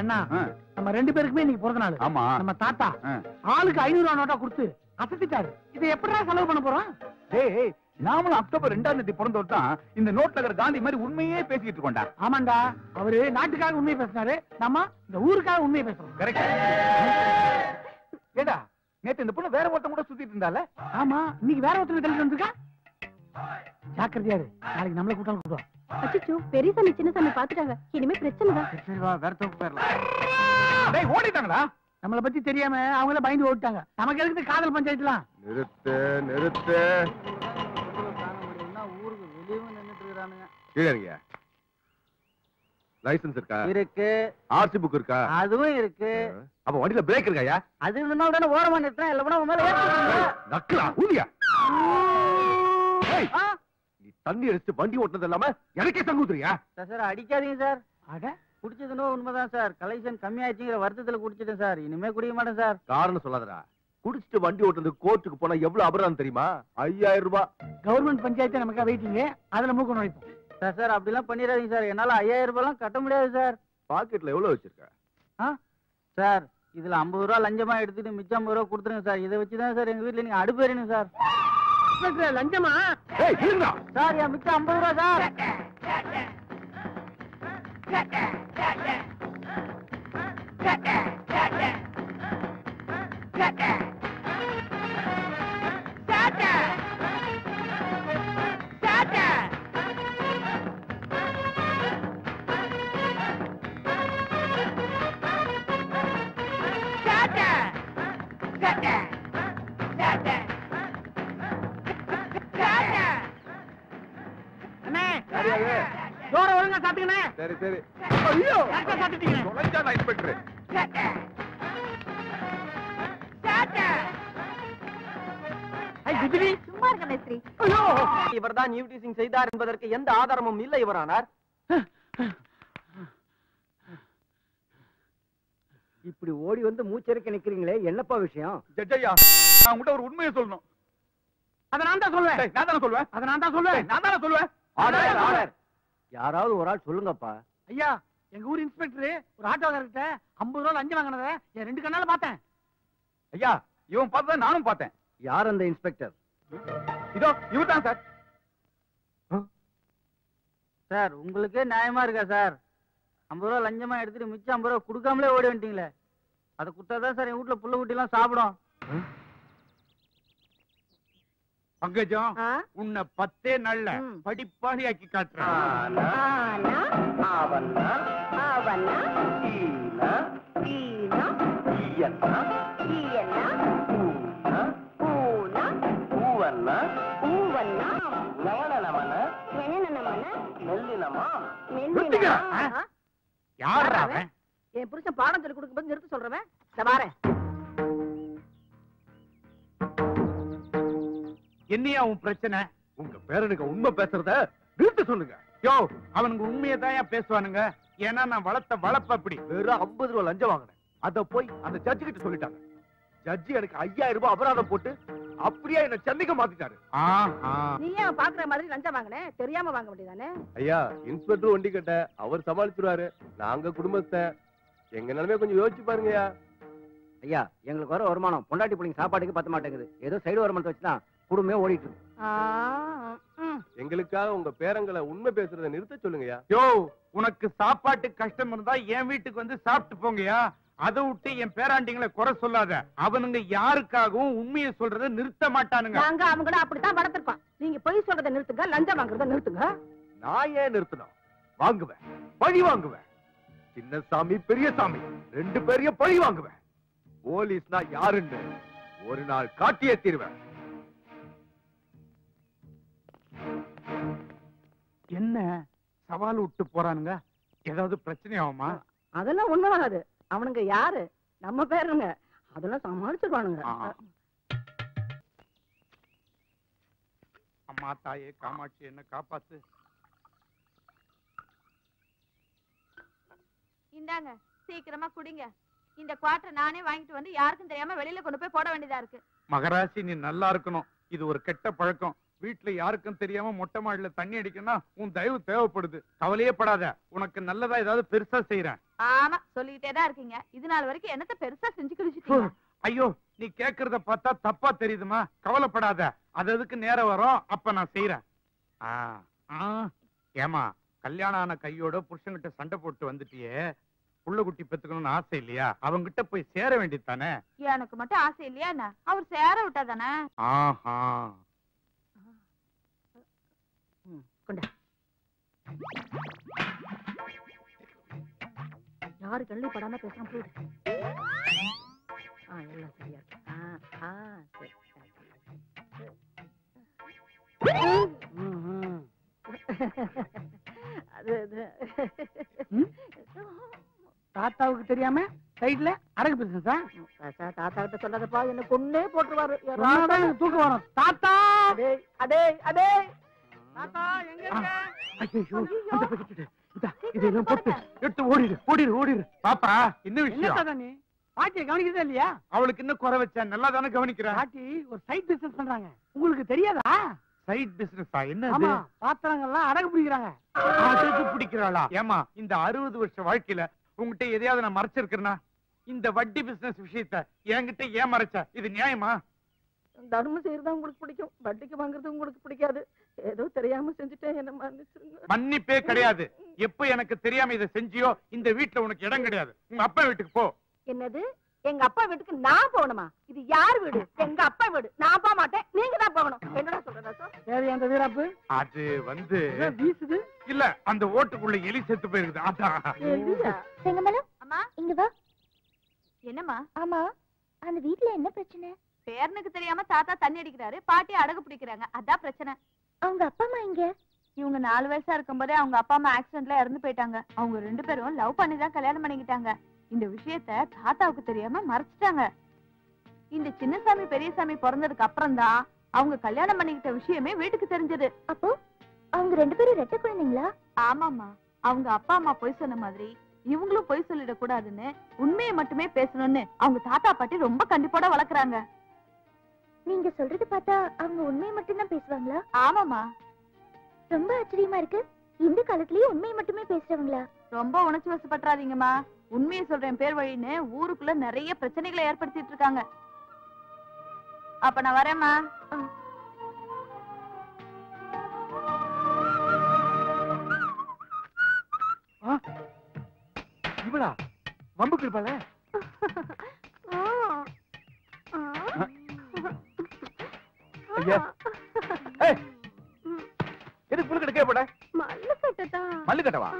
அண்ணா நம்ம ரெண்டு பேருக்குமே இன்னைக்கு பிறந்த நாள். ஆமா. நம்ம தாத்தா. ஆளுக்கு ஐநூறு ரூபா நோட்டா கொடுத்து அசத்திட்டாரு. இதை எப்படிடா செலவு பண்ண போறோம்? டேய் நாமளும் அக்டோபர் ரெண்டாம் தேதி பிறந்தவர் தான் இந்த நோட்ல இருக்கிற காந்தி மாதிரி உண்மையே பேசிக்கிட்டு இருக்கோம்டா. ஆமாண்டா அவரு நாட்டுக்காக உண்மையை பேசினாரு நம்ம இந்த ஊருக்காக உண்மையை பேசுறோம். கரெக்ட் ஏடா நேத்து இந்த பொண்ணு வேற ஒருத்தன் கூட சுத்திட்டு இருந்தால? ஆமா இன்னைக்கு வேற ஒருத்தர் கல்வி வந்திருக்கா ஜாக்கிரதையா இரு நாளைக்கு நம்மளே கூட்டாலும் கூட்டுவோம் அச்சோ பெரிய சாமி சின்ன சாமி பாத்துட்டாங்க. இனிமே பிரச்சனை தான். சரி வா வேற தோப்பு போயிடலாம். டேய் ஓடிட்டாங்களா நம்மளை பத்தி தெரியாம அவங்கள பயந்து ஓட்டாங்க நமக்கு எதுக்கு காதல் பஞ்சாயத்துலாம்? நிறுத்து நிறுத்து. ஊருக்கு வெளியவும் நின்னுட்டு இருக்கானுங்க கீழே இருங்க லைசென்ஸ் இருக்கா? இருக்கு. ஆர்சி புக் இருக்கா? அதுவும் இருக்கு. அப்ப வண்டியில பிரேக் இருக்காயா? அது இருந்தனால தானே ஓரமா நிறுத்தினா இல்ல போனா உன் மேல நக்கலா ஊதியா தண்ணி அடிச்சு வண்டி ஓட்டுனது இல்லாம எனக்கே சங்கூத்துறியா சார், சார் அடிக்காதீங்க சார். அட. குடிச்சதுனோ உண்மைதான் சார். கலெக்ஷன் கம்மியாச்சுங்கிற வருத்தத்துல குடிச்சிட்டேன் சார். இனிமே குடிக்க மாட்டேன் சார். காரணம் சொல்லாதடா. குடிச்சிட்டு வண்டி ஓட்டுறது கோர்ட்டுக்கு போனா எவ்வளவு அபராதம் தெரியுமா? ஐயாயிரம் ரூபாய் கவர்மெண்ட் பஞ்சாயத்து நமக்கு வெயிட்டிங்க அதுல மூக்க நுழைப்போம். சார் சார் அப்படிலாம் பண்ணிடாதீங்க சார். என்னால ஐயாயிரம் ரூபாய்லாம் கட்ட முடியாது சார். பாக்கெட்ல எவ்வளவு வச்சிருக்க? சார் இதுல ஐம்பது ரூபா லஞ்சமா எடுத்துட்டு மிச்சம் ஐம்பது ரூபா கொடுத்துருங்க சார். இதை வச்சுதான் சார் எங்க வீட்டுல நீங்க அடுப்பு எறியணும் சார். இன்ஸ்பெக்டர், லஞ்சமா? ஏய் இருடா சார் என் மிச்சம் ஐம்பது ரூபா சார். அண்ணே ஒழுங்கா சாப்பிட்டுக்கண்ணே சரி சரி. ஐயோ! கரெக்டா சாப்பிட்டீங்க தொலைஞ்சாடா இன்ஸ்பெக்டர் ஐ குஜிலி சும்மா இருக்க மேஸ்திரி ஐயோ! இவர்தான் நியூ டீசிங் செய்தார் என்பதற்கு எந்த ஆதாரமும் இல்லை இவரானார். இப்படி ஓடி வந்து மூச்சரிக்க நிக்கிறீங்களே என்னப்பா விஷயம்? ஜட்ஜையா நான் உங்ககிட்ட ஒரு உண்மையை சொல்லணும். அத நான் தான் சொல்லுவேன் நான் தானே சொல்லுவேன் அத நான் தான் சொல்லுவேன் நான் தானே சொல்லுவேன் ஆர்டர் ஆர்டர். யாராவது ஒரு ஆள் சொல்லுங்கப்பா. ஐயா எங்க ஊர் இன்ஸ்பெக்டர் ஒரு ஆட்டோக்காரர்கிட்ட ஐம்பது ரூபா லஞ்சம் வாங்கினத என் ரெண்டு கண்ணால பார்த்தேன். ஐயா இவன் பார்த்ததை நானும் பார்த்தேன். யார் அந்த இன்ஸ்பெக்டர்? இதோ இவர் தான் சார் சார் உங்களுக்கே நியாயமா இருக்கா சார்? ஐம்பது ரூபா லஞ்சமா எடுத்துட்டு மிச்சம் ஐம்பது ரூபா கொடுக்காமலே ஓடி வந்துட்டீங்களே. அதை கொடுத்தாதான் சார் என் வீட்டுல புள்ள குட்டி எல்லாம் சாப்பிடும் பங்கஜம் ஆ? உன்னை பத்தே நல்ல ம். படிப்பாளியாக்கி காட்டுறேன் ஆனா அவன்னா அவன்னா ஈனா ஈயன்னா பூனா பூவன்னா என்னென்னமன நிறுத்துங்க. மெல்லினமா. ஆ? யார் அவன்? என் புருஷன் பாடம் சொல்லி கொடுக்கும்போது நிறுத்த சொல்றவன். வாரேன். என்னையா உன் பிரச்சனை? உங்க பேரனுக்கு உண்மை பேசுறத நிறுத்த சொல்லுங்க. யோ அவனுங்க உண்மையை தான் பேசுவானுங்க? ஏன்னா நான் வளர்த்த வளர்ப்பு அப்படி. வெறும் ஐம்பது ரூபாய் லஞ்சம் வாங்கினேன். அத போய் அந்த ஜட்ஜி கிட்ட சொல்லிட்டாங்க. ஜட்ஜி எனக்கு ஐயாயிரம் ரூபாய் அபராதம் போட்டு அப்படியே என்ன சென்னைக்கு மாத்திட்டாரு. ஆஹா. நீ ஏன் பாக்குற மாதிரி லஞ்சம் வாங்கின? தெரியாம வாங்க வேண்டியதானே? ஐயா இன்ஸ்பெக்டர் வண்டி கட்ட அவர் சமாளிச்சிருவாரு. நாங்க குடும்பத்தை எங்க நிலைமைய கொஞ்சம் யோசிச்சு பாருங்கய்யா. ஐயா எங்களுக்கு வர வருமானம் பொண்டாட்டி பிள்ளைங்க சாப்பாட்டுக்கு பத்த மாட்டேங்குது ஏதோ சைடு வருமானத்தை வச்சுதான் குடும்பமே ஓடிட்டு இருக்கு. எங்களுக்காக உங்க பேரங்களை உண்மை பேசுறதை நிறுத்த சொல்லுங்கய்யா. யோ உனக்கு சாப்பாட்டு கஷ்டம் இருந்தா என் வீட்டுக்கு வந்து சாப்பிட்டு போங்கயா அதை விட்டு என் பேராண்டிங்களை குறை சொல்லாத. அவனுங்க யாருக்காகவும் உண்மையை சொல்றதை நிறுத்த மாட்டானுங்க. நாங்க அவங்கள அப்படித்தான் வளர்த்திருக்கோம். நீங்க பொய் சொல்றதை நிறுத்துங்க லஞ்சம் வாங்குறத நிறுத்துங்க. நான் ஏன் நிறுத்தணும்? வாங்குவேன் பழி வாங்குவேன். சின்னசாமி பெரியசாமி ரெண்டு பேரையும் பழி வாங்குவேன். போலீஸ்னா யாருன்னு ஒரு நாள் காட்டியே தீருவேன். என்ன சவால் விட்டு போறானுங்க? ஏதாவது பிரச்சனை ஆகுமா அதெல்லாம் உண்மையாகாது அவனுங்க யாரு? நம்ம பேருங்க. அதெல்லாம் சமாளிச்சிருவானுங்க. அம்மா தாயே காமாட்சி என்ன காப்பாத்து. இந்தாங்க சீக்கிரமா குடிங்க. இந்த குவார்டர் நானே வாங்கிட்டு வந்து யாருக்கும் தெரியாம வெளியில கொண்டு போய் போட வேண்டியதா இருக்கு. மகராசி நீ நல்லா இருக்கணும். இது ஒரு கெட்ட பழக்கம். வீட்டுல யாருக்கும் தெரியாம மொட்டை மாடியில தண்ணி அடிக்கணும்னா உன் தயவு தேவைப்படுது. கவலையே படாத. உனக்கு நல்லதா ஏதாவது பெருசா செய்யறேன் ஆமா சொல்லிக்கிட்டே தான் இருக்கீங்க. இது நாள் வரைக்கும் என்னத்த பெருசா செஞ்சு குடிச்சிட்டீங்க ஐயோ நீ கேக்குறத பார்த்தா தப்பா தெரியுதுமா? கவலைப்படாத. அது அதுக்கு நேரம் வரும். அப்ப நான் செய்யறேன். ஏமா கல்யாணம் ஆன கையோட புருஷன்கிட்ட சண்டை போட்டு வந்துட்டியே. புள்ள குட்டி பெத்துக்கணும்னு ஆசை இல்லையா? அவங்கிட்ட போய் சேர வேண்டியது தானே? எனக்கு மட்டும் ஆசை இல்லையா அவர் சேர விட்டா தானே ஆஹா யாரு கண்ணில் படாம பேசாம போயிடு. ஆ எல்லாம் சரியா இருக்கு. ஆ ஆ சரி அது அது. தாத்தாவுக்கு தெரியாம சைடுல அடகு பிசினஸா தாத்தா கிட்ட சொல்லாதப்பா என்ன கொன்னே போட்டுருவாரு. தூக்கம் வரும். தாத்தா! அடே அடே அடே இதெல்லாம் போட்டு எடுத்து ஓடிடு ஓடிடு ஓடிடு. பாப்பா என்ன விஷயம்? நீ? பாட்டியை கவனிக்கிறதே இல்லையா? அவளுக்கு இன்னும் குறை வச்சேன் நல்லா தானே கவனிக்கிறேன் பாட்டி ஒரு சைட் பிசினஸ் பண்றாங்க. உங்களுக்கு தெரியாதா? சைட் பிசினஸா என்ன ஆமா பாத்திரங்கள்லாம் அடகு பிடிக்கிறாங்க. அதுக்கு பிடிக்கிறாளா? ஏமா இந்த அறுபது வருஷ வாழ்க்கையில உங்ககிட்ட எதையாவது நான் மறைச்சிருக்கிறேனா? இந்த வட்டி பிசினஸ் விஷயத்த என்கிட்ட ஏன் மறைச்ச? இது நியாயமா? தர்மம் செய்யறது உங்களுக்கு பிடிக்கும். வட்டிக்கு வாங்குறது உங்களுக்கு பிடிக்காது. ஏதோ தெரியாம செஞ்சுட்டேன் என்ன மன்னிச்சிருங்க. மன்னிப்பே கிடையாது. எப்ப எனக்கு தெரியாம இதை செஞ்சியோ இந்த வீட்டுல உனக்கு இடம் கிடையாது. உங்க அப்பா வீட்டுக்கு போ. என்னது? எங்க அப்பா வீட்டுக்கு நான் போகணுமா? இது யார் வீடு? எங்க அப்பா வீடு. நான் போக மாட்டேன். நீங்க தான் போகணும். என்னடா சொல்ற ராசா? தேவையா அந்த வீராப்பு? அது வந்து வீசுது? இல்ல அந்த ஓட்டுக்குள்ள எலி செத்து போயிருக்குது. அதான். எலியா? செங்கமலம்? அம்மா? இங்க வா. என்னம்மா? ஆமா. அந்த வீட்ல என்ன பிரச்சனை? பேரனுக்கு தெரியாம தாத்தா தண்ணி அடிக்கிறாரு பாட்டி அடகு பிடிக்கிறாங்க. அதான் பிரச்சனை. அவங்க அப்பா அம்மா இங்க இவங்க நாலு வயசா இருக்கும்போதே அவங்க அப்பா அம்மா ஆக்சிடென்ட்ல இறந்து போயிட்டாங்க. அவங்க ரெண்டு பேரும் லவ் பண்ணி தான் கல்யாணம் பண்ணிக்கிட்டாங்க. இந்த விஷயத்த தாத்தாவுக்கு தெரியாம மறைச்சிட்டாங்க. இந்த சின்னசாமி பெரியசாமி பிறந்ததுக்கு அப்புறம் தான் அவங்க கல்யாணம் பண்ணிக்கிட்ட விஷயமே வீட்டுக்கு தெரிஞ்சது. அப்போ அவங்க ரெண்டு பேரும் ரெட்ட குழந்தைங்களா? ஆமாமா அவங்க அப்பா அம்மா பொய் சொன்ன மாதிரி இவங்களும் பொய் சொல்லிடக் கூடாதுன்னு உண்மையை மட்டுமே பேசணும்னு அவங்க தாத்தா பாட்டி ரொம்ப கண்டிப்போட வளர்க்கறாங்க. நீங்க சொல்றது பார்த்தா அவங்க உண்மையை மட்டும்தான் பேசுவாங்களா? ஆமாமா ரொம்ப ஆச்சரியமா இருக்கு. இந்த காலத்துலயே உண்மையை மட்டுமே பேசுறவங்களா? ரொம்ப உணர்ச்சி வசப்பட்டுறாதீங்கம்மா. உண்மையை சொல்றேன் பேர் வழின்னு ஊருக்குள்ள நிறைய பிரச்சனைகளை ஏற்படுத்திட்டு இருக்காங்க. அப்ப நான் வரேம்மா. இவளா? வம்புக்கு இருப்பாள? ஐயா. எதுக்கு புல்லு கட்ட போட மல்லு கட்டதான் மல்லு கட்டவா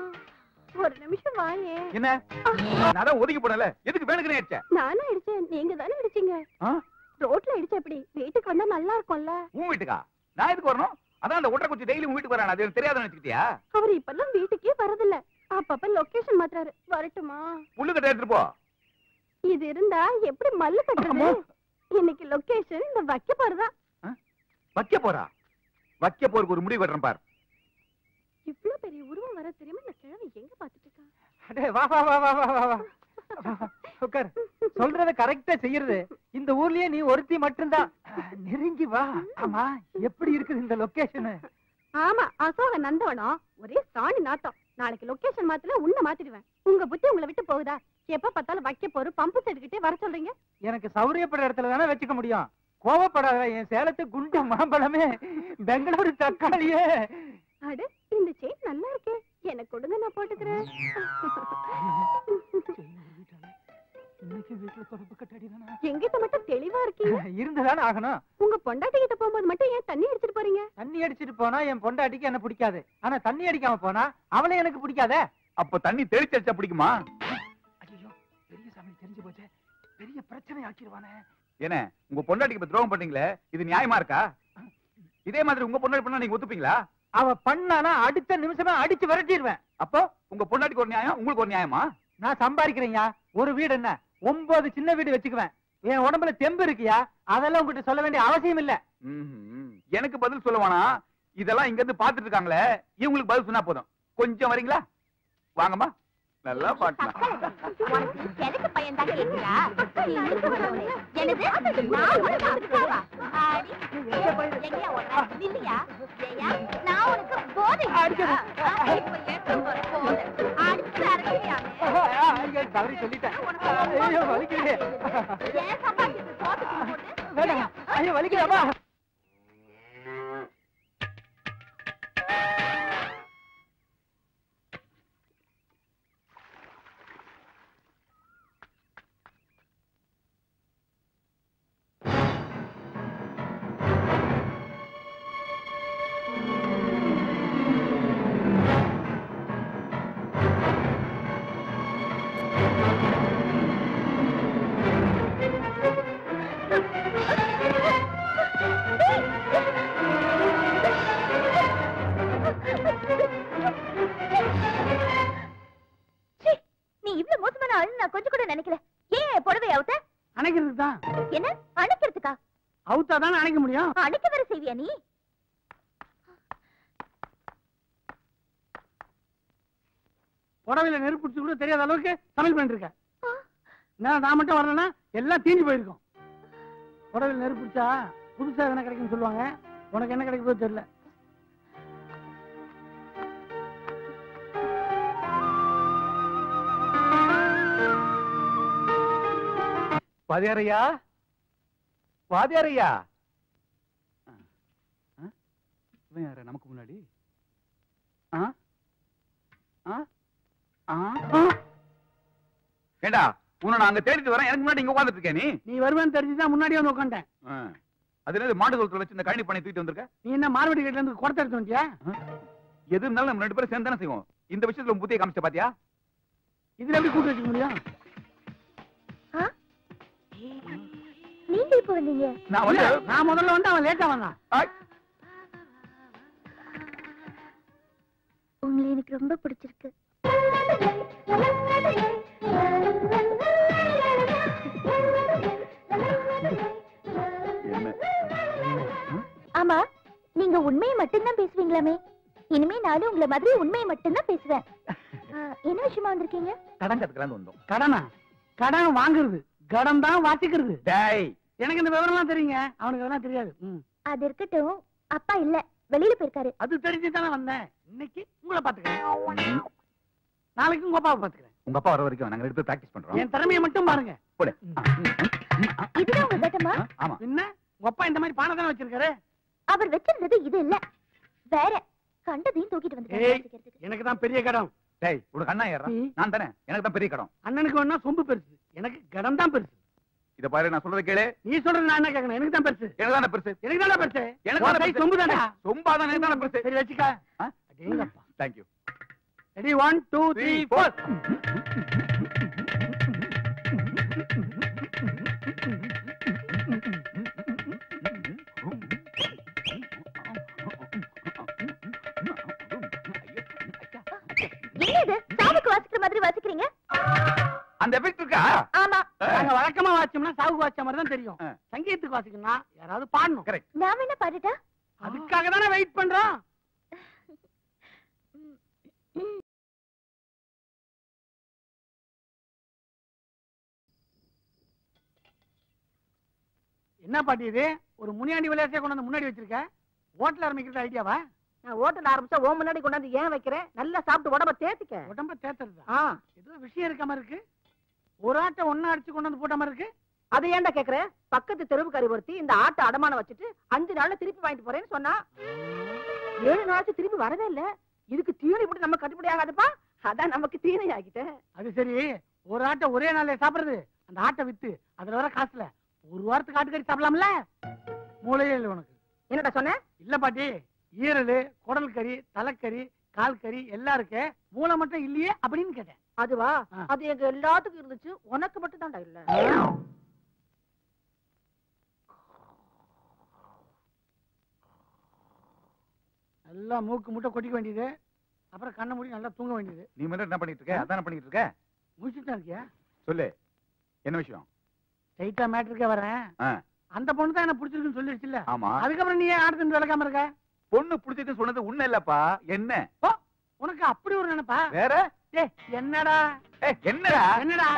ஒரு நிமிஷம் வாயே. என்ன? நான் தான் ஒதுக்கி போனல எதுக்கு வேணுக்குனே அடிச்ச? நானும் அடிச்சேன். நீங்க தானே அடிச்சீங்க? ரோட்ல அடிச்ச எப்படி? வீட்டுக்கு வந்தா நல்லா இருக்கும்ல. உன் வீட்டுக்கா? நான் எதுக்கு வரணும்? அதான் அந்த ஒட்டரை குச்சி டெய்லி உன் வீட்டுக்கு வரான். அது தெரியாதுன்னு நினைச்சுக்கிட்டியா? அவர் இப்பெல்லாம் வீட்டுக்கே வரதில்ல. அப்பப்ப லொகேஷன் மாத்துறாரு. வரட்டுமா? புல்லு கட்ட எடுத்துட்டு போ. இது இருந்தா எப்படி மல்லு கட்டுறது. இன்னைக்கு லொகேஷன் இந்த வைக்க போறதா? வைக்க போறா. வைக்க போறதுக்கு ஒரு முடிவு கட்டுறேன் பார். இவ்ளோ பெரிய உருவம் வர தெரியுமா? இந்த கிழமை எங்க பாத்துட்டு இருக்கா? அடே வா வா வா வா வா வா வா. உட்கார். சொல்றத கரெக்டா செய்யறது. இந்த ஊர்லயே நீ ஒருத்தி மட்டும்தான். நெருங்கி வா. ஆமா எப்படி இருக்குது இந்த லொகேஷன் ஆமா அசோக நந்தவனம் ஒரே சாணி நாட்டம் நாளைக்கு லொகேஷன் மாத்தல உன்னை மாத்திடுவேன். உங்க புத்தி உங்களை விட்டு போகுதா? எப்ப பார்த்தாலும் வைக்க போற பம்பு செட்டுக்கிட்டே வர சொல்றீங்க? எனக்கு சௌரியப்படுற இடத்துல தானே வச்சுக்க முடியும். கோவப்படாத என் சேலத்து குண்டு மாம்பழமே பெங்களூரு தக்காளியே. அட இந்த செயின் நல்லா இருக்கே. எனக்கு கொடுங்க நான் போட்டுக்கிறேன். எங்கிட்ட மட்டும் தெளிவா இருக்கீங்க? இருந்துதானே ஆகணும். உங்க பொண்டாட்டி கிட்ட போகும்போது மட்டும் ஏன் தண்ணி அடிச்சிட்டு போறீங்க? தண்ணி அடிச்சிட்டு போனா என் பொண்டாட்டிக்கு என்ன பிடிக்காது. ஆனா தண்ணி அடிக்காம போனா அவளை எனக்கு பிடிக்காதே. அப்ப தண்ணி தெளிச்சு அடிச்சா பிடிக்குமா? ஐயோ பெரிய சாமி தெரிஞ்சு போச்சே. பெரிய பிரச்சனை ஆக்கிடுவானே. என்ன உங்க பொண்டாட்டிக்கு இப்ப துரோகம் பண்ணீங்களே இது நியாயமா இருக்கா? இதே மாதிரி உங்க பொண்டாட்டி பண்ணா நீங்க ஒத்துப்பீங்களா? அவ பண்ணானா அடுத்த நிமிஷமே அடிச்சு விரட்டிடுவேன் அப்போ உங்க பொண்டாட்டிக்கு ஒரு நியாயம் உங்களுக்கு ஒரு நியாயமா? நான் சம்பாதிக்கிறேன்யா. ஒரு வீடு என்ன? ஒன்பது சின்ன வீடு வச்சுக்குவேன். என் உடம்புல தெம்பு இருக்கியா? அதெல்லாம் உங்ககிட்ட சொல்ல வேண்டிய அவசியம் இல்ல. எனக்கு பதில் சொல்லுவானா? இதெல்லாம் இங்க இருந்து பாத்துட்டு இருக்காங்களே. இவங்களுக்கு பதில் சொன்னா போதும். கொஞ்சம் வரீங்களா? வாங்கம்மா. நல்லா பாட்டினா உனக்கு கிழக்கு பையன் தான் கேக்குதா நீ இழுத்து வரவனே. என்னது நான் உனக்கு அக்காவா? ஆடி. எங்கேயா ஓடுற? நில்லையா? ஏய்யா, நான் உனக்கு போதை கொடுத்தா? ஆ, இப்ப நான் கொஞ்சம் கூட நினைக்கல. ஏன் புடவை அவுத்த? அணைக்கிறதுக்கு தான் என்ன? அணைக்கிறதுக்கா? அவுத்தா தானே அணைக்க முடியும்? அணைக்க வர செய்வியா நீ? புடவையில நெருப்பு பிடிச்சு கூட தெரியாத அளவுக்கு சமையல் பண்ணிட்டு இருக்க நான் மட்டும் வரலன்னா எல்லாம் தீஞ்சு போயிருக்கும். புடவையில நெருப்பு பிடிச்சா புதுசா எதனா கிடைக்கும்னு சொல்லுவாங்க. உனக்கு என்ன கிடைக்க போகுது தெரியல. வாதியாரையா? வாதியாரையா? இவன் யாரு? நமக்கு முன்னாடி? ஏண்டா உன்னை நான் அங்க தேடிட்டு வரேன். எனக்கு முன்னாடி இங்க உட்கார்ந்துட்டு இருக்கே நீ? நீ வருவேன்னு தெரிஞ்சுதான் முன்னாடியே வந்து உட்காந்துட்டேன் ஆ. அது என்னது மாட்டு தொழுத்துல வச்சு இந்த கழனி பண்ணி தூக்கிட்டு வந்திருக்க? நீ என்ன மார்வடி கேட்ல இருந்து குடத்தை எடுத்து வந்தியா எது இருந்தாலும் நம்ம ரெண்டு பேரும் சேர்ந்து தானே செய்வோம். இந்த விஷயத்துல புத்தியை காமிச்ச பாத்தியா? இதுல எப்படி கூட்டு வச்சுக்க முடியும்? நீங்க இப்ப வந்தீங்க? நான் வந்து நான் முதல்ல வந்து அவன் லேட்டா வந்தான். உங்களை எனக்கு ரொம்ப பிடிச்சிருக்கு. ஆமா நீங்க உண்மையை மட்டும்தான் பேசுவீங்களாமே. இனிமே நானும் உங்களை மாதிரி உண்மையை மட்டும்தான் பேசுவேன். என்ன விஷயமா வந்திருக்கீங்க? கடன் கத்துக்கலான்னு வந்தோம் கடனா? கடன் வாங்குறது. கடன் தான் வாசிக்கிறது. டேய். எனக்கு இந்த விவரம்லாம் தெரியுங்க. அவனுக்கு அதெல்லாம் தெரியாது. அது இருக்கட்டும் அப்பா இல்ல. வெளியில போயிருக்காரு. அது தெரிஞ்சு தானே வந்தேன். இன்னைக்கு உங்களை பாத்துக்கிறேன் நாளைக்கு உங்க அப்பாவை பாத்துக்கிறேன் உங்க அப்பா வர வரைக்கும் நாங்க பேரும் பிராக்டிஸ் பண்றோம். என் திறமையை மட்டும் பாருங்க. போடு. இதுதான் உங்க கட்டமா ஆ, ஆமா. என்ன? உங்க அப்பா இந்த மாதிரி பானை தானே வச்சிருக்காரு? அவர் வச்சிருந்தது இது இல்ல. வேற கண்டதையும் தூக்கிட்டு வந்து. எனக்கு தான் பெரிய கடன் டேய் உனக்கு அண்ணா ஏறா நான் தானே. எனக்கு தான் பெரிய கடன். அண்ணனுக்கு வேணா சொம்பு பெருசு. எனக்கு கடன் தான் பெருசு. இத பாரு நான் சொல்றது கேளு. நீ சொல்றது நான் என்ன கேக்கணும் எனக்கு தான் பெருசு. எனக்கு தான பெருசு? எனக்கு தான பெருசு. எனக்கு தான பெருசு? சொம்பு தானே சொம்பா தான எனக்கு தான பெருசு? சரி வெச்சிக்க. அடேங்கப்பா. थैंक यू ரெடி 1 2 3 4 என்னது? வாசிக்கிற மாதிரி வாசிக்கிறீங்க? அந்த ஆமா. நாங்க வழக்கமா வாசிச்சோம்னா சாவுக்கு வாசிச்ச மாதிரி தெரியும். சங்கீதத்துக்கு வாசிக்கணும்னா யாராவது பாடணும். கரெக்ட் நாம என்ன பாடுடா வெயிட் பண்றோம். என்ன பாட்டி இது? ஒரு முனியாண்டி விளையாட்டிய கொண்டு முன்னாடி வச்சிருக்க? ஓட்டல் ஆரம்பிக்கிறது ஐடியாவா நான் ஓட்டல் ஆரம்பிச்சா ஓ முன்னாடி கொண்டாந்து ஏன் வைக்கிறேன்? நல்லா சாப்பிட்டு உடம்ப தேத்திக்க. உடம்ப தேத்துறதா ஏதோ விஷயம் இருக்க மாதிரி இருக்கு. ஒரு ஆட்டை ஒன்னா அடிச்சு கொண்டு வந்து போட்ட மாதிரி இருக்கு. அதை ஏன்டா கேக்குற? பக்கத்து தெருவுக்காரி ஒருத்தி இந்த ஆட்டை அடமானம் வச்சுட்டு அஞ்சு நாள்ல திருப்பி வாங்கிட்டு போறேன்னு சொன்னா. ஏழு நாளாச்சு திருப்பி வரவே இல்ல. இதுக்கு தீனி போட்டு நம்ம கட்டுப்படி ஆகாதுப்பா? அதான் நமக்கு தீனி ஆகிட்டேன் அது சரி. ஒரு ஆட்டை ஒரே நாள்ல சாப்பிடுறது. அந்த ஆட்டை வித்து அதுல வர காசுல ஒரு வாரத்துக்கு ஆட்டுக்கறி சாப்பிடலாம்ல? மூளையே இல்லை உனக்கு. என்னடா சொன்ன? இல்ல பாட்டி. ஈரல் குடல் கறி தலைக்கறி கால் கறி எல்லாம் இருக்கு மூளை மட்டும் இல்லையே அப்படின்னு கேட்டேன். அதுவா. அது எங்க எல்லாத்துக்கும் இருந்துச்சு. உனக்கு மட்டும் தான்டா இல்ல. நல்லா மூக்கு முட்டை கொட்டிக்க வேண்டியது. அப்புறம் கண்ணை மூடி நல்லா தூங்க வேண்டியது. நீ மட்டும் என்ன பண்ணிட்டு இருக்க? அதான் பண்ணிட்டு இருக்க? முடிச்சுட்டு தான் இருக்கியா? சொல்லு. என்ன விஷயம்? ஸ்ட்ரைட்டா மேட்ருக்கே வரேன். அந்த பொண்ணு தான் என்ன பிடிச்சிருக்குன்னு சொல்லிடுச்சுல்ல ஆமா. அதுக்கப்புறம் நீ ஏன் ஆடுதுன்னு விளக்காம இருக்க? பொண்ணு பிடிச்சதுன்னு சொன்னது உண்மை இல்லப்பா. என்ன? உனக்கு அப்படி ஒரு நினைப்பா? வேற? என்னடா? என்னடா? என்னடா?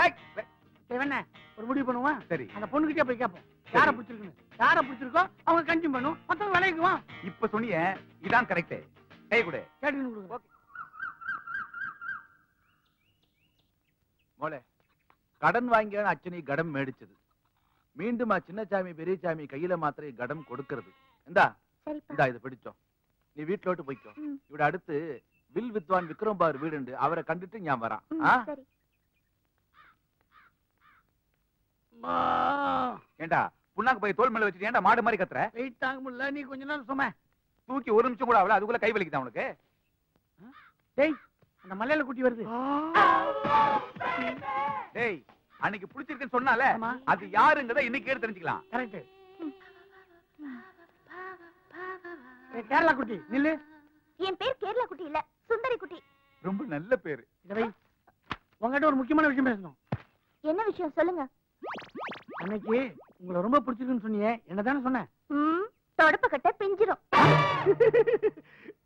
ஒரு முடிவு பண்ணுவான் சரி. அந்த பொண்ணுகிட்டே போய் கேட்போம் யாரை பிடிச்சிருக்குன்னு? யாரை பிடிச்சிருக்கோ அவங்க கன்சியூம் பண்ணும். மத்தவங்க விலைக்குவான் இப்ப சொன்னியே இதான் கரெக்ட் கை கொடு. கேட்டுன்னு கொடுங்க. மோளே கடன் வாங்கியான அச்சனை கடம் மேடிச்சது. மீண்டும் சின்னசாமி பெரியசாமி கையில மாத்திரை கடம் கொடுக்கிறது. இந்தா இந்தா இதை பிடிச்சோம் நீ வீட்டுல விட்டு போய்க்கோ. இவட அடுத்து வில் வித்வான் விக்ரம் பார் வீடுண்டு. அவரை கண்டுட்டு ஞான் வரான். ம், ஆ? சரி. ஏண்டா புண்ணாக்கு போய் தோல் மேல வச்சுட்டு ஏன்டா மாடு மாதிரி கத்துற? வெயிட் தாங்க முடியல. நீ கொஞ்ச நேரம் சும்மா. தூக்கி ஒரு நிமிஷம் கூட ஆகல. அதுக்குள்ள கை வலிக்குதா உனக்கு? டேய் அந்த மலையில குட்டி வருது. டேய் அன்னைக்கு பிடிச்சிருக்குன்னு சொன்னால அது யாருங்கறத இன்னைக்கு கேட்டு தெரிஞ்சுக்கலாம். கரெக்ட் கேரளா குட்டி நில்லு. என் பேர் கேரளா குட்டி இல்ல சுந்தரி குட்டி. ரொம்ப நல்ல பேரு. உங்ககிட்ட ஒரு முக்கியமான விஷயம் பேசணும். என்ன விஷயம் சொல்லுங்க. அன்னைக்கு உங்களை ரொம்ப பிடிச்சிருக்குன்னு சொன்னியே என்னதானே சொன்னேன் ம் தொடப்பு கட்ட பிஞ்சிரும்.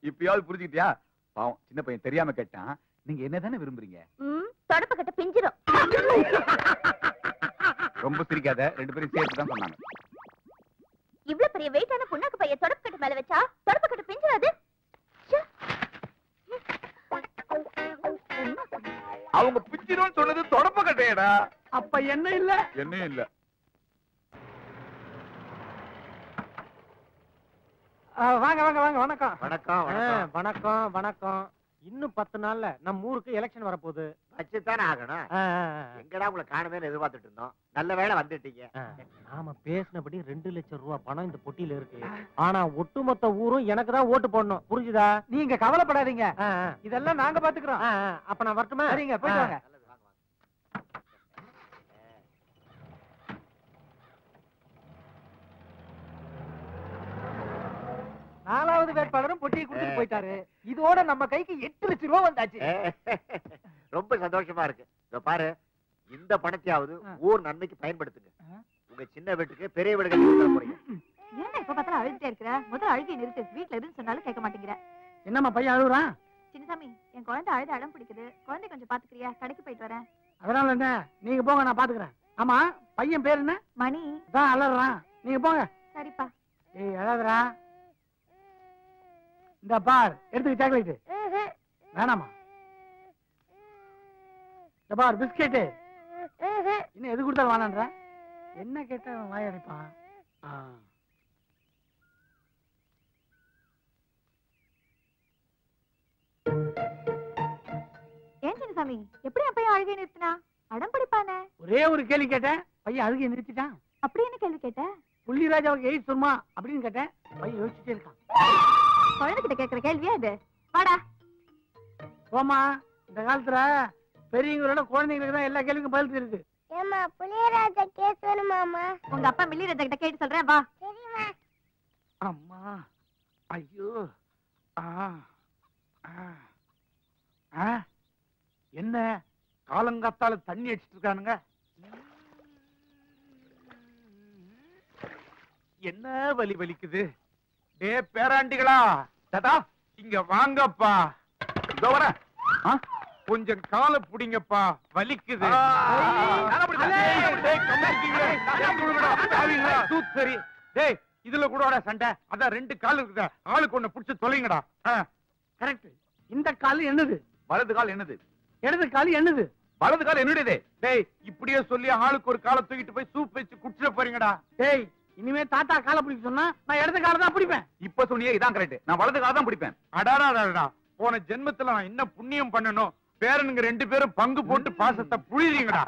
இப்பயாவது புரிஞ்சுக்கிட்டியா? பாவம் சின்ன பையன் தெரியாம கேட்டான். நீங்க என்னதானே விரும்புறீங்க? ம் தொடப்பு கட்ட பிஞ்சிரும். ரொம்ப சிரிக்காத ரெண்டு பேரும் சேர்த்து தான் சொன்னாங்க. இவ்ளோ பெரிய வெயிட்டான புண்ணாக்கு பைய தொடப்பு கட்டு மேல வச்சா தொடப்பு கட்டு. அவங்க பிச்சிரும் சொன்னது தொடப்ப கட்டையடா. அப்ப என்ன இல்ல? என்ன இல்ல. வாங்க வாங்க வாங்க வணக்கம். வணக்கம் வணக்கம் வணக்கம். இன்னும் பத்து நாள்ல நம்ம ஊருக்கு எலெக்ஷன் வரப்போகுது. வச்சுத்தானே ஆகணும். எங்கடா உங்களை காணுமேன்னு எதிர்பார்த்துட்டு இருந்தோம். நல்ல வேளை வந்துட்டீங்க. நாம பேசினபடி ரெண்டு லட்சம் ரூபாய் பணம் இந்த பொட்டியில இருக்கு. ஆனா ஒட்டுமொத்த ஊரும் எனக்கு தான் ஓட்டு போடணும். புரிஞ்சுதா? நீங்க கவலைப்படாதீங்க. இதெல்லாம் நாங்க பாத்துக்கிறோம். அப்ப நான் வரட்டுமா? சரிங்க போயிட்டு வாங்க நல்லது வாங்க வாங்க நாலாவது வேட்பாளரும் பொட்டியை கொடுத்துட்டு போயிட்டாரு. இதோட நம்ம கைக்கு எட்டு லட்சம் ரூபாய் வந்தாச்சு. ரொம்ப சந்தோஷமா இருக்கு. இதோ பாரு இந்த பணத்தையாவது. ஊர் நன்மைக்கு பயன்படுத்துங்க. உங்க சின்ன வீட்டுக்கு பெரிய வீடு கட்டி கொடுத்துட போறீங்க. ஏன்டா இப்ப பார்த்தாலும் அழுதுட்டே இருக்கிற? முதல்ல அழுகை நிறுத்து. வீட்ல எதுவும் சொன்னாலும் கேட்க மாட்டேங்கிற. என்னம்மா பையன் அழுகுறான் சின்னசாமி என் குழந்தை அழுது அடம் பிடிக்குது. குழந்தை கொஞ்சம் பாத்துக்கிறியா கடைக்கு போயிட்டு வரேன். அதனால என்ன? நீங்க போங்க நான் பாத்துக்கிறேன் ஆமா பையன் பேர் என்ன? மணி. தான் அலறான் நீங்க போங்க. சரிப்பா. ஏய் அழகுறா இந்த பார் எடுத்துக்க சாக்லேட் வேணாமா? இந்த பார் பிஸ்கெட்டு. இன்னும் எது கொடுத்தாலும் வேணான்ற? என்ன கேட்டா வாய் அடைப்பான். ஏன் சின்னசாமி எப்படி என் பையன் அழுகை நிறுத்தினா? அடம் பிடிப்பானே? ஒரே ஒரு கேள்வி கேட்டேன் பையன் அதுக்கு நிறுத்திட்டான். அப்படி என்ன கேள்வி கேட்ட புள்ளிராஜாவுக்கு எய்ட் சொல்லுமா அப்படின்னு கேட்டேன் பையன் யோசிச்சுட்டே இருக்கான். குழந்தைகிட்ட கேக்குற கேள்வியா இது? வாடா. போமா இந்த காலத்துல பெரியவங்களோட குழந்தைங்களுக்கு தான் எல்லா கேள்விக்கும் பதில் இருக்கு ஏமா புளியராஜா கேஸ் வேணுமாமா உங்க அப்பா மில்லி ரஜா கிட்ட கேட்டு சொல்றேன் வா. சரிம்மா. அம்மா ஐயோ. ஆ ஆ. ஆ. என்ன? காலங்காத்தால தண்ணி அடிச்சிட்டு இருக்கானுங்க. என்ன வலி வலிக்குது? டே பேராண்டிகளா? தாத்தா இங்க வாங்கப்பா. இதோ வரேன். ஆ, கொஞ்சம் காலை புடிங்கப்பா. வலிக்குது. பிடிச்சோம். டேய், இதுல கூட சண்டை. அதான் ரெண்டு கால் இருக்குதா. ஆளுக்கு ஒண்ணு புடிச்சு தொலைங்கடா. கரெக்ட். இந்த கால் என்னது? வலது கால் என்னது? இடது கால் என்னது? வலது கால் என்னுடையது. டேய் இப்படியே சொல்லி ஆளுக்கு ஒரு காலை தூக்கிட்டு போய் சூப் வச்சு குடிச்சிட போறீங்கடா. டேய் இனிமே தாத்தா காலை பிடிக்க சொன்னா நான் இடது காலை தான் பிடிப்பேன். இப்ப சொன்னியே இதான் கரெக்ட் நான் வலது கால் தான் பிடிப்பேன். அடாடா போன ஜென்மத்துல நான் என்ன புண்ணியம் பண்ணணும் பேரனுங்க ரெண்டு பேரும் பங்கு போட்டு பாசத்தை தாத்தா?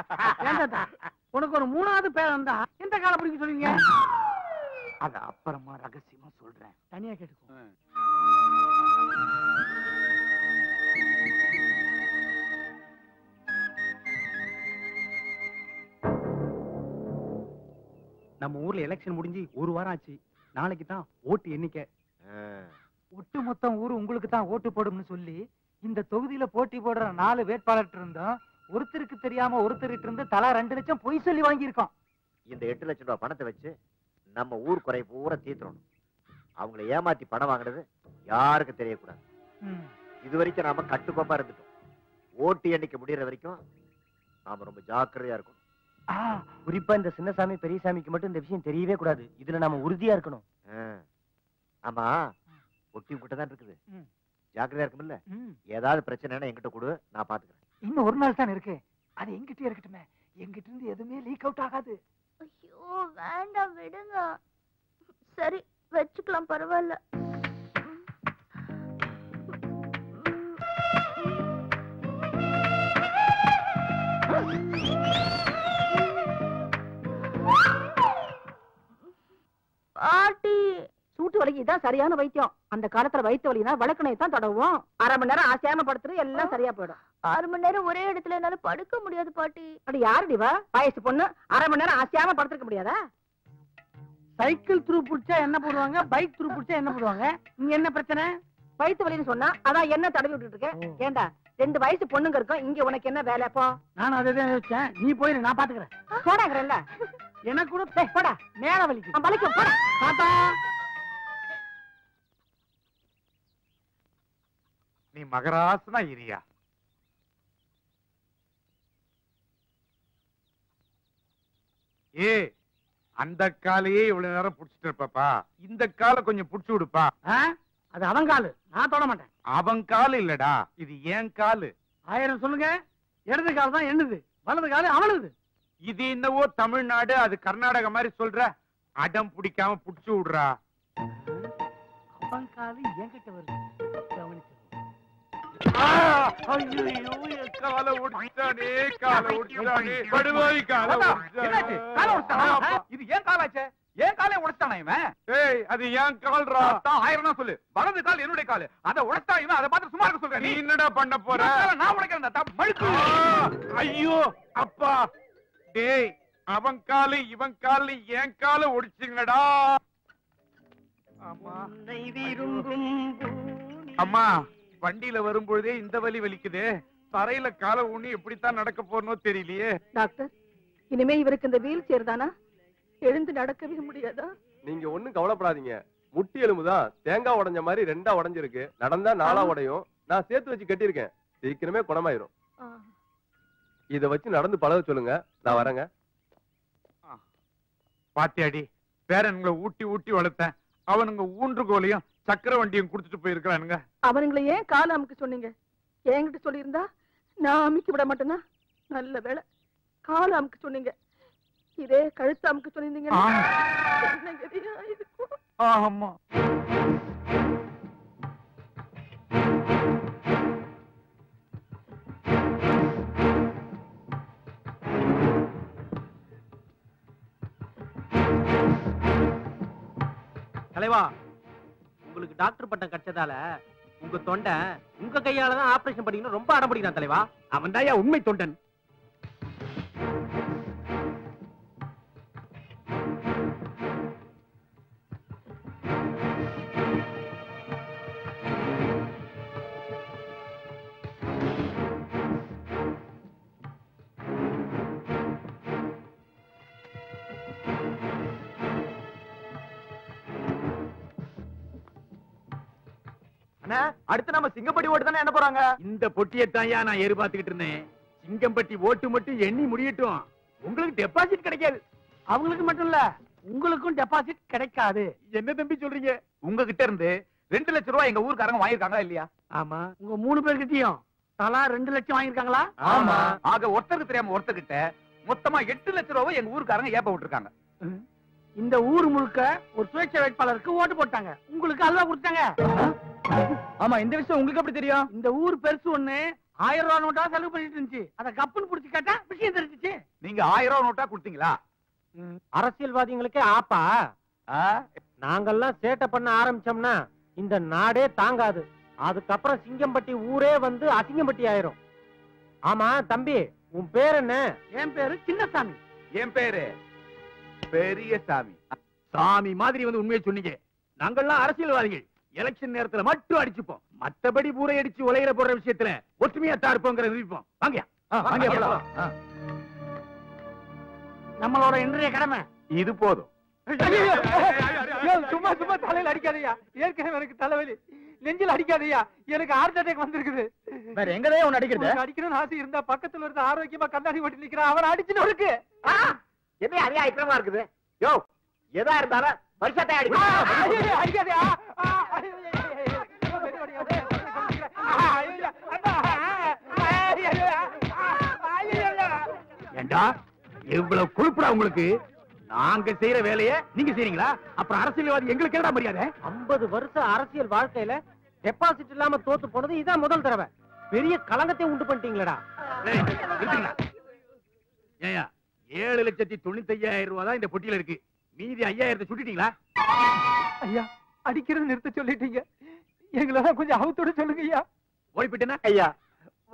உனக்கு ஒரு மூணாவது பேர் வந்தா எந்த காலை பிடிக்க சொல்றீங்க அத அப்புறமா ரகசியமா சொல்றேன். தனியா கேட்டுக்கோ. நம்ம ஊர்ல எலெக்ஷன் முடிஞ்சு ஒரு வாரம் ஆச்சு. நாளைக்கு தான் ஓட்டு எண்ணிக்கை. ஒட்டு மொத்தம் ஊர் உங்களுக்கு தான் ஓட்டு போடும்னு சொல்லி இந்த தொகுதியில போட்டி போடுற நாலு வேட்பாளர் இருந்தோம் ஒருத்தருக்கு தெரியாம ஒருத்தர்கிட்ட இருந்து தலா ரெண்டு லட்சம் பொய் சொல்லி வாங்கியிருக்கோம். இந்த எட்டு லட்சம் ரூபாய் பணத்தை வச்சு நம்ம ஊர் குறை பூரா தீர்த்தணும் அவங்கள ஏமாத்தி பணம் வாங்குனது யாருக்கும் தெரியக்கூடாது. இது வரைக்கும் நாம கட்டுக்கோப்பா இருந்துட்டோம். ஓட்டு எண்ணிக்கை முடியற வரைக்கும் நாம ரொம்ப ஜாக்கிரதையா இருக்கணும். குறிப்பா இந்த சின்னசாமி பெரியசாமிக்கு மட்டும் இந்த விஷயம் தெரியவே கூடாது. இதுல நாம உறுதியா இருக்கணும். ஆமா. ஒட்டி உங்ககிட்ட தான் இருக்குது. ஜாக்கிரதையா இருக்கும்ல ஏதாவது பிரச்சனைனா என்கிட்ட கொடு நான் பாத்துக்கிறேன். இன்னும் ஒரு நாள் தான் இருக்கு. அது எங்கிட்டே இருக்கட்டுமே. எங்கிட்ட இருந்து எதுவுமே லீக் அவுட் ஆகாது. ஐயோ வேண்டாம் விடுங்க. சரி வச்சுக்கலாம் பரவாயில்ல. பாட்டி சூட்டு வலிக்கு இதான் சரியான வைத்தியம். அந்த காலத்துல வயிற்று வலினா வழக்கணையை தான் தடவுவோம். அரை மணி நேரம் ஆசையாம படுத்துரு எல்லாம் சரியா போயிடும். ஆறு மணி நேரம் ஒரே இடத்துல என்னால படுக்க முடியாது பாட்டி. அப்படி யாருடி வா வயசு பொண்ணு அரை மணி நேரம் ஆசையாம படுத்துருக்க முடியாதா? சைக்கிள் த்ரூ பிடிச்சா என்ன போடுவாங்க? பைக் த்ரூ பிடிச்சா என்ன போடுவாங்க? இங்க என்ன பிரச்சனை? வயிற்று வலின்னு சொன்னா அதான் என்ன தடவி விட்டுட்டு இருக்கேன் ஏண்டா ரெண்டு வயசு பொண்ணுங்க இருக்கும் இங்க உனக்கு என்ன வேலை போ. நானும் அதை தான் யோசிச்சேன். நீ போயிரு நான் பாத்துக்கிறேன். போடாங்கிறல்ல எனக்கு கூட போடா. மேல வலிக்கு. வலிக்கும். போடா. தாத்தா. நீ மகராசனா இரியா. ஏ அந்த காலையே இவ்வளவு நேரம் புடிச்சிட்டு இருப்பப்பா. இந்த காலை கொஞ்சம் புடிச்சு விடுப்பா? அது அவன் காலு. நான் தொட மாட்டேன். அவன் காலு இல்லடா. இது ஏன் காலு. ஆயிரம் சொல்லுங்க. இடது கால் தான் என்னது? வலது காலு அவனுது இது என்னவோ தமிழ்நாடு அது கர்நாடகா மாதிரி சொல்ற அடம் பிடிக்காம புடிச்சு விடுறா. அவன் காலு என்கிட்ட வருது. கவனிச்சு இது ஏன் காலாச்சே? ஏன் காலை உடைச்சானா இவன்? ஏய் அது ஏன் கால்ரா தான் ஆயிரம் தான் சொல்லு. வலது கால் என்னுடைய கால். அதை உடைச்சா இவன் அதை பார்த்து சும்மா இருக்க நீ. சொல்றேன் நீ என்னடா பண்ண போற? நான் உடைக்கிறேன். மழுக்கு ஐயோ அப்பா. டேய் அவன் காலு இவன் காலு என் காலு ஒடிச்சுங்கடா. அம்மா. அம்மா வண்டியில வரும்பொழுதே இந்த வலி வலிக்குதே. தரையில காலை ஊனி எப்படித்தான் நடக்க போறனோ தெரியலையே. டாக்டர் இனிமே இவருக்கு இந்த வீல் சேர் தானா? எழுந்து நடக்கவே முடியாதா? நீங்க ஒண்ணும் கவலைப்படாதீங்க. முட்டி எலும்பு தான் தேங்காய் உடைஞ்ச மாதிரி ரெண்டா உடைஞ்சிருக்கு. நடந்தா நாலா உடையும். நான் சேர்த்து வச்சு கட்டியிருக்கேன். சீக்கிரமே குணமாயிரும். இத வச்சு நடந்து பழக சொல்லுங்க. நான் வரேங்க. பாத்தியாடி பேரன்களை ஊட்டி ஊட்டி வளர்த்தேன். அவனுங்க ஊன்றுகோலையும் சக்கர வண்டியும் குடுத்துட்டு போயிருக்கிறானுங்க. அவனுங்களை ஏன் கால அமுக்க சொன்னீங்க? என்கிட்ட சொல்லியிருந்தா நான் அமுக்கி விட மாட்டேனா? நல்ல வேலை கால அமுக்க சொன்னீங்க. இதே கழுத்து அமுக்க சொன்னீங்க ஆமா தலைவா உங்களுக்கு டாக்டர் பட்டம் கிடைச்சதால உங்க தொண்டை உங்க கையால தான் ஆபரேஷன் பண்ணிக்கணும் ரொம்ப அடம்பிடிக்கிறான் தலைவா. அவன் தான் உண்மை தொண்டன். அடுத்து நம்ம சிங்கப்படி ஓட்டு தானே என்ன போறாங்க? இந்த பொட்டியத்தான் நான் எதிர்பார்த்துக்கிட்டு இருந்தேன். சிங்கம்பட்டி ஓட்டு மட்டும் எண்ணி முடியட்டும். உங்களுக்கு டெபாசிட் கிடைக்காது. அவங்களுக்கு மட்டும் இல்ல உங்களுக்கும் டெபாசிட் கிடைக்காது. என்ன தம்பி சொல்றீங்க? உங்ககிட்ட இருந்து ரெண்டு லட்சம் ரூபாய் எங்க ஊர்க்காரங்க வாங்கியிருக்காங்களா இல்லையா? ஆமா. உங்க மூணு பேர்கிட்டயும் தலா ரெண்டு லட்சம் வாங்கியிருக்காங்களா? ஆமா. ஆக ஒருத்தருக்கு தெரியாம ஒருத்தர்கிட்ட மொத்தமா எட்டு லட்சம் ரூபாய் எங்க ஊர்க்காரங்க ஏப்ப விட்டுருக்காங்க. இந்த ஊர் முழுக்க ஒரு சுயேட்சை வேட்பாளருக்கு ஓட்டு போட்டாங்க. உங்களுக்கு அல்வா கொடுத்தாங்க. ஆமா இந்த விஷயம் உங்களுக்கு எப்படி தெரியும்? இந்த ஊர் பெருசு ஒண்ணு ஆயிரம் ரூபாய் நோட்டா செலவு பண்ணிட்டு இருந்துச்சு. அத கப்புன்னு புடிச்சு கேட்டா விஷயம் தெரிஞ்சிச்சு. நீங்க ஆயிரம் ரூபாய் நோட்டா கொடுத்தீங்களா? அரசியல்வாதிகளுக்கே ஆப்பா. நாங்கெல்லாம் சேட்டை பண்ண ஆரம்பிச்சோம்னா இந்த நாடே தாங்காது. அதுக்கப்புறம் சிங்கம்பட்டி ஊரே வந்து அசிங்கம்பட்டி ஆயிரும். ஆமா தம்பி உன் பேர் என்ன? என் பேரு சின்னசாமி. என் பேரு பெரிய சாமி சாமி மாதிரி வந்து உண்மையை சொன்னீங்க. நாங்கெல்லாம் அரசியல்வாதிகள். எலெக்ஷன் நேரத்துல மட்டும் அடிச்சுப்போம். மத்தபடி பூரை அடிச்சு உலகிற போடுற விஷயத்துல ஒற்றுமையா தான் இருப்போங்கிற நிரூபிப்போம். வாங்க. வாங்க போலாம். ஆ. நம்மளோட இன்றைய கடமை. இது போதும். சும்மா சும்மா தலையில அடிக்காதயா ஏற்கனவே எனக்கு தலைவலி. நெஞ்சில் அடிக்காதயா எனக்கு ஹார்ட் அட்டாக் வந்திருக்குது. வேற எங்கதான் உன்னை அடிக்கிறது? அடிக்கணும்னு ஆசை இருந்தா பக்கத்துல இருந்து ஆரோக்கியமா கண்ணாடி ஓட்டி நிக்கிறான். அவன் அடிச்சுன்னு இருக்கு என்ன அதே ஐக்கிரமா இருக்குது? யோ எதா இருந்தாலும் வருஷத்தை அடி அடிக்காதயா. ஏண்டா? எவ்வளவு கொழுப்புடா உங்களுக்கு? நாங்க செய்யற வேலைய நீங்க செய்றீங்களா? அப்புறம் அரசியல்வாதி எங்களுக்கு என்னடா மரியாதை? ஐம்பது வருஷம் அரசியல் வாழ்க்கையில டெபாசிட் இல்லாம தோத்து போனது இதான் முதல் தடவை. பெரிய கலங்கத்தை உண்டு பண்ணிட்டீங்களடா. ஏழு லட்சத்தி தொண்ணூத்தி ஐயாயிரம் ரூபாய் தான் இந்த பொட்டியில இருக்கு. மீதி ஐயாயிரத்தை சுட்டிட்டீங்களா? ஐயா அடிக்கிறது நிறுத்த சொல்லிட்டீங்க. எங்களெல்லாம் கொஞ்சம் அவுத்தோட சொல்லுங்க ஐயா. ஓடி போயிட்டேன்னா ஐயா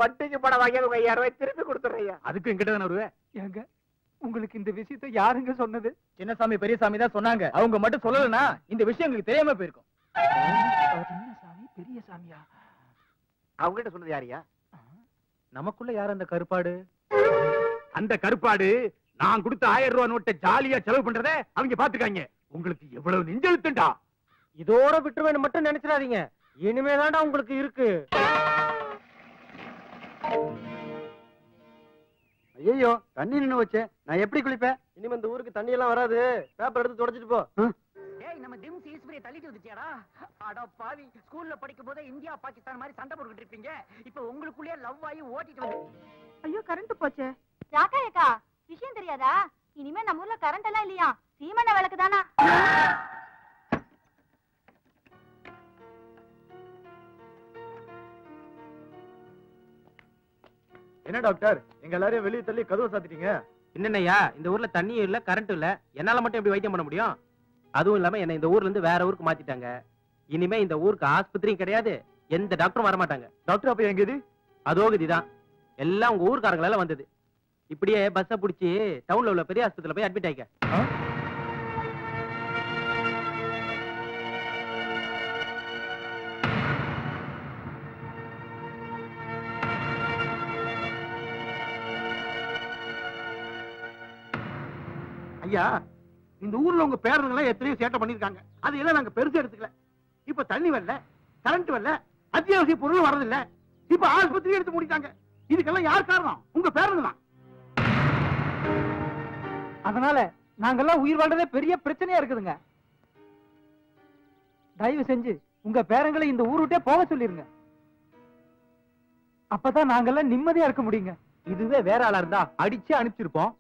வட்டிக்கு படம் வாங்கியது உங்க ஐயாயிரம் ரூபாய் திருப்பி கொடுத்துறேன் ஐயா. அதுக்கு எங்கிட்ட தானே வருவேன் ஏங்க உங்களுக்கு இந்த விஷயத்தை யாருங்க சொன்னது? சின்னசாமி பெரியசாமி தான் சொன்னாங்க. அவங்க மட்டும் சொல்லலனா இந்த விஷயம் எங்களுக்கு தெரியாம போயிருக்கும். சின்ன சாமி? பெரிய சாமியா? அவங்க கிட்ட சொன்னது யாரியா நமக்குள்ள யார் அந்த கருப்பாடு? அந்த கருப்பாடு நான் கொடுத்த ஆயிரம் ரூபாய் நோட்டை ஜாலியா செலவு பண்றத அவங்க பாத்துக்காங்க உங்களுக்கு எவ்வளவு நெஞ்செழுத்துண்டா? இதோட விட்டுருவேன்னு மட்டும் நினைச்சிடாதீங்க. இனிமேதான்டா உங்களுக்கு இருக்கு. ஐயோ தண்ணி நின்னு வச்சே நான் எப்படி குளிப்பேன்? இனிமே இந்த ஊருக்கு தண்ணி எல்லாம் வராது. பேப்பர் எடுத்து தொடச்சிட்டு போ. ஏய் நம்ம டிம்ஸ் ஈஸ்வரியை தள்ளிட்டு வந்துச்சியாடா அட பாவி ஸ்கூல்ல படிக்கும் போதே இந்தியா பாகிஸ்தான் மாதிரி சண்டை போட்டுக்கிட்டு இருப்பீங்க. இப்ப உங்களுக்குள்ளேயே லவ் ஆகி ஓட்டிட்டு வந்து ஐயோ கரண்ட் போச்சே. ராக்கா ஏக்கா விஷயம் தெரியாதா? இனிமே நம்ம ஊர்ல கரண்ட் எல்லாம் இல்லையா? சீமெண்ண விளக்கு தானா? என்ன டாக்டர்? எங்க எல்லாரையும் வெளியே தள்ளி கதவை சாத்திட்டீங்க? என்னண்ணய்யா இந்த ஊர்ல தண்ணியும் இல்ல கரண்ட் இல்ல. என்னால மட்டும் எப்படி வைத்தியம் பண்ண முடியும்? அதுவும் இல்லாம என்ன இந்த ஊர்ல இருந்து வேற ஊருக்கு மாத்திட்டாங்க. இனிமே இந்த ஊருக்கு ஆஸ்பத்திரியும் கிடையாது. எந்த டாக்டரும் வர மாட்டாங்க டாக்டர் அப்ப எங்க இது அதோகதிதான் எல்லாம் உங்க ஊர்க்காரங்களால வந்தது. இப்படியே பஸ்ஸ புடிச்சு டவுன்ல உள்ள பெரிய ஆஸ்பத்திரியில போய் அட்மிட் ஆயிக்க. ஐயா இந்த ஊர்ல உங்க பேரனுங்க எத்தனையோ சேட்டை பண்ணிருக்காங்க அது எல்லாம் நாங்க பெருசு எடுத்துக்கல. இப்ப தண்ணி வரல கரண்ட் வரல அத்தியாவசிய பொருள் வர்றதில்ல இப்ப ஆஸ்பத்திரி எடுத்து முடிட்டாங்க. இதுக்கெல்லாம் யார் காரணம்? உங்க பேரனுங்க தான் அதனால நாங்கெல்லாம் உயிர் வாழ்றதே பெரிய பிரச்சனையா இருக்குதுங்க. தயவு செஞ்சு உங்க பேரங்களை இந்த ஊர் விட்டே போக சொல்லிருங்க. அப்பதான் நாங்கெல்லாம் நிம்மதியா இருக்க முடியுங்க. இதுவே வேற ஆளா இருந்தா அடிச்சு அனுப்பிச்சிருப்போம்.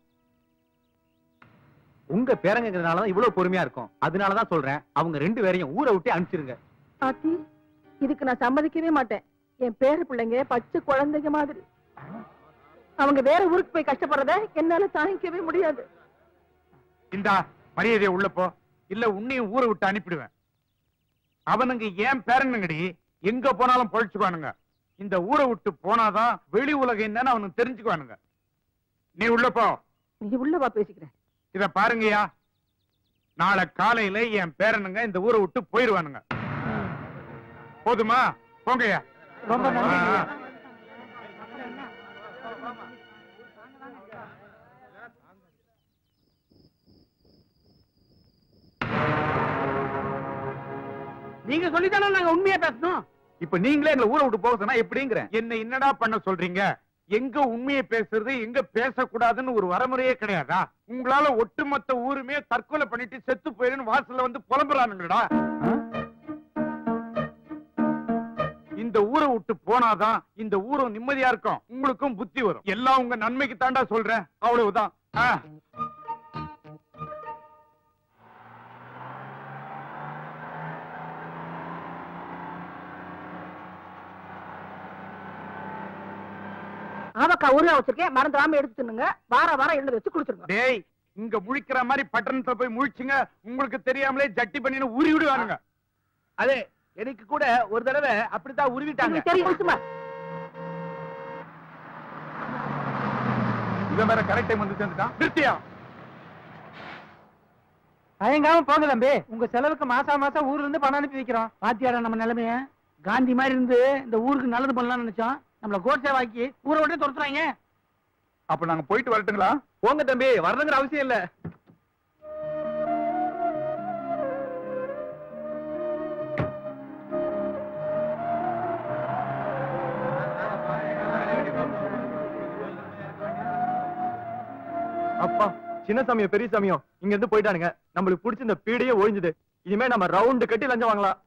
உங்க பேரங்கிறதுனாலதான் இவ்வளவு பொறுமையா இருக்கும். அதனாலதான் சொல்றேன். அவங்க ரெண்டு பேரையும் ஊரை விட்டு அனுப்பிச்சிருங்க. ஆத்தி இதுக்கு நான் சம்மதிக்கவே மாட்டேன். என் பேர பிள்ளைங்க பச்சை குழந்தைங்க மாதிரி. அவங்க வேற ஊருக்கு போய் கஷ்டப்படுறத என்னால தாங்கிக்கவே முடியாது. இந்தா மரியாதையை உள்ள போ. இல்ல உன்னையும் ஊரை விட்டு அனுப்பிடுவேன். அவனுங்க ஏன் பேரனுங்கடி? எங்க போனாலும் பொழைச்சுக்குவானுங்க. இந்த ஊரை விட்டு போனாதான் வெளி உலகம் என்னன்னு அவனுக்கு தெரிஞ்சுக்குவானுங்க. நீ உள்ள போ. நீ உள்ளவா பேசிக்கிறேன். இத பாருங்கய்யா. நாளை காலையில என் பேரனுங்க இந்த ஊரை விட்டு போயிருவானுங்க போதுமா? போங்கய்யா. ரொம்ப நன்றி. நீங்க சொல்லித்தானே நாங்க உண்மையா பேசணும்? இப்ப நீங்களே எங்களை ஊரை விட்டு போக சொன்னா என்ன என்னடா பண்ண சொல்றீங்க? எங்க உண்மையை பேசுறது எங்க பேசக்கூடாதுன்னு ஒரு வரமுறையே கிடையாதா? உங்களால ஒட்டுமொத்த ஊருமே தற்கொலை பண்ணிட்டு செத்து போயிருன்னு வாசல்ல வந்து புலம்புறானுங்கடா இந்த ஊரை விட்டு போனாதான் இந்த ஊரும் நிம்மதியா இருக்கும். உங்களுக்கும் புத்தி வரும். எல்லாம் உங்க நன்மைக்கு தாண்டா சொல்றேன். அவ்வளவுதான். ஆ. ஆவக்கா ஊர்ல வச்சிருக்கேன் மறந்துடாம எடுத்து தின்னுங்க. வார வாரம் எழுந்து வச்சு குடிச்சிருங்க. டேய் இங்க முழிக்கிற மாதிரி பட்டணத்துல போய் முழிச்சுங்க. உங்களுக்கு தெரியாமலே ஜட்டி பண்ணின்னு உரி விடுவானுங்க. அதே எனக்கு கூட ஒரு தடவை அப்படித்தான் உருவிட்டாங்க. தெரியும் சும்மா இவன் வேற கரெக்ட் டைம் வந்து சேர்ந்துட்டான். நிறுத்தியா? தயங்காம போங்க தம்பி. உங்க செலவுக்கு மாசா மாசம் ஊர்ல இருந்து பணம் அனுப்பி வைக்கிறோம். பாத்தியாடா நம்ம நிலைமைய. காந்தி மாதிரி இருந்து இந்த ஊருக்கு நல்லது பண்ணலாம்னு நினைச்சோம். நம்மள கோட்சே வாக்கி ஊரை விட்டு துரத்துறாங்க. அப்ப நாங்க போயிட்டு வரட்டுங்களா? போங்க தம்பி வரதுங்கிற அவசியம் இல்ல. அப்பா சின்ன சமயம் பெரிய சமயம் இங்க இருந்து போயிட்டானுங்க. நம்மளுக்கு பிடிச்ச இந்த பீடையே ஒழிஞ்சுது. இனிமே நம்ம ரவுண்டு கட்டி லஞ்சம் வாங்கலாம்.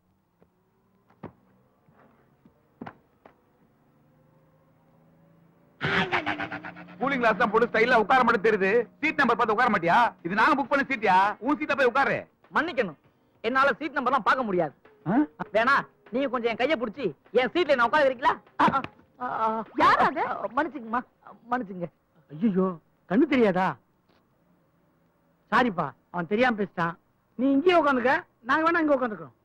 கூலிங் கிளாஸ் தான் போட்டு ஸ்டைலா உட்கார மட்டும் தெரியுது. சீட் நம்பர் பார்த்து உட்கார மாட்டியா? இது நாங்க புக் பண்ண சீட்டியா உன் சீட்டை போய் உட்காரு. மன்னிக்கணும். என்னால சீட் நம்பர்லாம் பார்க்க முடியாது. வேணா நீங்க கொஞ்சம் என் கைய புடிச்சு என் சீட்ல என்ன உட்கார வைக்கல யார் அது? மன்னிச்சுங்கம்மா. மன்னிச்சுங்க. ஐயோ கண்ணு தெரியாதா? சாரிப்பா அவன் தெரியாம பேசிட்டான். நீ இங்கேயே உட்காந்துக்க நாங்க வேணா இங்க உட்காந்துக்கிறோம்.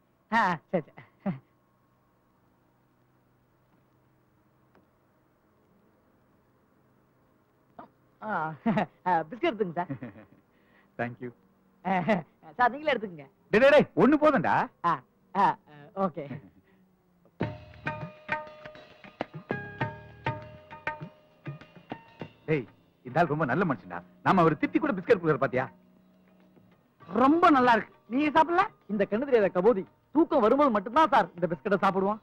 சரி சரி ஆ, பிஸ்கட் எடுத்துங்க சார். தேங்க்யூ சார் நீங்களே எடுத்துக்கங்க. ஒண்ணு போதும்டா. ஆ, ஆ, ஓகே. டேய் இந்த ஆள் ரொம்ப நல்ல மனுஷன்டா. நாம அவர் திட்டி கூட பிஸ்கட் கொடுக்குற பாத்தியா? ரொம்ப நல்லா இருக்கு. நீங்க சாப்பிடல? இந்த கண்ணு தெரியாத கபோதி. தூக்கம் வரும்போது மட்டும்தான் சார் இந்த பிஸ்கட்டை சாப்பிடுவான்.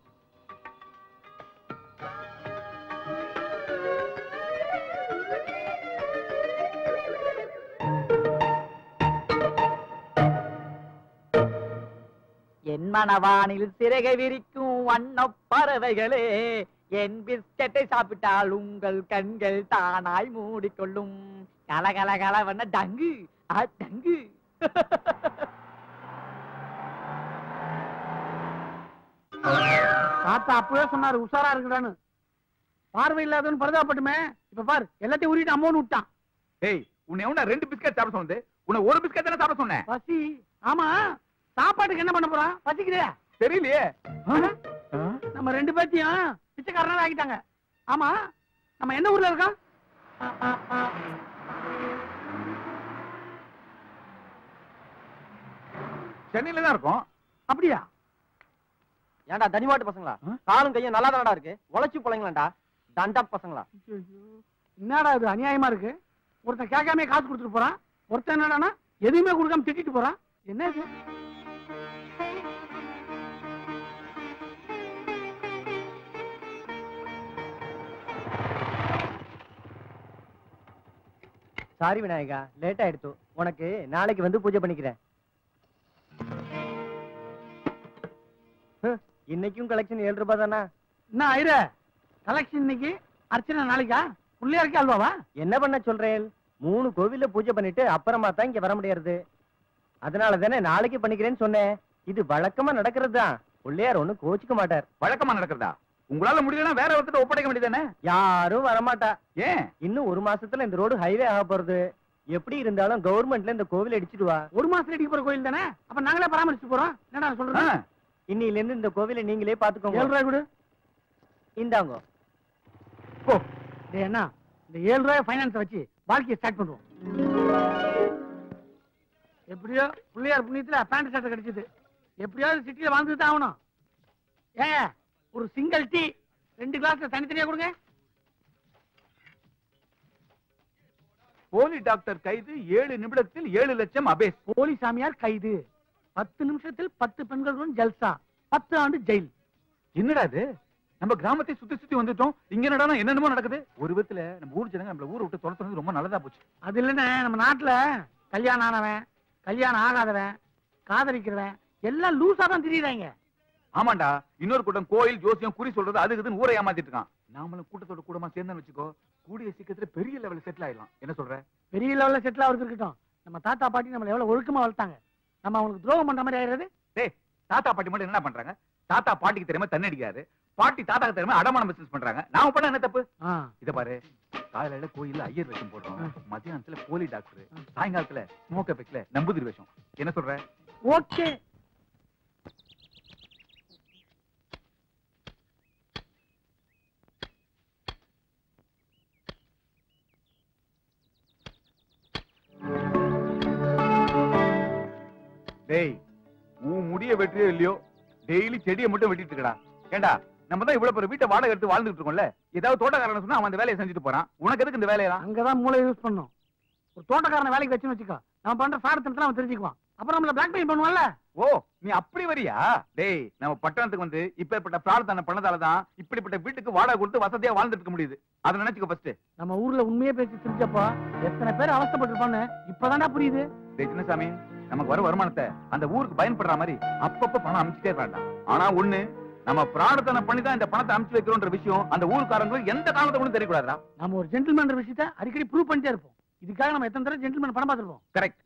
என் மனவானில் சிறகை விரிக்கும் வண்ணப் பறவைகளே என் பிஸ்கட்டை சாப்பிட்டால் உங்கள் கண்கள் தானாய் மூடிக்கொள்ளும். கல கல கலவண்ண டங்கு ஆ டங்கு. தாத்தா அப்பவே சொன்னாரு உஷாரா இருக்குடான்னு. பார்வை இல்லாதவன் பரிதாபப்பட்டுமே. இப்ப பார் எல்லாத்தையும் உருவிட்டு அம்மோன்னு விட்டான். டேய் உன்னை எவனா ரெண்டு பிஸ்கட் சாப்பிட சொன்னது? உன்னை ஒரு பிஸ்கட் தானே சாப்பிட சொன்னேன்? பசி ஆமா. சாப்பாட்டுக்கு என்ன பண்ண போறான் பசிக்குதே. தெரியலையே. நம்ம ரெண்டு பேர்த்தையும் பிச்சைக்காரனாவே ஆக்கிட்டாங்க. ஆமா நம்ம என்ன ஊர்ல இருக்கோம்? சென்னையில தான் இருக்கும். அப்படியா? ஏன்டா தனிமாட்டு பசங்களா? காலும் கையும் நல்லா தானடா இருக்கு. உழைச்சு பிள்ளைங்களாண்டா தண்டா பசங்களா? என்னடா இது அநியாயமா இருக்கு? ஒருத்தன் கேட்காம காசு கொடுத்துட்டு போறான். ஒருத்தன் என்னடான்னா எதுவுமே கொடுக்காம திட்டிட்டு போறான். என்ன இது? சாரி விநாயகா லேட் ஆயிடுத்து. உனக்கு நாளைக்கு வந்து பூஜை பண்ணிக்கிறேன். இன்னைக்கும் கலெக்ஷன் ஏழு ரூபாய் தானா? என்ன ஐர கலெக்ஷன் இன்னைக்கு? அர்ச்சனை நாளைக்கா? பிள்ளையாருக்கு அல்வாவா? என்ன பண்ண சொல்றேன்? மூணு கோவில்ல பூஜை பண்ணிட்டு அப்புறமா தான் இங்க வர முடியாது அதனால தானே நாளைக்கு பண்ணிக்கிறேன்னு சொன்னேன். இது வழக்கமா நடக்கிறது தான் பிள்ளையார் ஒண்ணும் கோச்சுக்க மாட்டார். வழக்கமா நடக்கிறதா? உங்களால முடியலன்னா வேற ஒருத்தர் ஒப்படைக்க வேண்டியதானே யாரும் வரமாட்டா. ஏன்? இன்னும் ஒரு மாசத்துல இந்த ரோடு ஹைவே ஆக போறது. எப்படி இருந்தாலும் கவர்மெண்ட்ல இந்த கோவில் அடிச்சிடுவா ஒரு மாசம் அடிக்க போற கோயில் தானே? அப்ப நாங்களே பராமரிச்சு போறோம். என்னடா சொல்றேன் இன்னில இருந்து இந்த கோவிலை நீங்களே ஏழு பாத்துக்கோங்க ரூபாய் கொடு. இந்தாங்க. போ. அண்ணா இந்த ஏழு ரூபாய் ஃபைனான்ஸ் வச்சு வாழ்க்கையை ஸ்டார்ட் பண்ணுவோம். எப்படியோ பிள்ளையார் புண்ணியத்துல பேண்ட் சட்டை கிடைச்சது. எப்படியாவது சிட்டியில வாழ்ந்துட்டு தான் ஆகணும். ஏங்க ஒரு சிங்கிள் டீ ரெண்டு கிளாஸ்ல தனித்தனியா கொடுங்க. போலி டாக்டர் கைது ஏழு நிமிடத்தில் ஏழு லட்சம் அபேஸ் போலி சாமியார் கைது. பத்து நிமிஷத்தில் பத்து பெண்களுடன் ஜல்சா பத்து ஆண்டு ஜெயில். என்னடா இது? நம்ம கிராமத்தை சுத்தி சுத்தி வந்துட்டோம். இங்க என்னடா என்னென்னமோ நடக்குது? ஒரு விதத்துல நம்ம ஊர் ஜனங்க நம்மள ஊரை விட்டு துரத்துறது ரொம்ப நல்லதா போச்சு. அது இல்லைன்னு நம்ம நாட்டுல கல்யாணம் ஆனவன் கல்யாணம் ஆகாதவன் காதலிக்கிறவன் எல்லாம் லூசா தான் திரியுறாங்க. ஆமாண்டா இன்னொரு கூட்டம் கோயில் ஜோசியம் குறி சொல்றது அதுக்கு இதுன்னு ஊரை ஏமாத்திட்டு இருக்கான். நாமளும் கூட்டத்தோட கூடமா சேர்ந்தேன்னு வச்சுக்கோ கூடிய சீக்கிரத்துல பெரிய லெவல்ல செட்டில் ஆயிடலாம். என்ன சொல்ற? பெரிய லெவல்ல செட்டில் ஆகுறது இருக்கட்டும். நம்ம தாத்தா பாட்டி நம்மள எவ்வளவு ஒழுக்கமா வளர்த்தாங்க. நம்ம அவங்களுக்கு துரோகம் பண்ற மாதிரி ஆயிடுறது. டேய் தாத்தா பாட்டி மட்டும் என்ன பண்றாங்க? தாத்தா பாட்டிக்கு தெரியாம தண்ணி அடிக்காது பாட்டி தாத்தாக்கு தெரியாம அடமான பிசினஸ் பண்றாங்க. நாம பண்ண என்ன தப்பு? இத பாரு காலையில கோயில்ல ஐயர் வேஷம் போடுறோம். மத்தியானத்துல போலி டாக்டர் சாயங்காலத்துல ஸ்மோக் எஃபெக்ட்ல நம்புதிரி வேஷம். என்ன சொல்ற? ஓகே. டேய் உன் முடிய வெற்றியோ இல்லையோ டெய்லி செடியை மட்டும் வெட்டிட்டு இருக்கடா. ஏண்டா நம்ம தான் இவ்வளவு பெரிய வீட்டை வாடகை எடுத்து வாழ்ந்துட்டு இருக்கோம்ல? ஏதாவது தோட்டக்காரன் சொன்னா அவன் அந்த வேலையை செஞ்சுட்டு போறான். உனக்கு எதுக்கு இந்த வேலையெல்லாம்? அங்கதான் மூளை யூஸ் பண்ணும். ஒரு தோட்டக்காரனை வேலைக்கு வச்சுன்னு வச்சுக்கோ. நம்ம பண்ற சாரத்தனத்துல அவன் தெரிஞ்சுக்குவான். அப்புறம் நம்மள பிளாக்மெயில் பண்ணுவான்ல? ஓ நீ அப்படி வரியா? டேய் நம்ம பட்டணத்துக்கு வந்து இப்பேற்பட்ட பிரார்த்தனை பண்ணதாலதான் இப்படிப்பட்ட வீட்டுக்கு வாடகை கொடுத்து வசதியா வாழ்ந்துட்டு இருக்க முடியுது. அதை நினைச்சுக்க ஃபர்ஸ்ட் நம்ம ஊர்ல உண்மையே பேசி தெரிஞ்சப்பா எத்தனை பேர் அவஸ்தைப்பட்டிருப்பான்னு இப்பதான்டா புரியுது. டேய் சின்னசாமி நமக்கு வர வருமானத்தை அந்த ஊருக்கு பயன்படுற மாதிரி அப்பப்ப பணம் அனுப்பிச்சிட்டே வேண்டாம் ஆனா ஒண்ணு நம்ம பிரார்த்தனை பண்ணி தான் இந்த பணத்தை அனுப்பிச்சு வைக்கிறோன்ற விஷயம் அந்த ஊருக்காரங்களுக்கு எந்த காலத்தை கூட தெரியக்கூடாதா நம்ம ஒரு ஜென்டில்மேன் விஷயத்த அடிக்கடி ப்ரூவ் பண்ணிட்டே இருப்போம். இதுக்காக நம்ம எத்தனை தடவை ஜென்டில்மேன் படம் பார்த்திருப்போம்? கரெக்ட்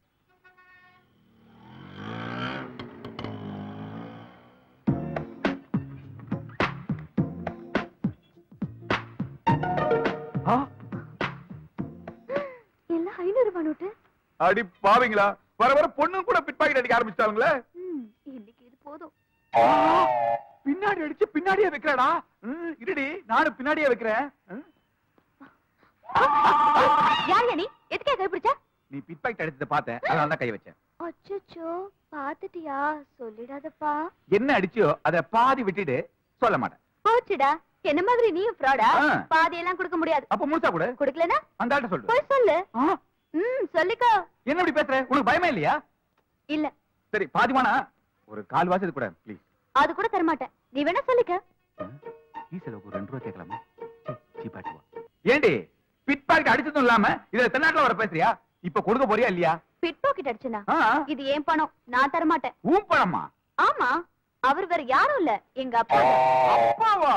எல்லாம் ஐநூறு ரூபாய் நோட்டு? அடி பாவீங்களா? வர வர பொண்ணு கூட பிட் பாக்கெட் அடிக்க ஆரம்பிச்சிட்டாங்களே ம், இன்னைக்கு இது போதும். பின்னாடி அடிச்சு பின்னாடியே வைக்கிறடா. இருடி நானும் பின்னாடியே வைக்கிறேன். யார் நீ? எதுக்கே கை பிடிச்ச நீ பிட் பாக்கெட் அடிச்சதை பார்த்தேன். அதனால தான் கை வச்சேன். அச்சோ பாத்துட்டியா சொல்லிடாதப்பா. என்ன அடிச்சியோ அத பாதி விட்டுட்டு சொல்ல மாட்டேன். போச்சுடா. என்ன மாதிரி நீயும் ஃப்ராடா ஆ. பாதி எல்லாம் கொடுக்க முடியாது. அப்ப முழுசா கூட. குடுக்கலனா அந்த ஆள்கிட்ட சொல்லு. போய் சொல்லு. ம் சொல்லிக்கோ. என்ன இப்படி பேசுற? உனக்கு பயமே இல்லையா? இல்ல. சரி பாதிமானா ஒரு கால் வாசது கூட ப்ளீஸ் அது கூட தர மாட்டேன் நீ வேணா சொல்லிக்க. ஒரு ரெண்டு ரூபா கேட்கலாமா? சீப்பாட்டு வா. ஏண்டி பிட் பாக்கெட் அடிச்சதும் இல்லாம இதுல தென்னாட்டுல வர பேசுறியா? இப்ப கொடுக்க போறியா இல்லையா? பிட் பாக்கெட் அடிச்சனா இது ஏன் பணம்? நான் தர மாட்டேன் உன் பணமா? ஆமா. அவர் வேற யாரும் இல்ல. எங்க அப்பா. அப்பாவா?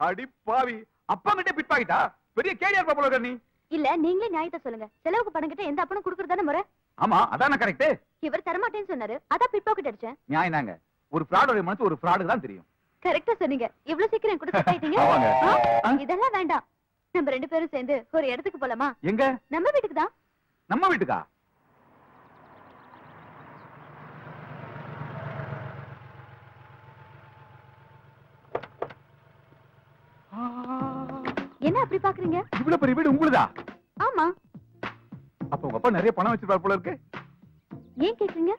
அடி பாவி. அப்பா கிட்ட பிட் பாக்கெட்டா பெரிய கேடியா இருப்பா போல இருக்க நீ. இல்ல நீங்களே நியாயத்தை சொல்லுங்க. செலவுக்கு பணம் கிட்ட எந்த அப்பனும் குடுக்கறதானே முறை? ஆமா அதான கரெக்ட் இவர் தரமாட்டேன்னு சொன்னாரு. அதான் பிட் பாக்கெட் அடிச்சேன். நியாயம் தாங்க ஒரு ஃப்ராடோட மனசு ஒரு ஃப்ராடு தான் தெரியும். கரெக்டா சொன்னீங்க. இவ்வளவு சீக்கிரம் கூட. ஆ? இதெல்லாம் வேண்டாம். நம்ம ரெண்டு பேரும் சேர்ந்து ஒரு இடத்துக்கு போலாமா? எங்க? நம்ம வீட்டுக்கு தான். நம்ம வீட்டுக்கா? என்ன அப்படி பாக்குறீங்க? இவ்வளவு பெரிய வீடு உங்களுதா? ஆமா. அப்ப உங்க அப்பா நிறைய பணம் வச்சிருப்பாரு போல இருக்கு. ஏன் கேக்குறீங்க?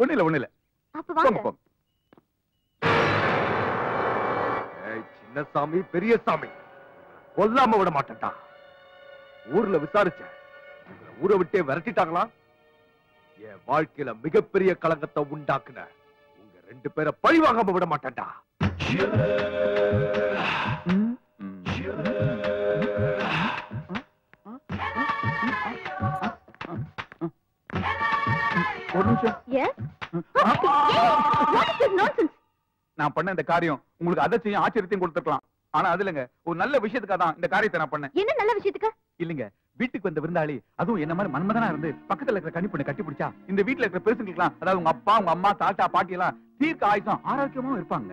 ஒண்ணு இல்ல ஒண்ணு இல்ல. அப்ப வாங்க. போங்க ஏய், சின்னசாமி பெரியசாமி. கொல்லாம விட மாட்டேன்டா. ஊர்ல விசாரிச்சேன் ஊரை விட்டே விரட்டிட்டாங்களா? என் வாழ்க்கையில மிகப்பெரிய களங்கத்தை உண்டாக்குன. உங்க ரெண்டு பேரை பழி வாங்காம விட மாட்டேன்டா. ஒரு நிமிஷம். நான் பண்ண இந்த காரியம் உங்களுக்கு அதிர்ச்சியும் ஆச்சரியத்தையும் கொடுத்துருக்கலாம். ஆனா அது இல்லைங்க. ஒரு நல்ல விஷயத்துக்காக தான் இந்த காரியத்தை நான் பண்ணேன். என்ன நல்ல விஷயத்துக்கு? இல்லைங்க. வீட்டுக்கு வந்த விருந்தாளி அதுவும் என்ன மாதிரி மன்மதனா இருந்து பக்கத்துல இருக்கிற கன்னி பொண்ணை கட்டி பிடிச்சா இந்த வீட்டுல இருக்கிற பெருசுங்களுக்கலாம் அதாவது உங்க அப்பா உங்க அம்மா தாத்தா பாட்டி எல்லாம் தீர்க்க ஆயுசம் ஆரோக்கியமாவும் இருப்பாங்க.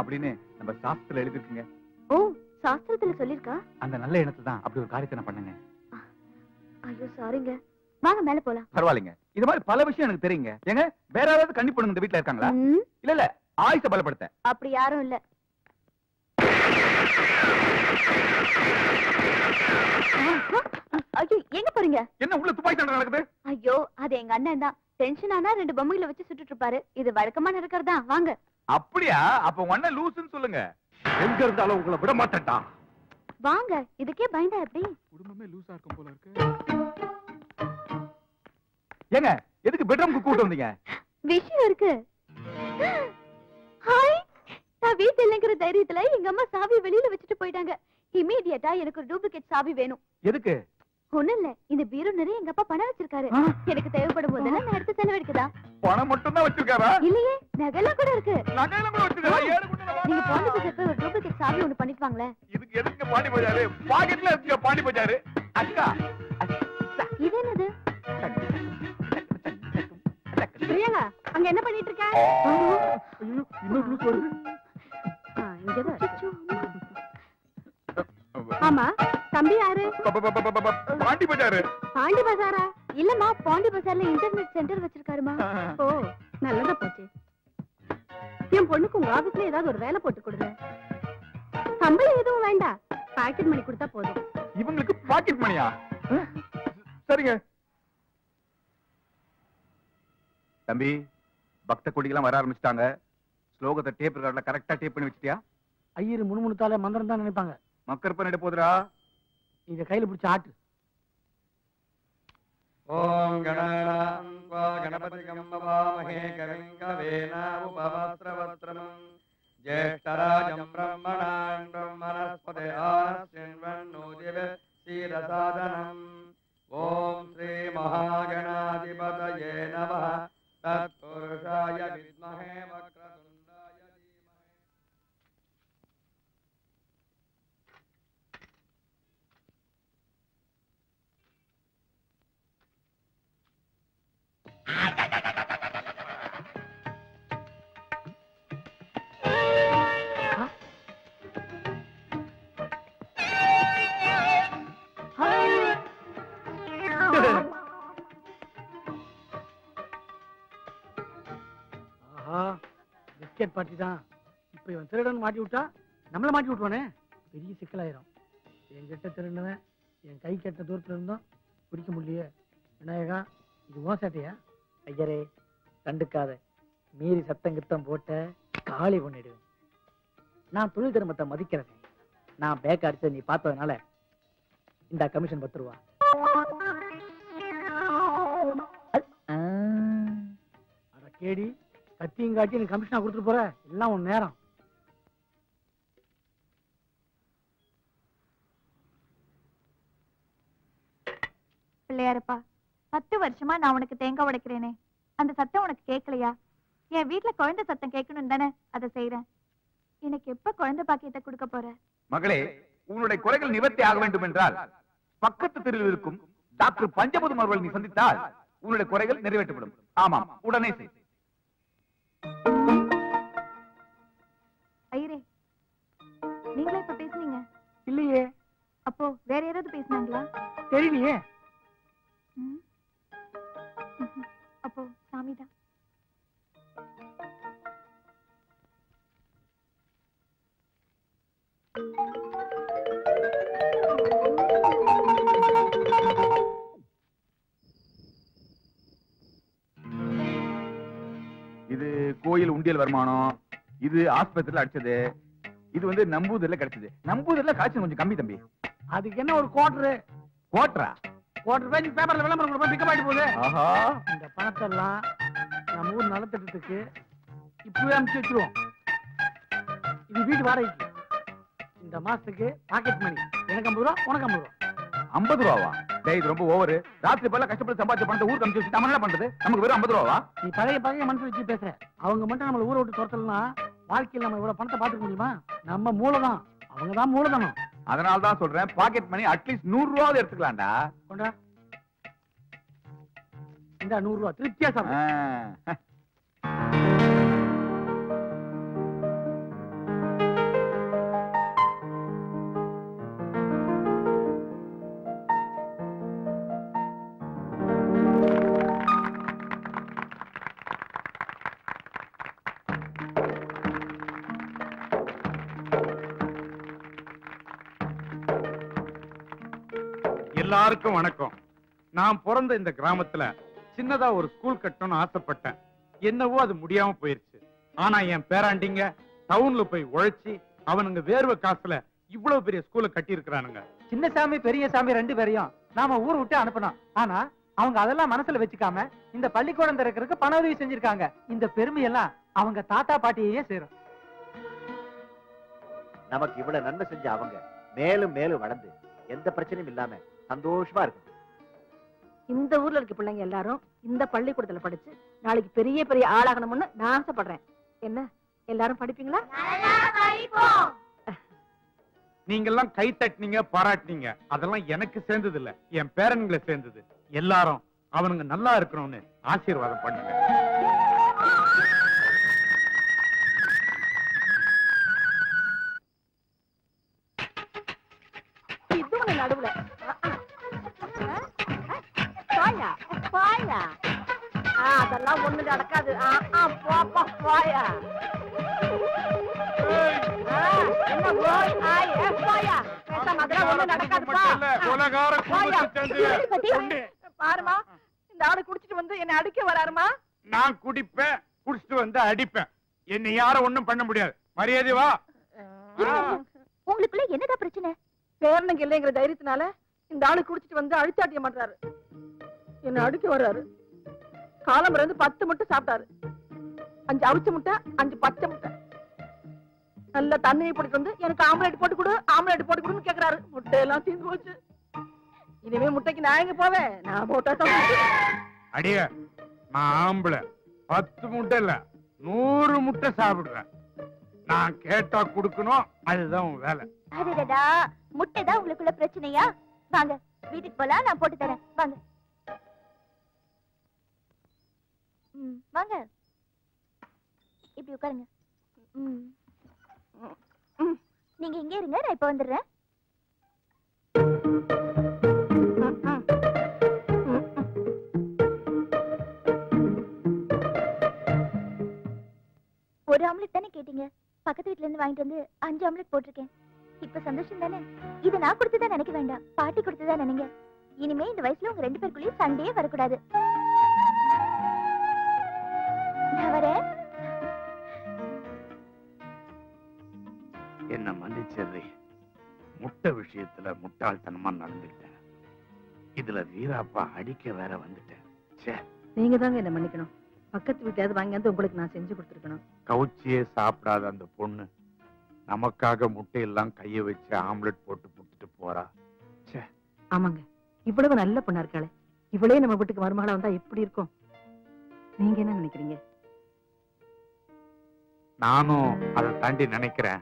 அப்படின்னு நம்ம சாஸ்திரத்துல எழுதிருக்குங்க ஓ சாஸ்திரத்துல சொல்லிருக்கா அந்த நல்ல எண்ணத்துல தான் அப்படி ஒரு காரியத்தை நான் பண்ணுங்க. ஐயோ சாரிங்க வாங்க மேல போலாம். பரவாயில்லைங்க. இது மாதிரி பல விஷயம் எனக்கு தெரியுங்க. ஏங்க வேற யாராவது கன்னி பொண்ணுங்க இந்த வீட்டுல இருக்காங்களா? இல்ல இல்ல ஆயுச பலப்படுத்த அப்படி யாரும் இல்ல. ஐயோ எங்க போறீங்க? என்ன உள்ள துப்பாக்கி சண்டை நடக்குது? ஐயோ அது எங்க அண்ணன் தான். டென்ஷன் ஆனா ரெண்டு பொம்மைகளை வச்சு சுட்டுட்டு இருப்பாரு. இது வழக்கமா நடக்கிறதா? வாங்க. அப்படியா? அப்ப உங்க அண்ணன் லூசுன்னு சொல்லுங்க. எங்க இருந்தாலும் உங்களை விட மாட்டேன்டா. வாங்க இதுக்கே பயந்தா எப்படி? குடும்பமே லூசா இருக்கும் போல இருக்கு. ஏங்க எதுக்கு பெட்ரூம்க்கு கூட்டு வந்தீங்க? விஷயம் இருக்கு. ஹாய் நான் வீட்டுல இல்லைங்கிற தைரியத்துல எங்க அம்மா சாவி வெளியில வச்சுட்டு போயிட்டாங்க. இமீடியட்டா எனக்கு ஒரு டூப்ளிகேட் சாவி வேணும். எதுக்கு? ஒண்ணும் இல்ல இந்த பீரோ நிறைய எங்க அப்பா பணம் வச்சிருக்காரு. எனக்கு தேவைப்படும் போதெல்லாம் நான் எடுத்து செலவழிக்குதா? பணம் மட்டும் தான் வச்சிருக்காரா? இல்லையே நகைலாம் கூட இருக்கு. நகையில கூட வச்சிருக்காரா? குண்டல நீங்க பாண்டி பஜார் போய் ஒரு டூப்ளிகேட் சாவி ஒண்ணு பண்ணிட்டு வாங்களேன். இதுக்கு எதுக்கு பாண்டி பஜாரு பாக்கெட்ல இருக்குங்க பாண்டி பஜாரு அக்கா என்ன பண்ணிட்டு இருக்க? ஆமா தம்பி யாரு? பாண்டி பஜாரு. பாண்டி பஜாரா? இல்லம்மா பாண்டி பஜார்ல இன்டர்நெட் சென்டர் வச்சிருக்காருமா. ஓ நல்லதா போச்சு. என் பொண்ணுக்கு உங்க ஆபீஸ்ல ஏதாவது ஒரு வேலை போட்டு கொடுங்க. சம்பளம் எதுவும் வேண்டாம். பாக்கெட் மணி கொடுத்தா போதும். இவங்களுக்கு பாக்கெட் மணியா சரிங்க. தம்பி பக்த கொடிகளாம் வர ஆரம்பிச்சிட்டாங்க. ஸ்லோகத்தை டேப் ரெக்கார்டில் கரெக்டாக டேப் பண்ணி வச்சிட்டியா? ஐயர் முணுமுணுத்தாலே மந்திரம் தான் நினைப்பாங்க. மக்கர் பண்ணிட போதுரா இதை கையில் பிடிச்ச ஆட்டு. ஓம் கணாம் கணபதி கம்பவாமகே கவிங்கவேனாவுபவஸ்ரவஸ்ரமம் ஜேஷ்டராஜம் பிரம்மணான் பிரம்மணஸ்பதே ஆசின்வன்னோதிவே சீரசாதனம். ஓம் ஸ்ரீ மகாகணாதிபதயே நம तत्पुरुषाय विद्महे वक्रतुण्डाय धीमहि பிஸ்கெட் பார்ட்டி தான். இப்ப இவன் திருடன் மாட்டி விட்டா நம்மள மாட்டி விட்டுவானே பெரிய சிக்கலாயிரும். என்கிட்ட திருடினவன் என் கை கெட்ட தூரத்துல இருந்தோம் பிடிக்க முடியலையே. விநாயகா இது ஓ சேட்டையா? ஐயரே கண்டுக்காத மீறி சத்தம் கித்தம் போட்ட காலி பண்ணிடுவேன் நான் தொழில் தர்மத்தை மதிக்கிறேன் நான் பேக் அடிச்சதை நீ பார்த்ததுனால இந்த கமிஷன் பத்து ரூபா அட கேடி கத்தியும் காட்டி எனக்கு கமிஷனா கொடுத்துட்டு போற. எல்லாம் உன் நேரம். பிள்ளையாரப்பா பத்து வருஷமா நான் உனக்கு தேங்காய் உடைக்கிறேனே. அந்த சத்தம் உனக்கு கேட்கலையா? என் வீட்ல குழந்தை சத்தம் கேட்கணும் தானே அதை செய்யறேன் எனக்கு எப்ப குழந்தை பாக்கியத்தை கொடுக்க போற? மகளே உன்னுடைய குறைகள் நிவர்த்தி ஆக வேண்டும் என்றால் பக்கத்து தெருவில் இருக்கும் டாக்டர் பஞ்சபுதம் அவர்கள் நீ சந்தித்தால் உன்னுடைய குறைகள் நிறைவேற்றப்படும். ஆமாம் உடனே செய். ஐயரே நீங்களா இப்ப பேசுனீங்க? இல்லையே. அப்போ வேற யாராவது பேசுனாங்களா? தெரியலையே. அப்போ சாமிதான் இது கோயில் உண்டியல் வருமானம் இது ஆஸ்பத்திரியில அடிச்சது இது வந்து நம்பூதிரில கிடைச்சது. நம்பூதிரில காய்ச்சல் கொஞ்சம் கம்மி தம்பி. அதுக்கு என்ன ஒரு குவார்டரு கோட்ரா குவார்டர் பேஜ் பேப்பர்ல விளம்பரம் கொடுப்பா பிக்கப் ஆயிட்டு போகுது. ஆஹா. இந்த பணத்தை எல்லாம் நம்ம ஊர் நலத்திட்டத்துக்கு இப்பவே அனுப்பிச்சு வச்சிருவோம். இது வீட்டு வாடகைக்கு. இந்த மாசத்துக்கு பாக்கெட் மணி எனக்கு ஐம்பது ரூபா உனக்கு ஐம்பது ரூபா. ஐம்பது ரூபாவா? டேய் இது ரொம்ப ஓவர் ராத்திரி பல கஷ்டப்பட்டு சம்பாதிச்ச பணத்தை ஊருக்கு அனுப்பிச்சு வச்சு நம்ம என்ன பண்றது? நமக்கு வெறும் ஐம்பது ரூபாவா? நீ பழைய பழைய மனசு வச்சு பேசுற. அவங்க மட்டும் நம்மள ஊரை விட்டு துரத்தலனா வாழ்க்கையில் நம்ம இவ்வளவு பணத்தை பாத்துக்க முடியுமா? நம்ம மூலதான் அவங்க தான் மூலதனம் அதனால தான் சொல்றேன் பாக்கெட் மணி அட்லீஸ்ட் நூறு ரூபாவது எடுத்துக்கலாம்டா. கொண்டா. இந்த நூறு ரூபா திருப்தியா சாப்பிடு. எல்லாருக்கும் வணக்கம். நான் பிறந்த இந்த கிராமத்துல சின்னதா ஒரு ஸ்கூல் கட்டணும்னு ஆசைப்பட்டேன். என்னவோ அது முடியாம போயிருச்சு. ஆனா என் பேராண்டிங்க டவுன்ல போய் உழைச்சி அவனுங்க வேர்வை காசுல இவ்வளவு பெரிய ஸ்கூலை கட்டி இருக்கிறானுங்க சின்ன சாமி பெரிய சாமி ரெண்டு பேரையும் நாம ஊர் விட்டு அனுப்பணும். ஆனா அவங்க அதெல்லாம் மனசுல வச்சுக்காம இந்த பள்ளிக்கூடம் திறக்கிறதுக்கு பண உதவி செஞ்சிருக்காங்க. இந்த பெருமையெல்லாம் அவங்க தாத்தா பாட்டியையே சேரும். நமக்கு இவ்வளவு நன்மை செஞ்ச அவங்க மேலும் மேலும் வளர்ந்து எந்த பிரச்சனையும் இல்லாம சந்தோஷமா இருக்கும் இந்த ஊர்ல இருக்க பிள்ளைங்க எல்லாரும் இந்த பள்ளிக்கூடத்துல படிச்சு நாளைக்கு பெரிய பெரிய ஆளாகணும்னு நான் ஆசைப்படுறேன். என்ன? எல்லாரும் படிப்பீங்களா? நீங்க எல்லாம் கை தட்டினீங்க பாராட்டினீங்க. அதெல்லாம் எனக்கு சேர்ந்தது இல்ல என் பேரன்களை சேர்ந்தது. எல்லாரும் அவனுங்க நல்லா இருக்கணும்னு ஆசீர்வாதம் பண்ணுங்க. அதெல்லாம் ஒண்ணு நடக்காது. போப்பா போயா. பாருமா இந்த ஆளு குடிச்சிட்டு வந்து என்ன அடிக்க வராருமா? நான் குடிப்பேன் குடிச்சிட்டு வந்து அடிப்பேன். என்னை யாரும் ஒண்ணும் பண்ண முடியாது. மரியாதை வா. உங்களுக்குள்ள என்னடா பிரச்சனை? பேரனுங்க இல்லைங்கிற தைரியத்தினால இந்த ஆளு குடிச்சிட்டு வந்து அழுத்தாட்டிய மாட்டாரு என்ன அடிக்க வர்றாரு. காலம்பரம் இருந்து பத்து முட்டை சாப்பிட்டாரு. அஞ்சு அவிச்ச முட்டை அஞ்சு பச்சை முட்டை. நல்ல தண்ணியை போட்டு வந்து எனக்கு ஆம்லேட் போட்டு கொடு ஆம்லேட் போட்டு கொடுன்னு கேக்குறாரு. முட்டை எல்லாம் தீர்ந்து போச்சு. இனிமே முட்டைக்கு நான் எங்க போவேன்? நான் போட்டா தான் அடிய நான் ஆம்பளை. பத்து முட்டை இல்ல நூறு முட்டை சாப்பிடுவேன் நான் கேட்டா கொடுக்கணும் அதுதான் உன் வேலை. அடடடா முட்டை தான் உங்களுக்குள்ள பிரச்சனையா? வாங்க வீட்டுக்கு போலாம் நான் போட்டு தரேன். வாங்க. வாங்க. இப்படி உட்காருங்க. நீங்க இங்கே இருங்க நான் இப்ப வந்துடுறேன். ஒரு ஆம்லெட் தானே கேட்டீங்க? பக்கத்து வீட்ல இருந்து வாங்கிட்டு வந்து அஞ்சு ஆம்லெட் போட்டிருக்கேன். இப்ப சந்தோஷம் தானே? இது நான் கொடுத்ததா நினைக்க வேண்டாம். பாட்டி கொடுத்ததா நினைங்க. இனிமே இந்த வயசுல உங்க ரெண்டு பேருக்குள்ளயும் சண்டையே வரக்கூடாது. விஷயத்துல முட்டாள்தனமா நடந்துக்கிட்டேன். இதுல வீராப்பா அடிக்க வேற வந்துட்டேன். நீங்க தாங்க என்ன மன்னிக்கணும். பக்கத்து வீட்டையாவது வாங்கியாந்து உங்களுக்கு நான் செஞ்சு கொடுத்துருக்கணும். கவுச்சியே சாப்பிடாத அந்த பொண்ணு. நமக்காக முட்டையெல்லாம் கைய வச்சு ஆம்லெட் போட்டு கொடுத்துட்டு போறா. ஆமாங்க. இவ்வளவு நல்ல பொண்ணா இருக்காளே. இவளே நம்ம வீட்டுக்கு மருமகளா வந்தா எப்படி இருக்கும்? நீங்க என்ன நினைக்கிறீங்க? நானும் அதை தாண்டி நினைக்கிறேன்.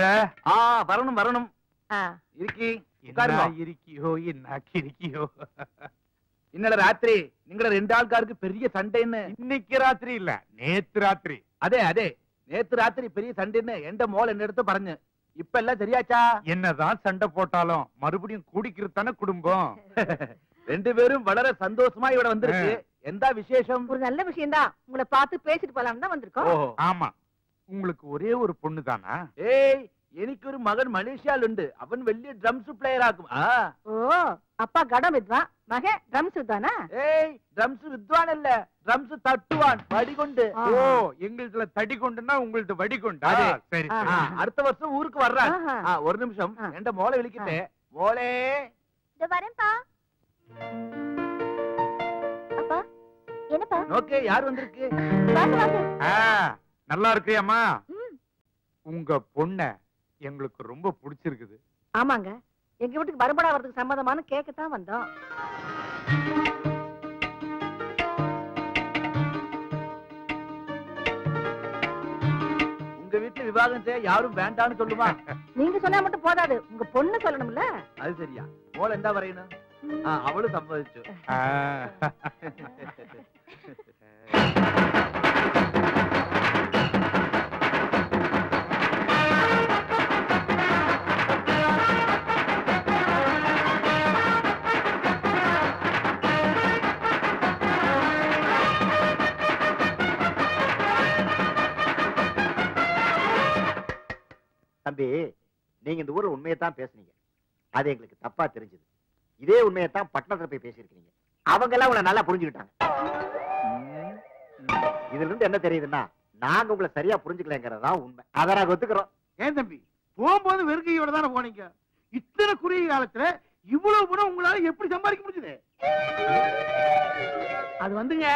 வரணும் வரணும். ராத்திரி நீங்கள ரெண்டு ஆள்காருக்கு பெரிய சண்டைன்னு. இன்னைக்கு ராத்திரி இல்ல நேத்து ராத்திரி. நேத்து ராத்திரி பெரிய சண்டைன்னு எந்த மோல் என்ன எடுத்து பறஞ்சு. இப்ப எல்லாம் சரியாச்சா? என்னதான் சண்டை போட்டாலும் மறுபடியும் கூடிக்கிறது தானே குடும்பம். ரெண்டு பேரும் வளர சந்தோஷமா இவட வந்திருக்கு. எந்த விசேஷம்? ஒரு நல்ல விஷயம் தான் உங்களை பார்த்து பேசிட்டு போலாம் தான் வந்திருக்கோம். ஆமா. உங்களுக்கு ஒரே ஒரு பொண்ணு தானா? ஏய் எனக்கு ஒரு மகன் மலேசியால் உண்டு அவன் வெளிய ட்ரம்ஸ் பிளேயர் ஆகும் ஓ அப்பா கடம் வித்வான் மகன் ட்ரம்ஸ் தானா ஏய் ட்ரம்ஸ் வித்வான் இல்ல ட்ரம்ஸ் தட்டுவான் வடிகுண்டு ஓ எங்களுதுல தடிகுண்டுனா உங்களுது வடிகுண்டா சரி அடுத்த வருஷம் ஊருக்கு வர்றான் ஒரு நிமிஷம் என்ட மோளை விழிக்கிட்டே மோளே இந்த வரேன்பா அப்பா என்னப்பா ஓகே யார் வந்திருக்கு வாங்க வாங்க நல்லா இருக்கியாமா உங்க பொண்ண எங்களுக்கு ரொம்ப பிடிச்சிருக்குது. ஆமாங்க. எங்க வீட்டுக்கு மறுபடா வரதுக்கு சம்மதமான கேட்கத்தான் வந்தோம். உங்க வீட்டுல விவாகம் செய்ய யாரும் வேண்டாம்னு சொல்லுமா? நீங்க சொன்னா மட்டும் போதாது. உங்க பொண்ணு சொல்லணும்ல? அது சரியா. போல என்ன வரையணும்? அவளும் சம்மதிச்சு. தம்பி நீங்க இந்த ஊர்ல உண்மையைத்தான் பேசுனீங்க. அது எங்களுக்கு தப்பா தெரிஞ்சது. இதே உண்மையைத்தான் பட்டணத்துல போய் பேசியிருக்கீங்க அவங்க எல்லாம் உங்களை நல்லா புரிஞ்சுக்கிட்டாங்க. இதுல இருந்து என்ன தெரியுதுன்னா நாங்க உங்களை சரியா புரிஞ்சுக்கலங்கிறதா உண்மை. அதை நாங்க ஒத்துக்கிறோம். ஏன் தம்பி? போகும்போது வெறுக்கையோட தானே போனீங்க? இத்தனை குறுகிய காலத்துல இவ்வளவு பணம் உங்களால எப்படி சம்பாதிக்க முடிஞ்சது? அது வந்துங்க.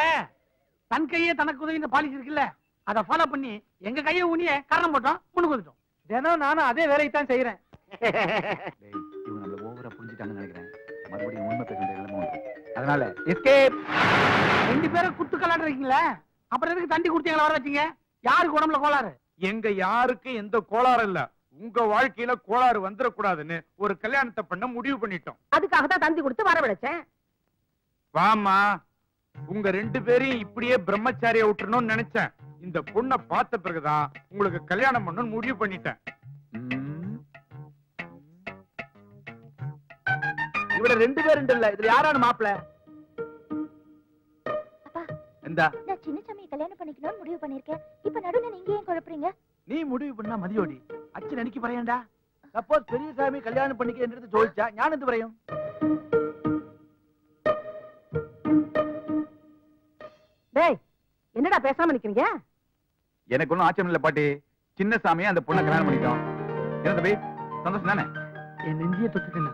தன் கையே தனக்கு உதவின்ற பாலிசி இருக்குல்ல. அதை ஃபாலோ பண்ணி எங்க கையை ஊனிய காரணம் போட்டோம் முன்னுக்கு வந்துட்டோம். தினம் நானும் அதே வேலையை தான் செய்யறேன் இவங்க நம்மள ஓவரா புரிஞ்சுட்டாங்கன்னு நினைக்கிறேன். மறுபடியும் உண்மை பேச வந்துரும். அதனால எஸ்கேப் ரெண்டு பேரும் குத்து கலாடுறீங்களா அப்புறம் எதுக்கு தண்டி கொடுத்து எங்களை வர வச்சீங்க? யாருக்கு உடம்புல கோளாறு? எங்க யாருக்கு எந்த கோளாறு இல்ல. உங்க வாழ்க்கையில கோளாறு வந்துடக்கூடாதுன்னு ஒரு கல்யாணத்தை பண்ண முடிவு பண்ணிட்டோம். அதுக்காக தான் தந்தி கொடுத்து வரவழைச்சேன் வாமா உங்க ரெண்டு பேரையும் இப்படியே பிரம்மச்சாரியா விட்டுறணும்னு நினைச்சேன். இந்த பொண்ணை பார்த்த பிறகுதான் உங்களுக்கு கல்யாணம் பண்ணணும்னு முடிவு பண்ணிட்டேன். இவட ரெண்டு பேர் இல்ல இதுல யாரான மாப்பிள்ள இந்த. நான் சின்ன சாமியை கல்யாணம் பண்ணிக்கணும்னு முடிவு பண்ணிருக்கேன். இப்ப நடுவுல நீங்க குழப்பறீங்க? நீ முடிவு பண்ணா மதியோடி. அச்சு நடிக்க பரையண்டா சப்போஸ் பெரிய சாமி கல்யாணம் பண்ணிக்கிறேன்றது ஜோதிச்சா ஞான எந்த டேய் என்னடா பேசாம நிக்கிறீங்க? எனக்கு ஒண்ணும் ஆச்சரியம் இல்ல பாட்டி. சின்ன சாமியை அந்த பொண்ணை கல்யாணம் பண்ணிட்டோம். என்ன தம்பி சந்தோஷம் தானே? என் நெஞ்சிய தொட்டுட்டேன்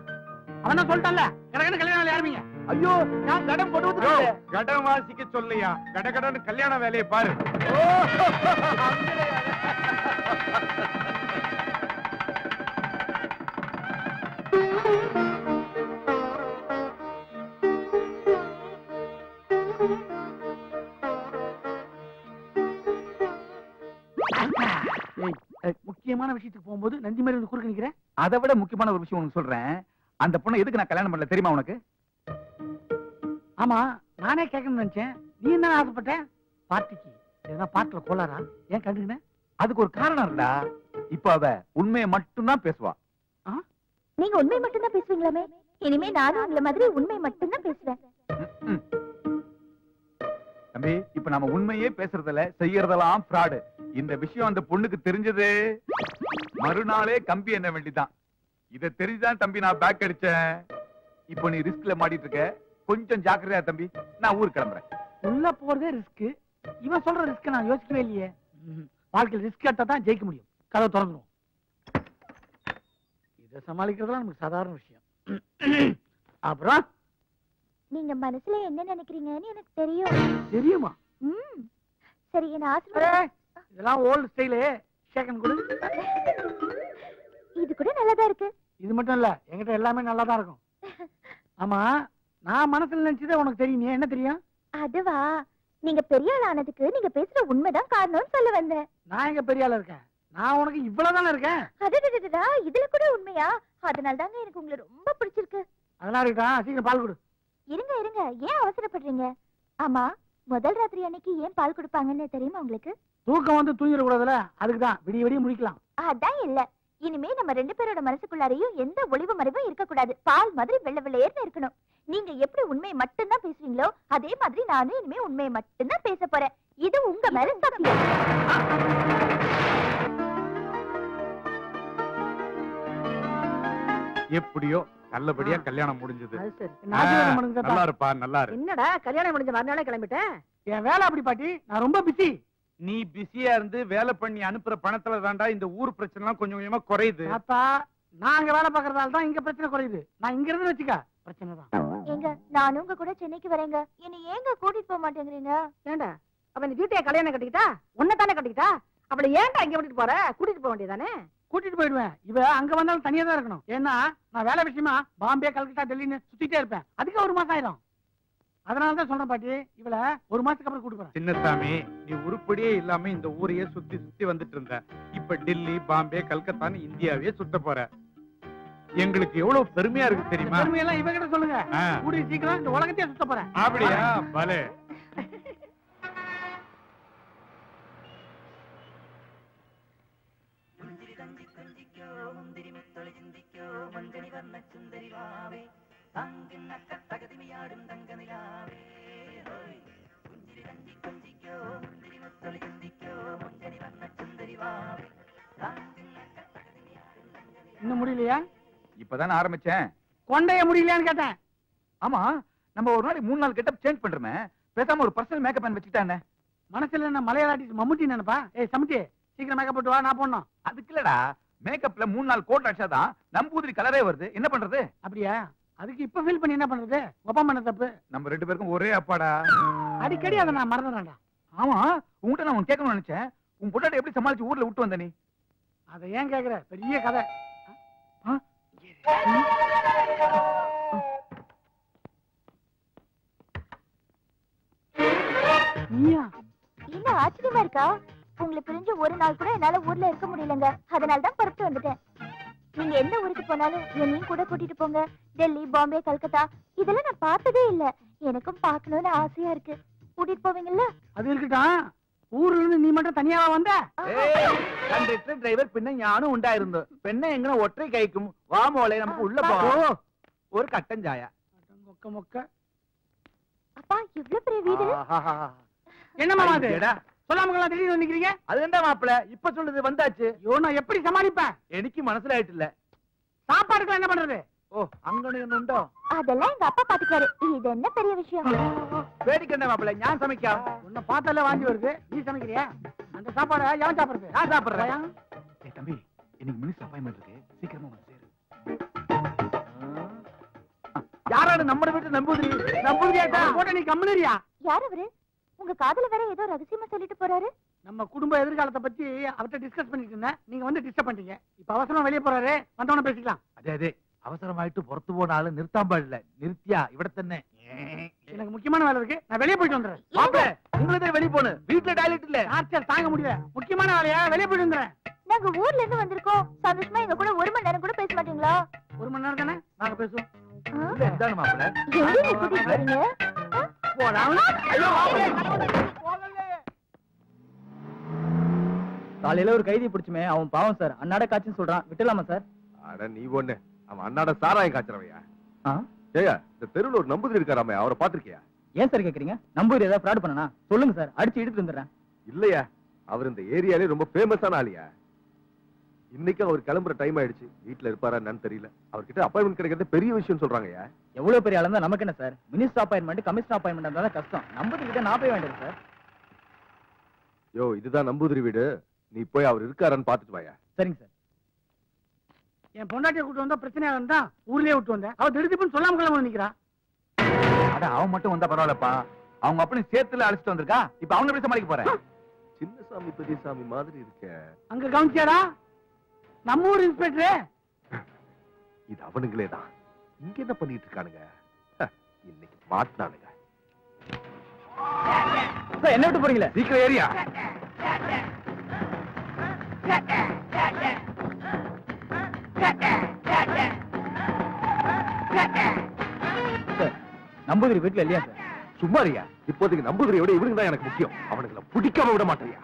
அவன் சொல்லிட்டான்ல. எனக்கு கல்யாணம் ஆரம்பிங்க ஐயோ நான் கடன் போட்டு கடன் வாசிக்க சொல்லையா? கட கடன் கல்யாண வேலையை பாரு. விஷயத்துக்கு போகும்போது நந்தி மாதிரி வந்து குறுக்க நிக்கிறேன். அதை விட முக்கியமான ஒரு விஷயம் உனக்கு சொல்றேன். அந்த பொண்ணை எதுக்கு நான் கல்யாணம் பண்ணல தெரியுமா உனக்கு? ஆமா நானே கேட்கணும்னு நினைச்சேன். நீ என்ன ஆசைப்பட்ட? பார்ட்டிக்கு. எதனா பாட்டுல கோளாரா ஏன் கண்டுக்கின? அதுக்கு ஒரு காரணம் இருக்குடா. இப்ப அவ உண்மையை மட்டும்தான் பேசுவா. நீங்க உண்மை மட்டும்தான் பேசுவீங்களாமே இனிமே நானும் உங்களை மாதிரி உண்மை மட்டும்தான் பேசுவேன். தம்பி இப்ப நம்ம உண்மையே பேசுறதுல செய்யறதெல்லாம் ஃப்ராடு இந்த விஷயம் அந்த பொண்ணுக்கு தெரிஞ்சது? மறுநாளே கம்பி என்ன வேண்டிதான். இத தெரிஞ்சுதான் தம்பி நான் பேக் அடிச்சேன். இப்போ நீ ரிஸ்க்ல மாட்டிட்டு இருக்க கொஞ்சம் ஜாக்கிரதையா தம்பி நான் ஊர் கிளம்புறேன். உள்ள போறதே ரிஸ்க் இவன் சொல்ற ரிஸ்க் நான் யோசிக்கவே இல்லையே. வாழ்க்கையில் ரிஸ்க் எடுத்தா தான் ஜெயிக்க முடியும். கதவை திறந்துடும் இதை சமாளிக்கிறதுலாம் நமக்கு சாதாரண விஷயம். அப்புறம் நீங்க மனசுல என்ன நினைக்கிறீங்கன்னு எனக்கு தெரியும். தெரியுமா? ம். சரி என்ன ஆசீர்வாதம் இதெல்லாம் ஓல்டு ஸ்டைலு ஷேக்கன் கொடு. இது கூட நல்லாதான் இருக்கு. இது மட்டும் இல்ல என்கிட்ட எல்லாமே நல்லா தான் இருக்கும். ஆமா நான் மனசுல நினைச்சதே உனக்கு தெரியும். நீ என்ன தெரியும்? அதுவா? நீங்க பெரிய ஆள் ஆனதுக்கு நீங்க பேசுற உண்மைதான் காரணம்னு சொல்ல வந்தேன். நான் எங்க பெரிய ஆளா இருக்கேன்? நான் உனக்கு இவ்வளவுதானே இருக்கேன்? அடடடடடா, இதுல கூட உண்மையா? அதனால தாங்க எனக்கு உங்களை ரொம்ப பிடிச்சிருக்கு. அதெல்லாம் இருக்கா சீக்கிரம் பால் கொடு. இருங்க இருங்க. ஏன் அவசரப்படுறீங்க? ஆமா முதல் ராத்திரி அன்னைக்கு ஏன் பால் கொடுப்பாங்கன்னு தெரியுமா உங்களுக்கு? தூக்கம் வந்து தூங்கிட கூடாதுல அதுக்கு தான் விடிய விடிய முடிக்கலாம் அதான் இல்ல. இனிமே நம்ம ரெண்டு பேரோட மனசுக்குள்ளாரையும் எந்த ஒளிவு மறைவும் இருக்கக்கூடாது. பால் மாதிரி வெள்ளை வெள்ளையர்னு இருக்கணும். நீங்க எப்படி உண்மையை மட்டும்தான் பேசுவீங்களோ அதே மாதிரி நானும் இனிமே உண்மையை மட்டும்தான் பேச போறேன். இது உங்க மேல சத்தியம் எப்படியோ நல்லபடியா கல்யாணம் முடிஞ்சது. நல்லா இருப்பா நல்லா இரு என்னடா கல்யாணம் முடிஞ்ச மறுநாளே கிளம்பிட்டேன் என் வேலை அப்படி பாட்டி. நான் ரொம்ப பிஸி நீ பிஸியா இருந்து வேலை பண்ணி அனுப்புற பணத்துல தாண்டா இந்த ஊர் பிரச்சனை எல்லாம் கொஞ்சம் கொஞ்சமா குறையுது. நான் அங்க வேலை பாக்குறதால தான் இங்க பிரச்சனை குறையுது. நான் இங்க இருந்து வச்சுக்க பிரச்சனை தான். ஏங்க நானும் உங்க கூட சென்னைக்கு வரேங்க. என்னை ஏங்க கூட்டிட்டு போக மாட்டேங்கிறீங்க? ஏண்டா அப்ப இந்த வீட்டைய கல்யாணம் கட்டிக்கிட்டா? உன்னை தானே கட்டிக்கிட்டா அவளை ஏன்டா இங்க விட்டுட்டு போற? கூட்டிட்டு போக வேண்டியதானே கூட்டிட்டு போயிடுவேன் இவ அங்க வந்தாலும் தனியா தான் இருக்கணும். ஏன்னா நான் வேலை விஷயமா பாம்பே கல்கத்தா டெல்லின்னு சுத்திட்டே இருப்பேன். அதுக்கு ஒரு மாசம் ஆயிடும் அதனால தான் சொல்றேன் பாட்டி. இவள ஒரு மாசத்துக்கு அப்புறம் கூட்டு போறேன். சின்னசாமி நீ உருப்படியே இல்லாம இந்த ஊரையே சுத்தி சுத்தி வந்துட்டு இருந்த. இப்ப டெல்லி பாம்பே கல்கத்தான்னு இந்தியாவே சுத்த போற. எங்களுக்கு எவ்வளவு பெருமையா இருக்கு தெரியுமா? பெருமையெல்லாம் இவ கிட்ட சொல்லுங்க கூடிய சீக்கிரம் இந்த உலகத்தையே சுத்த போறேன். அப்படியா? பலே. இன்னும் முடியலையா? இப்பதானே ஆரம்பிச்சேன். கொண்டைய முடியலையான்னு கேட்டேன். ஆமா நம்ம ஒரு நாளைக்கு மூணு நாள் கெட்டப் சேஞ்ச் பண்றோமே. பேசாம ஒரு பர்சனல் மேக்கப் மேன் வச்சுக்கிட்டானே மனசுல என்ன மலையாளாட்டி மம்முட்டி நினைப்பா? ஏய் சமத்தி சீக்கிரம் மேக்கப் போட்டு வா நான் போடணும். அதுக்கு இல்லடா மேக்கப்ல மூணு நாள் கோட் அடிச்சாதான் நம்பூதிரி கலரே வருது. என்ன பண்றது? அப்படியா? அதுக்கு இப்ப ஃபீல் பண்ணி என்ன பண்றது? ஒப்பா பண்ண தப்பு? நம்ம ரெண்டு பேருக்கும் ஒரே அப்பாடா. அடிக்கடி அதை நான் மறந்துடுறேன்டா ஆமா உன்கிட்ட நான் உனக்கு கேட்கணும்னு நினைச்சேன். உன் பொட்டாட்டி எப்படி சமாளிச்சு ஊர்ல விட்டு வந்த நீ? அதை ஏன் கேக்குற? பெரிய கதை. என்ன ஆச்சரியமா இருக்கா? உங்களை பிரிஞ்சு ஒரு நாள் கூட என்னால ஊர்ல இருக்க முடியலங்க. அதனால தான் புறப்பட்டு வந்துட்டேன். நீங்க எந்த ஊருக்கு போனாலும் என்னையும் கூட கூட்டிட்டு போங்க. டெல்லி பாம்பே கல்கத்தா இதெல்லாம் நான் பார்த்ததே இல்ல. எனக்கும் பார்க்கணும்னு ஆசையா இருக்கு. கூட்டிட்டு போவீங்கல்ல? அது இருக்கட்டும். ஊர்ல இருந்து நீ மட்டும் தனியாவா வந்த. கண்டக்டர் டிரைவர் பின்ன ஞானும் உண்டாயிருந்தோ. பெண்ணை எங்கன ஒற்றை கைக்கும் வா மோளே நமக்கு உள்ள போ ஒரு கட்டன் ஜாயா மொக்க மொக்க. அப்பா இவ்ளோ பெரிய வீடு. என்னம்மா அது. சொல்லாமங்களா திடீர்னு வந்து நிக்கிறீங்க? அது என்ன மாப்பிள? இப்ப சொல்லுது வந்தாச்சு. ஐயோ நான் எப்படி சமாளிப்பேன் எனக்கு மனசுல ஆயிட்டு இல்ல சாப்பாடுக்கு என்ன பண்றது? ஓ அங்கனு உண்டോ? அதெல்லாம் எங்க அப்பா பாத்துக்காரு இது என்ன பெரிய விஷயம்? வேடிக்கை என்ன மாப்பிள்ள ஞான் சமைக்கா? உன்னை பார்த்தாலே வாந்தி வருது. நீ சமைக்கிறியா? அந்த சாப்பாடை எவன் சாப்பிடுறது? நான் சாப்பிடுறேன். ஏய் தம்பி இன்னைக்கு மினிஸ்டர் அப்பாயின்மெண்ட் இருக்கு. சீக்கிரமா வந்து சேரு. யாராரு நம்ம வீட்டு நம்பூதிரி? நம்புறியாட்டா போட்ட நீ கம்முனரியா யார் அவரு? உங்க காதல வேற ஏதோ ரகசியமா சொல்லிட்டு போறாரு? நம்ம குடும்ப எதிர்காலத்தை பத்தி அவர்கிட்ட டிஸ்கஸ் பண்ணிட்டு இருந்தேன். நீங்க வந்து டிஸ்டர்ப் பண்றீங்க இப்ப அவசரம் வெளியே போறாரு. வந்தவன பேசிக்கலாம். அதே அதே. அவசரமாயிட்டு பொறுத்து போன ஆளு நிறுத்தாம்பா இல்ல. நிறுத்தியா? இவட தானே எனக்கு முக்கியமான வேலை இருக்கு. நான் வெளியே போயிட்டு வந்துறேன் மாப்பிள உங்களதே வெளியே போனு. வீட்ல டாய்லெட் இல்ல. ஆச்சல் தாங்க முடியல. முக்கியமான வேலையா? வெளியே போயிட்டு வந்துறேன் நாங்க ஊர்ல இருந்து வந்திருக்கோம். சந்தோஷமா எங்க கூட ஒரு மணி நேரம் கூட பேச மாட்டீங்களா? ஒரு மணி நேரம் தானே? நாங்க பேசுவோம். மாப்பிள்ள காலையில ஒரு கைதி பிடிச்சுமே அவன் பாவம் சார். அன்னாட காட்சின்னு சொல்றான். விட்டுலாமா சார்? அட நீ ஒண்ணு. அவன் அண்ணாட சாராயம் காய்ச்சறவையா? ஏயா இந்த தெருவுல ஒரு நம்புதிரி இருக்காராமே அவரை பாத்திருக்கியா ஏன் சார் கேக்குறீங்க? நம்பூர் ஏதாவது ஃப்ராட் பண்ணனா? சொல்லுங்க சார். அடிச்சு எடுத்து வந்துடுறேன். இல்லையா அவர் இந்த ஏரியாலே ரொம்ப ஃபேமஸான ஆளியா? இன்னைக்கு அவர் கிளம்புற டைம் ஆயிடுச்சு. வீட்டுல இருப்பாரா என்னன்னு தெரியல. அவர்கிட்ட அப்பாயின்மெண்ட் கிடைக்கிறது பெரிய விஷயம் சொல்றாங்கய்யா எவ்வளவு பெரிய ஆளா இருந்தா நமக்கு என்ன sir? Minister appointment commissioner appointment இருந்தாலும் கஷ்டம். நம்பர் கிட்ட நான் போய் வேண்டியது சார். யோ இதுதான் நம்பூதிரி வீடு. நீ போய் அவர் இருக்காரான்னு பாத்துட்டு வாயா. சரிங்க சார். என் பொண்டாட்டியை கூட்டு வந்தா பிரச்சனையா இருந்தா ஊர்லயே விட்டு வந்தேன். அவ திடுதிப்புன்னு சொல்லாம கிளம்ப நிக்கிறா அட அவன் மட்டும் வந்தா பரவாயில்லப்பா. அவங்க அப்பனையும் சேர்த்துல அழைச்சிட்டு வந்திருக்கா. இப்ப அவங்க எப்படி சமாளிக்க போறேன்? சின்னசாமி பெரியசாமி மாதிரி இருக்க. அங்க கவனிச்சியாடா? நம்ம ஊர் இன்ஸ்பெக்டர். இது அவனுங்களே தான் இங்க என்ன பண்ணிட்டு இருக்கானுங்க இன்னைக்கு மாட்டினானுங்க. என்ன விட்டு போறீங்களே? சீக்கிரம் ஏரியா நம்பூதிரி வீட்டுல இல்லையா சார்? சும்மாரியா இப்போதைக்கு நம்புதிரை விட இவனுங்க தான் எனக்கு முக்கியம். அவனுங்களை பிடிக்காம விட மாட்டேயா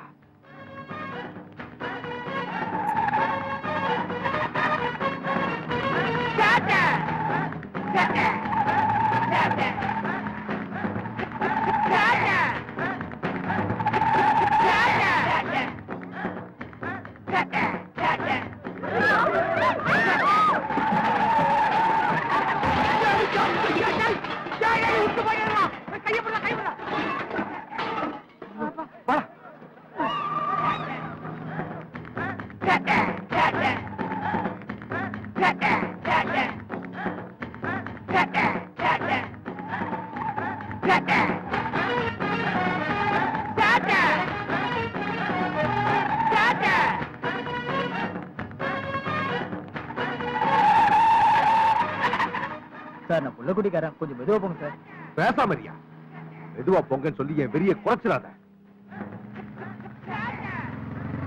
மெதுவா பொங்கன்னு சொல்லி என் வெறிய குறைச்சிடாத.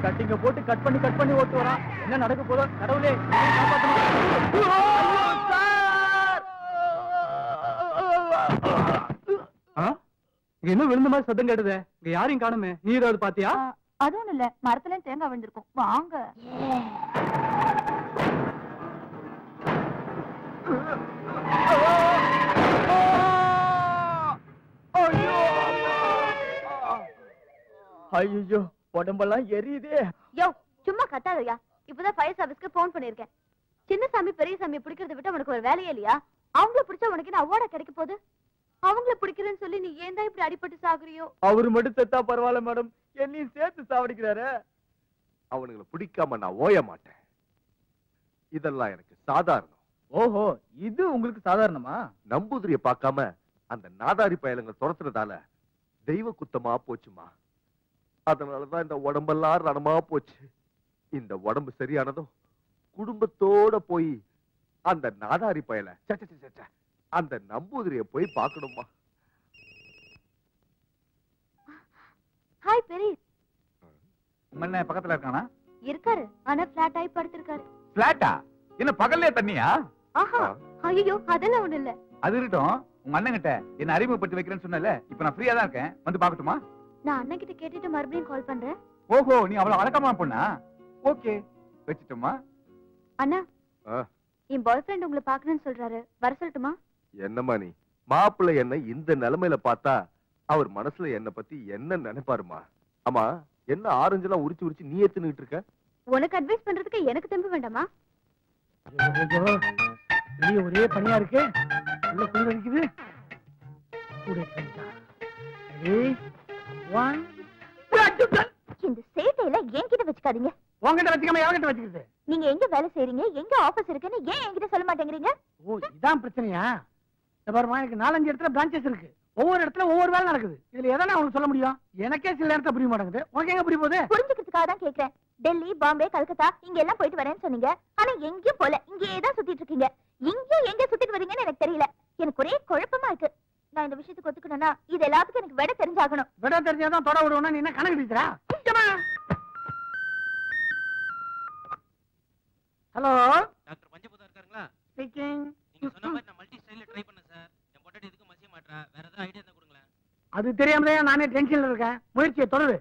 கட்டிங்க போட்டு கட் பண்ணி கட் பண்ணி ஓட்டு வரான் என்ன நடக்க போதோ கடவுளே என்னை காப்பாத்தணும். இங்க என்ன விழுந்த மாதிரி சத்தம் கேட்டதே. இங்க யாரையும் காணுமே. நீ ஏதாவது பாத்தியா? அது ஒண்ணும் இல்ல. மரத்துல தேங்காய் விழுந்திருக்கும். வாங்க. ஐயோ உடம்பெல்லாம் எரியுதே. யோ சும்மா கத்தாதயா. இப்பதான் ஃபயர் சர்வீஸ்க்கு போன் பண்ணிருக்கேன். சின்னசாமி பெரியசாமி பிடிக்கிறத விட்டு உனக்கு ஒரு வேலையே இல்லையா? அவங்கள பிடிச்சா உனக்கு என்ன அவார்டா கிடைக்க போகுது? அவங்கள பிடிக்கிறேன்னு சொல்லி நீ ஏன் தான் இப்படி அடிபட்டு சாகுறியோ? அவரு மட்டும் செத்தா பரவாயில்ல மேடம். என்னையும் சேர்த்து சாவடிக்கிறாரு. அவனுங்களை பிடிக்காம நான் ஓய மாட்டேன். இதெல்லாம் எனக்கு சாதாரணம். ஓஹோ இது உங்களுக்கு சாதாரணமா? நம்பூதிரிய பார்க்காம அந்த நாதாரி பயலுங்க துரத்துறதால தெய்வ குத்தமா போச்சுமா? அதனாலதான் இந்த உடம்பெல்லாம் ரணமா போச்சு. இந்த உடம்பு சரியானதும் குடும்பத்தோட போய் அந்த நாதாரி பயல ச்ச, ச்ச, ச்ச, ச்ச, அந்த நம்பூதிரிய போய் பார்க்கணுமா? ஹாய் பெரிய அண்ணன் பக்கத்துல இருக்கானா? இருக்காரு ஆனா பிளாட் ஆகி படுத்திருக்காரு. பிளாட்டா என்ன பகல்லே தண்ணியா? ஆஹா ஐயோ அதெல்லாம் ஒண்ணு இல்ல அது இருக்கட்டும் உங்க அண்ணன் கிட்ட என்ன அறிமுகப்படுத்தி வைக்கிறேன்னு சொன்னல இப்ப நான் ஃப்ரீயா தான் இருக்கேன். வந்து பாக்கட்டுமா நான் அண்ணன் கிட்ட கேட்டுட்டு மறுபடியும் கால் பண்றேன். ஓஹோ நீ அவ்வளவு அடக்கமா பொண்ணா? ஓகே வச்சுட்டோமா? அண்ணா ஆ. என் பாய் ஃப்ரெண்ட் உங்களை பாக்கணும்னு சொல்றாரு. வர சொல்லட்டுமா? என்னம்மா நீ? மாப்பிள்ளை என்ன இந்த நிலைமையில பார்த்தா அவர் மனசுல என்ன பத்தி என்ன நினைப்பாருமா? ஆமா என்ன ஆரஞ்செல்லாம் உரிச்சு உரிச்சு நீ எத்துனுட்டு இருக்க? உனக்கு அட்வைஸ் பண்றதுக்கு எனக்கு தெம்பு வேண்டாமா? வெளியே ஒரே பனியா இருக்கு? உள்ள குளிர் அடிக்குது? ஒன் இந்த சேட்டையில என்கிட்ட வச்சுக்காதீங்க. உங்ககிட்ட வச்சுக்காம எவங்கிட்ட வச்சுக்கிறது? நீங்க எங்க வேலை செய்றீங்க? எங்க ஆபீஸ் இருக்குன்னு ஏன் என்கிட்ட சொல்ல மாட்டேங்கிறீங்க? ஓ இதான் பிரச்சனையா? பாருமா எனக்கு நாலஞ்சு இடத்துல பிரான்ச்சஸ் இருக்கு. ஒவ்வொரு இடத்துல ஒவ்வொரு வேலை நடக்குது. இதுல எதை நான் உனக்கு சொல்ல முடியும்? எனக்கே சில நேரத்துல புரிய மாட்டேங்குது. உனக்கு எங்க புரிய போகுது? புரிஞ்சுக்கிறதுக்காக தான் கேக்குறேன். டெல்லி பாம்பே கல்கத்தா இங்க எல்லாம் போயிட்டு வரேன்னு சொன்னீங்க. ஆனா எங்கேயும் போல. இங்கேயே தான் சுத்திட்டு இருக்கீங்க. இங்கேயும் எங்க சுத்திட்டு வரீங்கன்னு எனக்கு தெரியல. எனக்கு ஒரே குழப்பமா இருக்கு. நான் இந்த விஷயத்துக்கு ஒத்துக்கணும்னா இது எல்லாத்துக்கும் எனக்கு விட தெரிஞ்சாகணும். விட தெரிஞ்சாதான் தொட விடுவோம்னா நீ என்ன கணக்கு டீச்சரா? ஹலோ? டாக்டர் பஞ்சபூதம் இருக்காருங்களா? ஸ்பீக்கிங் நீங்க சொன்ன மாதிரி நான் மல்டி ஸ்டைல்ல ட்ரை பண்ணேன் சார். என் பொண்டாட்டி எதுக்கும் மசிய மாட்டா வேற ஏதாவது ஐடியா இருந்தா கொடுங்களேன். அது தெரியாம தான் நானே டென்ஷன்ல இருக்கேன். முயற்சியை தொடரு.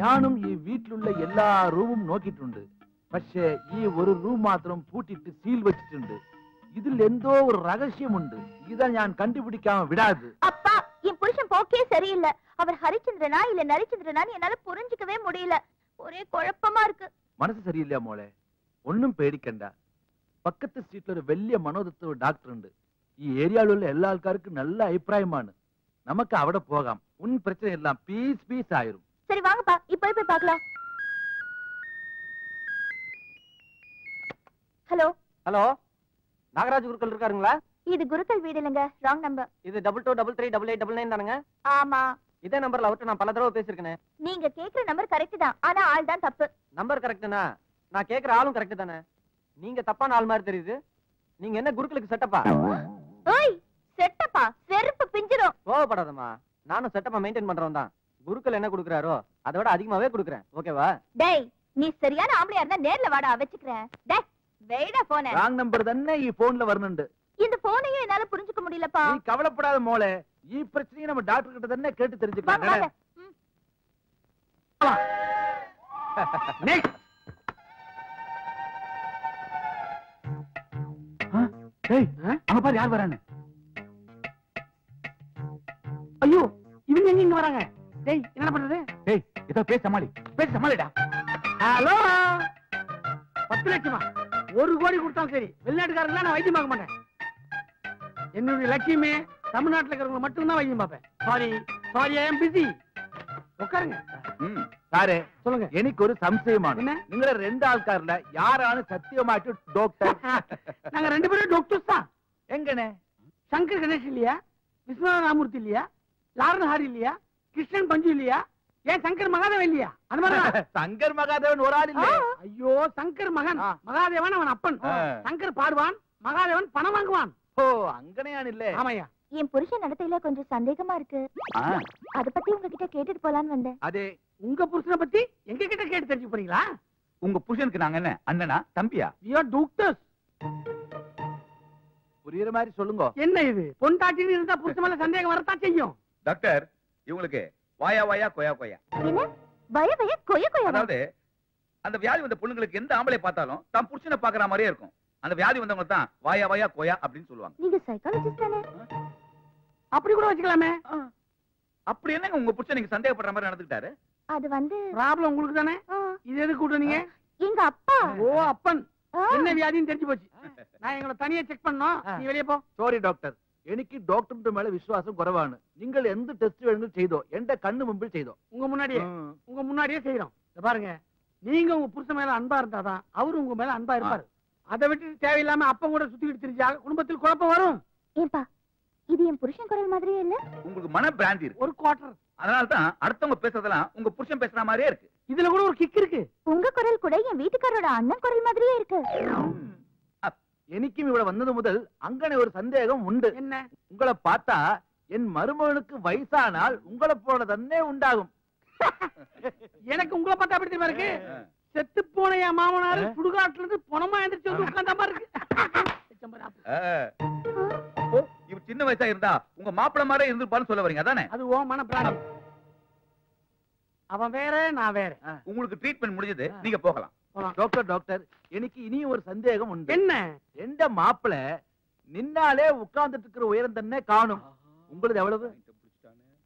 ഞാനും ഈ വീട്ടിലുള്ള എല്ലാ റൂമും നോക്കിയിട്ടുണ്ട് പക്ഷേ ഈ ഒരു റൂം മാത്രം പൂട്ടിട്ട് സീൽ വെച്ചിട്ടുണ്ട് ഇതിൽ എന്തോ ഒരു രഹസ്യമുണ്ട് ഇതാ ഞാൻ കണ്ടുപിടിക്കാൻ വിടാത് அப்பா என் புருஷன் போக்கே சரியில்லை அவர் ஹரிச்சந்திரனா இல்ல நரிச்சந்திரனான்னு என்னால புரிஞ்சுக்கவே முடியல ஒரே குழப்பமா இருக்கு മനസ്സ് ശരിയില്ല മോളെ ഒന്നും പേടിക്കണ്ട പക്കത്തെ സ്ട്രീറ്റിൽ ഒരു വലിയ മനോതത്വ ഡോക്ടർ ഉണ്ട് ഈ ഏരിയയിലുള്ള എല്ലാ ആൾക്കാർക്കും നല്ല അഭിപ്രായമാണ് നമുക്ക് അവിടെ പോകാം ഉൻ പ്രശ്നം എല്ലാം പീസ് പീസ് ആയിരും சரி வாங்கப்பா. இப்ப போய் பார்க்கலாம். ஹலோ. ஹலோ நாகராஜ் குருக்கள் இருக்காருங்களா? இது குருக்கள் வீடு இல்லைங்க. ராங் நம்பர் இது double two double three double eight double nine தானுங்க. ஆமா. இதே நம்பர்ல அவர்கிட்ட நான் பல தடவை பேசியிருக்கேன். நீங்க கேக்குற நம்பர் கரெக்ட் தான். ஆனா ஆள் தான் தப்பு. நம்பர் கரெக்டுனா நான் கேக்குற ஆளும் கரெக்ட் தானே. நீங்க தப்பான ஆள் மாதிரி தெரியுது. நீங்க என்ன குருக்களுக்கு செட்டப்பா ஓய் செட்டப்பா செருப்பு பிஞ்சிரும். கோவப்படாதம்மா. நானும் செட்டப்பா மெயின்டைன் பண்றவன் தான் குருக்கள் என்ன குடுக்கறாரோ அதோட அதிகமாவே குடுக்கறேன். ஓகேவா? டேய் நீ சரியான ஆம்பளையா இருந்தா நேர்ல வாட வச்சுக்கிறேன் டேய் வெயிடா போனே ராங் நம்பர் தானே இ போன்ல வரணும்ண்டு இந்த போனையே என்னால புரிஞ்சுக்க முடியலப்பா. நீ கவலைப்படாத மோளே. இ பிரச்சனையை நம்ம டாக்டர் கிட்ட தானே கேட்டு தெரிஞ்சுக்கலாம். நெக்ஸ்ட் டேய் அங்க பாரு யார் வரானு ஐயோ இவங்க எங்க இங்க வராங்க? டேய் என்ன பண்றது? டேய் இதோ பேச சமாளி. பேச சமாளிடா. ஹலோ? பத்து லட்சமா? ஒரு கோடி கொடுத்தாலும் சரி. வெளிநாட்டுக்காரங்க நான் வைத்தியம் பார்க்க மாட்டேன். என்னுடைய லட்சியமே தமிழ்நாட்டில் இருக்கிறவங்க மட்டும்தான் வைத்தியம் பார்ப்பேன். Sorry sorry I am busy உட்காருங்க. சாரு சொல்லுங்க. எனக்கு ஒரு சம்சயமான நீங்கள ரெண்டு ஆள்கார்ல யாரானு சத்தியமாட்டு டாக்டர் நாங்க ரெண்டு பேரும் டாக்டர்ஸ் தான். எங்கண்ணே? சங்கர் கணேஷ் இல்லையா? விஸ்வநாத ராமூர்த்தி இல்லையா? லாரன் ஹாரி இல்லையா? கிருஷ்ணன் பஞ்சு இல்லையா? ஏன் சங்கர் மகாதேவன் இல்லையா? அது மாதிரி சங்கர் மகாதேவன் ஒரு ஆள் இல்ல ஐயோ சங்கர் மகன். மகாதேவன் அவன் அப்பன். சங்கர் பாடுவான் மகாதேவன் பணம் வாங்குவான். ஓ அங்கனையான் இல்ல. ஆமாயா. என் புருஷன் நடத்தையில கொஞ்சம் சந்தேகமா இருக்கு. அத பத்தி உங்ககிட்ட கேட்டுட்டு போலான்னு வந்தேன். அது. உங்க புருஷனை பத்தி எங்க கிட்ட கேட்டு தெரிஞ்சு போறீங்களா? உங்க புருஷனுக்கு நாங்க என்ன அண்ணனா தம்பியா? யூ டூக்டர்ஸ் புரியுற மாதிரி சொல்லுங்க. என்ன இது? பொண்டாட்டின்னு இருந்தா புருஷன் மேல சந்தேகம் வரத்தான் செய்யும். டாக்டர் இவங்களுக்கு வாயா வாயா கொயா கொயா. வய வய கொய கொய அதாவது அந்த வியாதி வந்த பொண்ணுங்களுக்கு எந்த ஆம்பளை பார்த்தாலும் தான் புருஷனை பாக்குற மாதிரியே இருக்கும். அந்த வியாதி வந்தவங்க தான் வாயா வாயா கொயா அப்படின்னு சொல்லுவாங்க. நீங்க சைக்காலஜிஸ்ட் தானே? அப்படி கூட வச்சுக்கலாமே. அப்படி என்னங்க உங்க புருஷன் நீங்க சந்தேகப்படுற மாதிரி நடந்துக்கிட்டாரு? அது வந்து ப்ராப்ளம் உங்களுக்கு தானே? இது எதுக்கு கூட்டுனீங்க எங்க அப்பா. ஓ அப்பன். என்ன வியாதின்னு தெரிஞ்சு போச்சு. நான் எங்களை தனியா செக் பண்ணோம் நீ வெளியே போ. சாரி டாக்டர் എനിക്ക് ഡോക്ടറിന്റെ മേലെ വിശ്വാസം കുറവാണ് നിങ്ങൾ എന്ത് ടെസ്റ്റ് വേണമെങ്കിലും ചെയ്തോ എന്റെ കണ്ണു മുമ്പിൽ ചെയ്തോ உங்க முன்னாடியே உங்க முன்னாடியே செய்யறோம் இத பாருங்க நீங்க உங்க புருஷன் மேல அன்பா இருந்தாதான் அவரு உங்க மேல அன்பா இருப்பாரு அதை விட்டு தேவையில்லாம அப்ப கூட சுத்திக்கிட்டு தெரிஞ்சா குடும்பத்தில் குழப்பம் வரும் ஏன்பா இது என் புருஷன் குரல் மாதிரியே இல்ல உங்களுக்கு மன பிராந்தி இருக்கு ஒரு குவார்டர் அதனால தான் அடுத்தவங்க பேசுறதெல்லாம் உங்க புருஷன் பேசுற மாதிரியே இருக்கு இதுல கூட ஒரு கிக் இருக்கு உங்க குரல் கூட என் வீட்டுக்காரோட அண்ணன் குரல் மாதிரியே இருக்கு எனக்கும் இவ்வளவு வந்தது முதல் அங்கனை ஒரு சந்தேகம் உண்டு என்ன உங்களை பார்த்தா என் மருமகனுக்கு வயசானால் உங்களை போல தன்னே உண்டாகும் எனக்கு உங்களை பார்த்தா அப்படி இருக்கு செத்து போன என் மாமனாரு சுடுகாட்டுல இருந்து பணமா எந்திரிச்சு வந்து உட்கார்ந்த மாதிரி இருக்கு இவர் சின்ன வயசா இருந்தா உங்க மாப்பிள்ள மாதிரி இருந்திருப்பான்னு சொல்ல வரீங்க அதானே அது ஓமான பிராணம் அவன் வேற நான் வேற உங்களுக்கு ட்ரீட்மெண்ட் முடிஞ்சது நீங்க போகலாம் டாக்டர் டாக்டர் எனக்கு இனியும் ஒரு சந்தேகம் உண்டு. என்ன? எந்த மாப்பிள நின்னாலே உட்கார்ந்துட்டு இருக்கிற உயரம் தன்னை காணும்? உங்களது எவ்வளவு?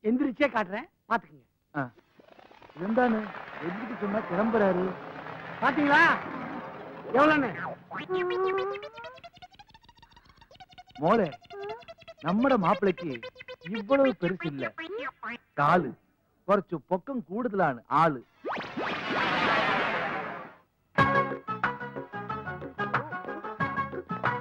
எந்திரிச்சே காட்டுறேன். பாத்துக்கங்க. இருந்தானு எந்திரிக்க சொன்னா கிளம்புறாரு. பாத்தீங்களா? எவ்வளவு மோளே நம்மட மாப்பிளைக்கு இவ்வளவு பெருசு காலு குறைச்சு பொக்கம் கூடுதலான ஆளு.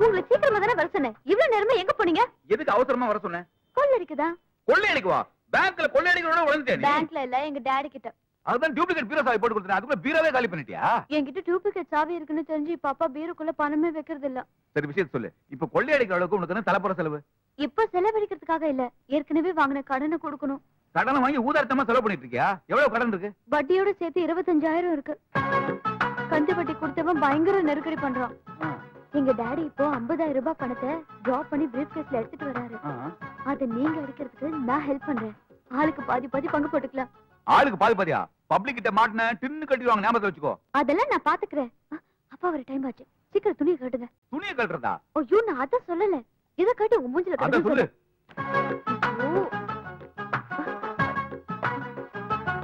உங்களை சீக்கிரமா தானே வர சொன்னேன்? இவ்வளவு நேரமா எங்க போனீங்க? எதுக்கு அவசரமா வர சொன்னேன்? கொள்ள இருக்குதா? கொள்ளையடிக்குவா பேங்க்ல கொள்ளையடிக்கிறோட உழந்துட்டேன் நீ. பேங்க்ல இல்ல எங்க டாடி கிட்ட. அதுதான் டூப்ளிகேட் பீரோ சாவி போட்டு கொடுத்தேன் அதுக்குள்ள பீரோவே காலி பண்ணிட்டியா? என்கிட்ட டூப்ளிகேட் சாவி இருக்குன்னு தெரிஞ்சு இப்ப அப்பா பீரோக்குள்ள பணமே வைக்கிறது இல்ல. சரி விஷயத்த சொல்லு. இப்ப கொள்ளையடிக்கிற அளவுக்கு உனக்கு என்ன தலைப்புற செலவு? இப்ப செலவழிக்கிறதுக்காக இல்ல. ஏற்கனவே வாங்கின கடனை கொடுக்கணும். கடனை வாங்கி ஊதார்த்தமா செலவு பண்ணிட்டு இருக்கியா எவ்வளவு கடன் இருக்கு? வட்டியோட சேர்த்து இருபத்தஞ்சாயிரம் இருக்கு. கந்து வட்டி கொடுத்தவன் பயங்கர நெருக்கடி பண்றான். எங்க டாடி இப்போ 50000 ரூபாய் பணத்தை டிராப் பண்ணி பிரீஃப் கேஸ்ல எடுத்துட்டு வராரு. அத நீங்க அடிக்கிறதுக்கு நான் ஹெல்ப் பண்றேன். ஆளுக்கு பாதி பாதி பங்கு போட்டுக்கலாம். ஆளுக்கு பாதி பாதியா? பப்ளிக் கிட்ட மாட்டின டின்னு கட்டிடுவாங்க ஞாபகத்துல வச்சுக்கோ. அதெல்லாம் நான் பாத்துக்கிறேன். அப்பா வர டைம் ஆச்சு. சீக்கிரம் துணியை கட்டுங்க. துணியை கட்டுறதா? ஐயோ நான் அத சொல்லல. இத கட்டி உங்க மூஞ்சில அத கட்டுங்க சொல்லு.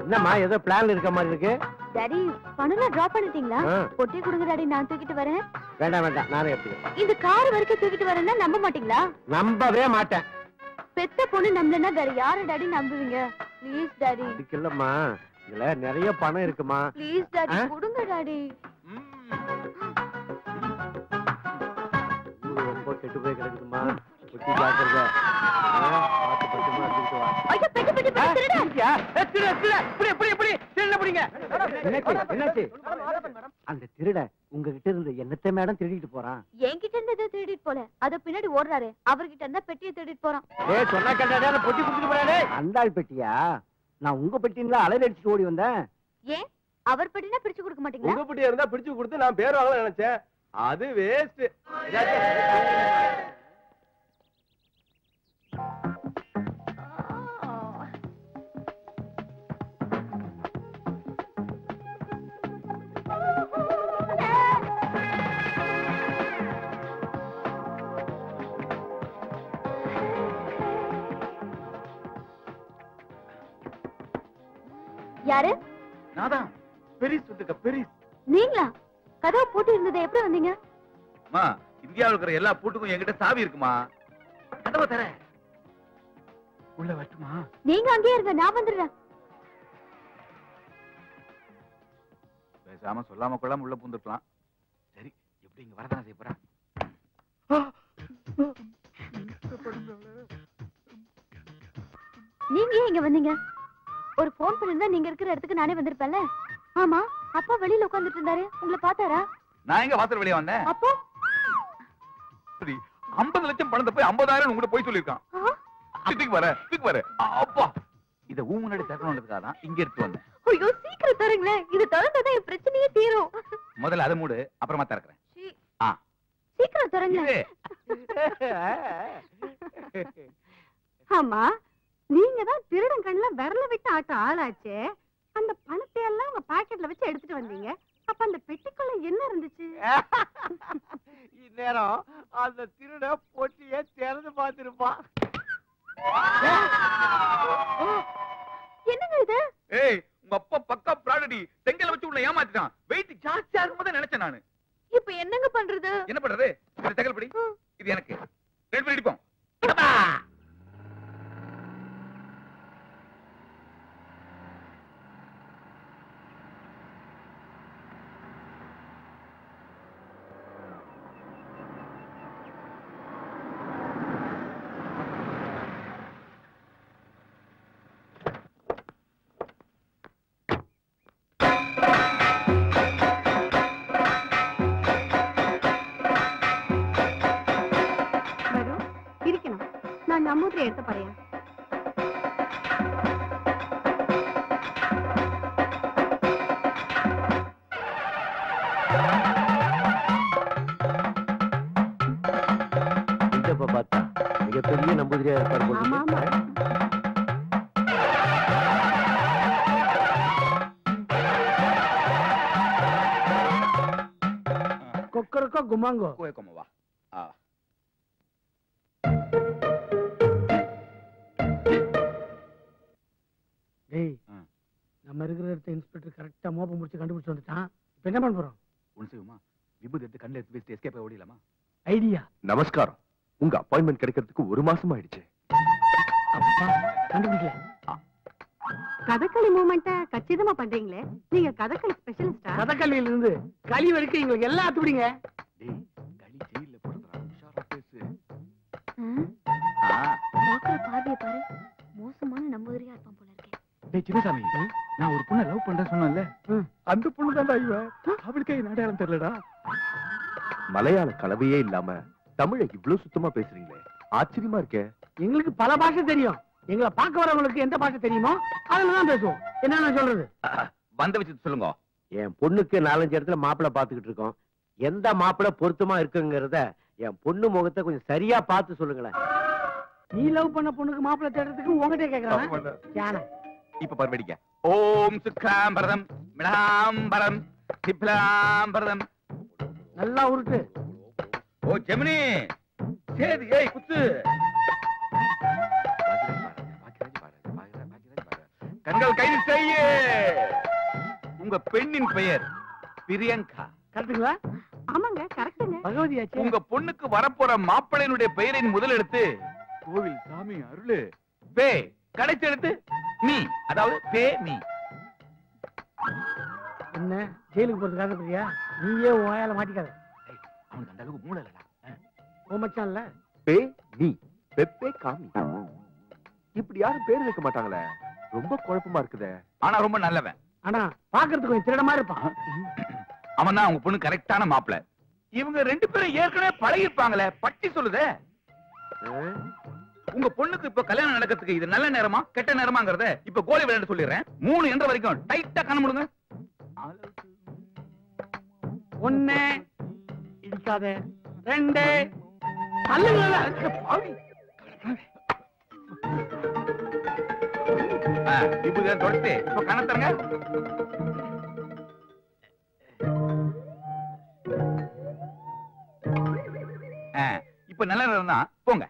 என்னம்மா ஏதோ பிளான் இருக்க மாதிரி இருக்கு? டாடி பணம்லாம் டிராப் பண்ணிட்டீங்களா. பொட்டி கொடுங்க டாடி நான் தூக்கிட்டு வரேன். வேண்டாம் வேண்டாம் நானே எடுத்துக்கிறேன். இந்த கார் வரைக்கும் தூக்கிட்டு வரேன்னா நம்ப மாட்டீங்களா? நம்பவே மாட்டேன். பெத்த பொண்ணு நம்பலன்னா வேற யார டாடி நம்புவீங்க? ப்ளீஸ் டாடி அதுக்கு இல்லம்மா இதுல நிறைய பணம் இருக்குமா? Please daddy? கொடுங்க டாடி ரொம்ப கெட்டு போய் கிடக்குதுமா குட்டி ஜாக்கிரதை. அந்த திருட உங்ககிட்ட இருந்து என்னத்தை மேடம் திருடிட்டு போறான்? என்கிட்ட இருந்து எதோ திருடிட்டு போல. அத பின்னாடி ஓடுறாரு. அவர்கிட்ட இருந்தா பெட்டியை திருடிட்டு போறான். ஏய் சொன்னா அந்த பொட்டி குடுத்துட்டு போறானே அந்த ஆள் பெட்டியா? நான் உங்க பெட்டிங்களா அலையில அடிச்சுட்டு ஓடி வந்தேன். ஏன்? அவர் பெட்டினா பிரிச்சு கொடுக்க மாட்டீங்களா? உங்க பிடியா இருந்தா பிடிச்சு கொடுத்து நான் பேர் வாங்கலாம் நினைச்சேன். அது வேஸ்ட் யாரு? நாதான் பெரிஸ் வந்துக்க பெரிஸ். நீங்களா? கதவு பூட்டி இருந்தது எப்படி வந்தீங்க? அம்மா இந்தியாவுல இருக்கிற எல்லா பூட்டுக்கும் என்கிட்ட சாவி இருக்குமா? கதவை தர. உள்ள வரட்டுமா? நீங்க அங்கேயே இருங்க நான் வந்துடுறேன். பேசாம சொல்லாம கொள்ளாம உள்ள பூந்துருக்கலாம். சரி எப்படி இங்க வரதான செய்ய போறா? நீங்க ஏன் இங்க வந்தீங்க? ஒரு போன் பண்ணிருந்தா நீங்க இருக்கிற இடத்துக்கு நானே வந்திருப்பேன்ல. ஆமா அப்பா வெளியில உட்கார்ந்துட்டு இருந்தாரு. உங்களை பார்த்தாரா? நான் எங்க வாசல் வெளியே வந்தேன். அப்போ? சரி ஐம்பது லட்சம் பணத்தை போய் ஐம்பதாயிரம் உங்ககிட்ட போய் சொல்லியிருக்கான்? இதுக்கு வர இதுக்கு வர அப்பா இத ஊ முன்னாடி திறக்கணுன்றதுக்காக தான் இங்க எடுத்து வந்தேன். ஐயோ சீக்கிரம் தருங்களேன். இது திறந்தாதான் என் பிரச்சனையே தீரும். முதல்ல அதை மூடு அப்புறமா திறக்கிறேன். சீக்கிரம் தருங்களேன் இது. ஆமா நீங்க தான் திருடன் கண்ணுல விரல விட்டு ஆட்ட ஆளாச்சே. அந்த பணத்தை எல்லாம் உங்க பாக்கெட்ல வச்சு எடுத்துட்டு வந்தீங்க. அப்ப அந்த பெட்டிக்குள்ள என்ன இருந்துச்சு? இந்நேரம் அந்த திருட பொட்டியை திறந்து பார்த்திருப்பான். என்னங்க இது? ஏய் உங்க அப்பா பக்கா ப்ராடடி செங்கல வச்சு உன்னை ஏமாத்திட்டான். வெயிட் ஜாஸ்தியா இருக்கும்போது நினைச்சேன் நானு. இப்ப என்னங்க பண்றது? என்ன பண்றது? இந்த செங்கல் படி. இது எனக்கு. ரெண்டு பேரும் இடிப்போம். கொக்கரக்கோ குமாங்கோ கோய கோமவா ஆ டேய். நம்ம இருக்கிற இடத்த இன்ஸ்பெக்டர் கரெக்டா மோப்பம் முடிச்சு கண்டுபிடிச்சு வந்துட்டான். இப்ப என்ன பண்ண போறோம்? ஒண்ணு செய்யுமா விபூதி எடுத்து கண்ணில் எடுத்து வச்சுட்டு எஸ்கேப் ஓடிடலாமா? ஐடியா நமஸ்காரம். உங்க அப்பாயின்மெண்ட் கிடைக்கிறதுக்கு ஒரு மாசம் ஆயிடுச்சு. அப்பா கண்டுபிடிக்கல. கதகளி மூமெண்ட்ட கச்சிதமா பண்றீங்களே. நீங்க கதகளி ஸ்பெஷலிஸ்டா கதக்கல்வியில இருந்து களி வரைக்கும் எங்களுக்கு எல்லாம் அத்துப்பிடிங்க பாக்குற பார்வைய பாரு. மோசமான நம்பூதிரியா இருப்பான் போல இருக்கே. டேய் சின்னசாமி நான் ஒரு பொண்ணை லவ் பண்றேன்னு சொன்னேன்ல. அந்த பொண்ணு தான்டா இவ. அவளுக்கே என் அடையாளம் தெரியலடா. மலையாள கலவையே இல்லாம தமிழை இவ்ளோ சுத்தமா பேசுறீங்களே. ஆச்சரியமா இருக்கே. எங்களுக்கு பல பாஷை தெரியும். எங்களை பார்க்க வரவங்களுக்கு எந்த பாஷை தெரியுமோ அதுல தான் பேசுவோம். என்ன சொல்றது? வந்த வச்சு சொல்லுங்க. என் பொண்ணுக்கு நாலஞ்சு இடத்துல மாப்பிள்ளை பார்த்துக்கிட்டு இருக்கோம். எந்த மாப்பிள்ளை பொருத்தமா இருக்குங்கிறத என் பொண்ணு முகத்தை கொஞ்சம் சரியா பார்த்து சொல்லுங்களேன். நீ லவ் பண்ண பொண்ணுக்கு மாப்பிள்ளை தேடுறதுக்கு உங்ககிட்ட கேக்குறான்? இப்ப பர்மடிக்க ஓம் சுக்லாம்பரதம் மிளாம்பரம் திப்லாம்பரதம் நல்லா உருட்டு. ஓ ஜெமினி. சேது ஏய் குத்து. கண்கள் கை செய்ய. உங்க பெண்ணின் பெயர் பிரியங்கா. கரெக்டுங்களா ஆமாங்க கரெக்டுங்க பகவதியாச்சு. உங்க பொண்ணுக்கு வரப்போற மாப்பிள்ளையினுடைய பெயரின் முதல் எழுத்து? கோவில் சாமி அருளு. பே கடைசி எழுத்து நீ. அதாவது பே நீ. என்ன ஜெயிலுக்கு போறது காரணம் பிரியா நீயே வாயால மாட்டிக்காத. அவனுக்கு அந்த அளவுக்கு மூளை இல்லடா. உன் மச்சான் இல்ல? பே நீ. பெப்பே காமி. இப்படி யாரும் பேர் வைக்க மாட்டாங்களே. ரொம்ப குழப்பமா இருக்குதே. ஆனா ரொம்ப நல்லவன். ஆனா பாக்குறதுக்கு கொஞ்சம் திருட மாதிரி இருப்பான் அவன் தான் அவங்க பொண்ணு கரெக்டான மாப்பிள. இவங்க ரெண்டு பேரும் ஏற்கனவே பழகிருப்பாங்களே பட்டி சொல்லுதே. உங்க பொண்ணுக்கு இப்ப கல்யாணம் நடக்கிறதுக்கு இது நல்ல நேரமா கெட்ட நேரமாங்கறத இப்ப கோலி விளையாட்டு சொல்லிடுறேன். மூணு என்ற வரைக்கும் டைட்டா கண்ண முடுங்க. ஒண்ணு இடிக்காத. ரெண்டு இப்ப இதை இப்ப நல்ல நேரம் தான். போங்க.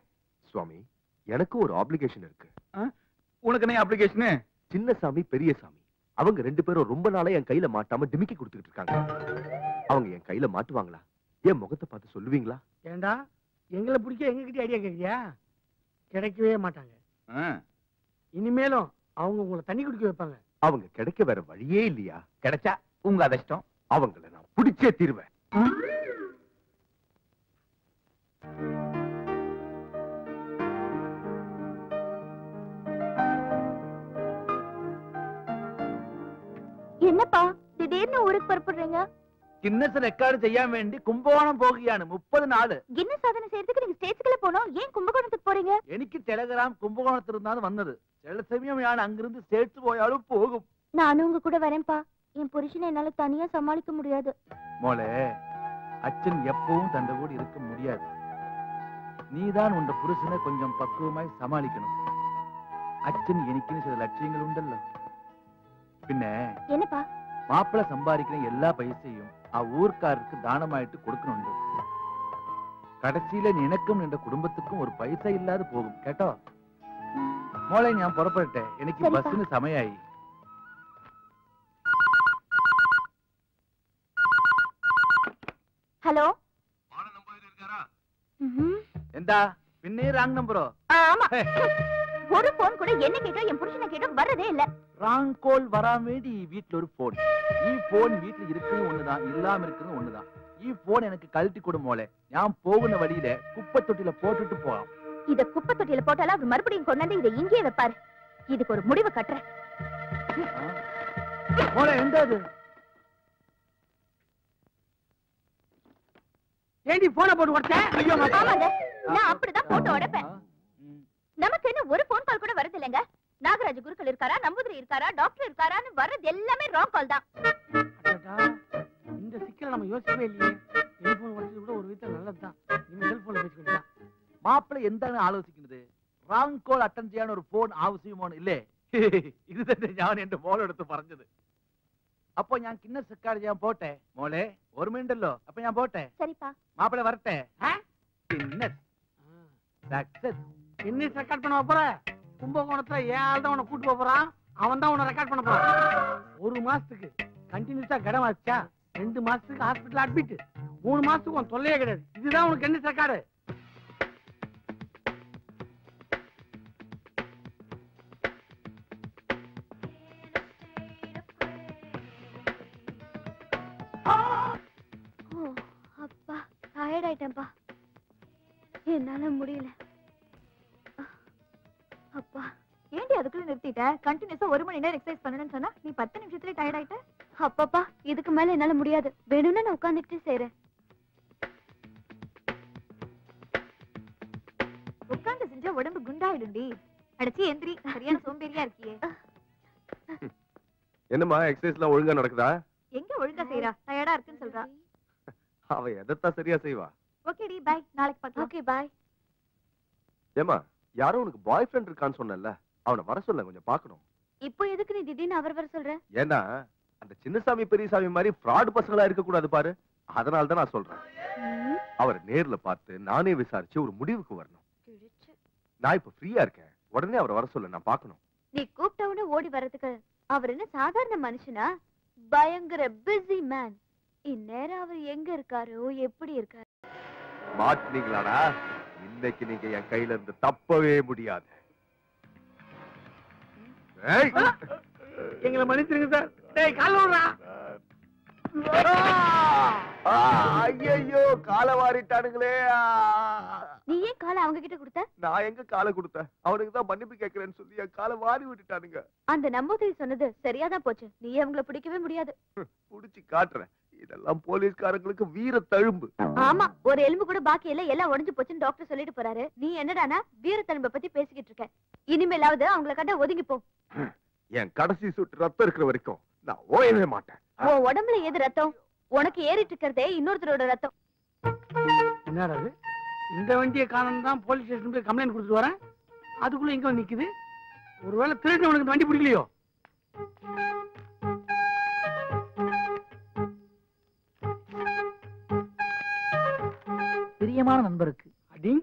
சுவாமி எனக்கு ஒரு ஆப்ளிகேஷன் இருக்கு. உனக்கு என்ன அப்ளிகேஷனு சின்ன சாமி பெரிய சாமி. அவங்க ரெண்டு பேரும் ரொம்ப நாளா என் கையில மாட்டாம டிமிக்கி கொடுத்துக்கிட்டு இருக்காங்க. அவங்க என் கையில மாட்டுவாங்களா? என் முகத்தை பார்த்து சொல்லுவீங்களா? ஏண்டா? எங்களை பிடிக்க எங்க கிட்ட ஐடியா கேக்குறியா? கிடைக்கவே மாட்டாங்க. இனிமேலும் அவங்க உங்களை தண்ணி குடிக்க வைப்பாங்க. அவங்க கிடைக்க வேற வழியே இல்லையா? கிடைச்சா உங்க அதிர்ஷ்டம். அவங்கள நான் பிடிச்சே தீருவேன். என்னப்பா? என்னால தனியா சமாளிக்க முடியாது. அச்சன் எப்பவும் தண்டை இருக்க முடியாது நீதான் உண்ட புருஷனை கொஞ்சம் பக்குவமாய் சமாளிக்கணும் அச்சன் எனக்குன்னு சில லட்சியங்கள் உண்டல்ல பின்ன மாப்பிள்ள சம்பாதிக்கிற எல்லா பைசையும் ஆ ஊர்க்காரருக்கு தானமாயிட்டு கொடுக்கணும் கடைசியில நினைக்கும் என்ற குடும்பத்துக்கும் ஒரு பைசா இல்லாது போகும் கேட்டோ? மோளை ஞான் புறப்பட்டேன் எனக்கு பஸ்ன்னு சமயாயி. ஹலோ? எந்தா? பின்னே ராங் நம்பரோ? ஆமா. ஒரு போன் கூட என்ன கேட்டோ என் புருஷனை கேட்டோ வர்றதே இல்ல. ராங் கோல் வராம வீட்ல ஒரு போன் ஈ போன் வீட்ல இருக்கிறது ஒண்ணுதான் இல்லாம இருக்கிறது ஒண்ணுதான். E ஈ போன் எனக்கு கழட்டி கொடு மோளே. நான் போகுன வழியில குப்பை தொட்டில போட்டுட்டு போலாம். இத குப்பை தொட்டில போட்டாலும் அவர் மறுபடியும் கொண்டாந்து இதை இங்கேயே வைப்பாரு. இதுக்கு ஒரு முடிவு கட்டுறேன் மோளே எந்த அது? ஏண்டி போன போட்டு ஐயோ ஆமாங்க நான் அப்படிதான் போட்டு உடைப்பேன். நமக்கு என்ன ஒரு போன் கால் கூட வரது இல்லைங்க? நாகராஜ குருக்கள் இருக்காரா நம்பூதிரி இருக்காரா டாக்டர் இருக்காரான்னு வர்றது எல்லாமே ராங் கால் தான். இந்த சிக்கல நம்ம யோசிக்கவே இல்லையே. செல்போன் உடச்சது கூட ஒரு விதத்தில் நல்லது தான் செல்போன்ல பேசிக்கிட்டான் மாப்பிள்ளை எந்த ஆலோசிக்கிறது? ராங் கால் அட்டன் செய்யான ஒரு போன் ஆவசியமோ இல்லே. இதுதான் ஞான் என்று மோள எடுத்து பறஞ்சது. அப்போ ஞான் கிண்ண சக்காரி ஞான் போட்டேன். மோளே ஒரு மினிட்டல்லோ அப்ப ஞான் போட்டேன். சரிப்பா. மாப்பிள்ள வரட்டேன். கிண்ணஸ் சக்சஸ் இன்னிஸ் ரெக்கார்ட் பண்ண போற? கும்பகோணத்துல ஏன் ஆள் தான் கூட்டு போறான்? அவன் தான் ரெக்கார்ட் பண்ண போறான். ஒரு மாசத்துக்கு கண்டினியூஸா கடன் வச்சா ரெண்டு மாசத்துக்கு ஹாஸ்பிட்டல் அட்மிட் மூணு மாசத்துக்கு உன் தொல்லையே கிடையாது. இதுதான் உனக்கு என்ன ரெக்கார்டு அப்பா டயர்ட் ஆயிட்டேன்ப்பா. என்னால முடியல. நிறுத்திட்ட கண்டினியூஸா ஒரு மணி நேரம் எக்ஸசைஸ் பண்ணணும்னு சொன்னா நீ பத்து நிமிஷத்துல டயர்ட் ஆயிட்ட? அப்பப்பா இதுக்கு மேல என்னால முடியாது. வேணும்னா நான் உட்காந்துக்கிட்டு செய்றேன். உட்கார்ந்து செஞ்சா உடம்பு குண்டாயிடும்டி. அடைச்சி எந்திரி சரியான சோம்பேறியா இருக்கியே. என்னம்மா எக்ஸசைஸ் எல்லாம் ஒழுங்கா நடக்குதா? எங்க ஒழுங்கா செய்யறா டயர்டா இருக்குன்னு சொல்றா. அவ எதைத்தான் சரியா செய்வா? ஓகேடி பை நாளைக்கு பார்க்கலாம். ஓகே பாய் ஏமா யாரோ உனக்கு பாய் ஃப்ரெண்ட் இருக்கான்னு சொன்னல அவனை வர சொல்ல கொஞ்சம் பார்க்கணும். இப்போ எதுக்கு நீ திடீர்னு அவர் வர சொல்ற? ஏன்னா அந்த சின்னசாமி பெரியசாமி மாதிரி ஃப்ராட் பசங்களா இருக்க கூடாது பாரு. அதனால தான் நான் சொல்றேன். அவரை நேர்ல பார்த்து நானே விசாரிச்சு ஒரு முடிவுக்கு வரணும். நான் இப்ப ஃப்ரீயா இருக்கேன். உடனே அவரை வர சொல்ல நான் பார்க்கணும். நீ கூப்பிட்டவன ஓடி வர்றதுக்கு அவர் என்ன சாதாரண மனுஷனா? பயங்கர பிஸி மேன் இந்நேரம் அவர் எங்க இருக்காரோ? எப்படி இருக்காரு? மாட்டினீங்களாடா? இன்னைக்கு நீங்க என் கையில இருந்து தப்பவே முடியாது! எங்களை மன்னிச்சிருங்க சார். டேய் கால விடுறா. காலை வாரிட்டானுங்களே. நீ ஏன் காலை அவங்க கிட்ட கொடுத்த? நான் எங்க காலை கொடுத்தேன்? அவனுக்கு தான் மன்னிப்பு கேட்கிறேன்னு சொல்லி என் காலை வாரி விட்டுட்டானுங்க. அந்த நம்பூதிரி சொன்னது சரியாதான் போச்சு. நீ அவங்கள பிடிக்கவே முடியாது. புடிச்சு காட்டுறேன். இதெல்லாம் போலீஸ்காரங்களுக்கு வீர தழும்பு. ஆமா ஒரு எலும்பு கூட பாக்கி இல்ல எல்லாம் உடைஞ்சு போச்சுன்னு டாக்டர் சொல்லிட்டு போறாரு. நீ என்னடானா வீரத்தழும்ப பத்தி பேசிக்கிட்டு இருக்க. இனிமேலாவது அவங்கள கண்ட ஒதுங்கி போ. என் கடைசி சொட்டு ரத்தம் இருக்கிற வரைக்கும் நான் ஓயவே மாட்டேன். உன் உடம்புல எது ரத்தம்? உனக்கு ஏறிட்டு இருக்கிறதே இன்னொருத்தரோட ரத்தம். என்னடா இது? இந்த வண்டியை காணணும் தான் போலீஸ் ஸ்டேஷன் போய் கம்ப்ளைண்ட் கொடுத்துட்டு வரேன். அதுக்குள்ள இங்க வந்து நிக்குது. ஒருவேளை திருட்டு உனக்கு வண்டி பிடிக்கலையோ? பிரியமான நண்பருக்கு. அடி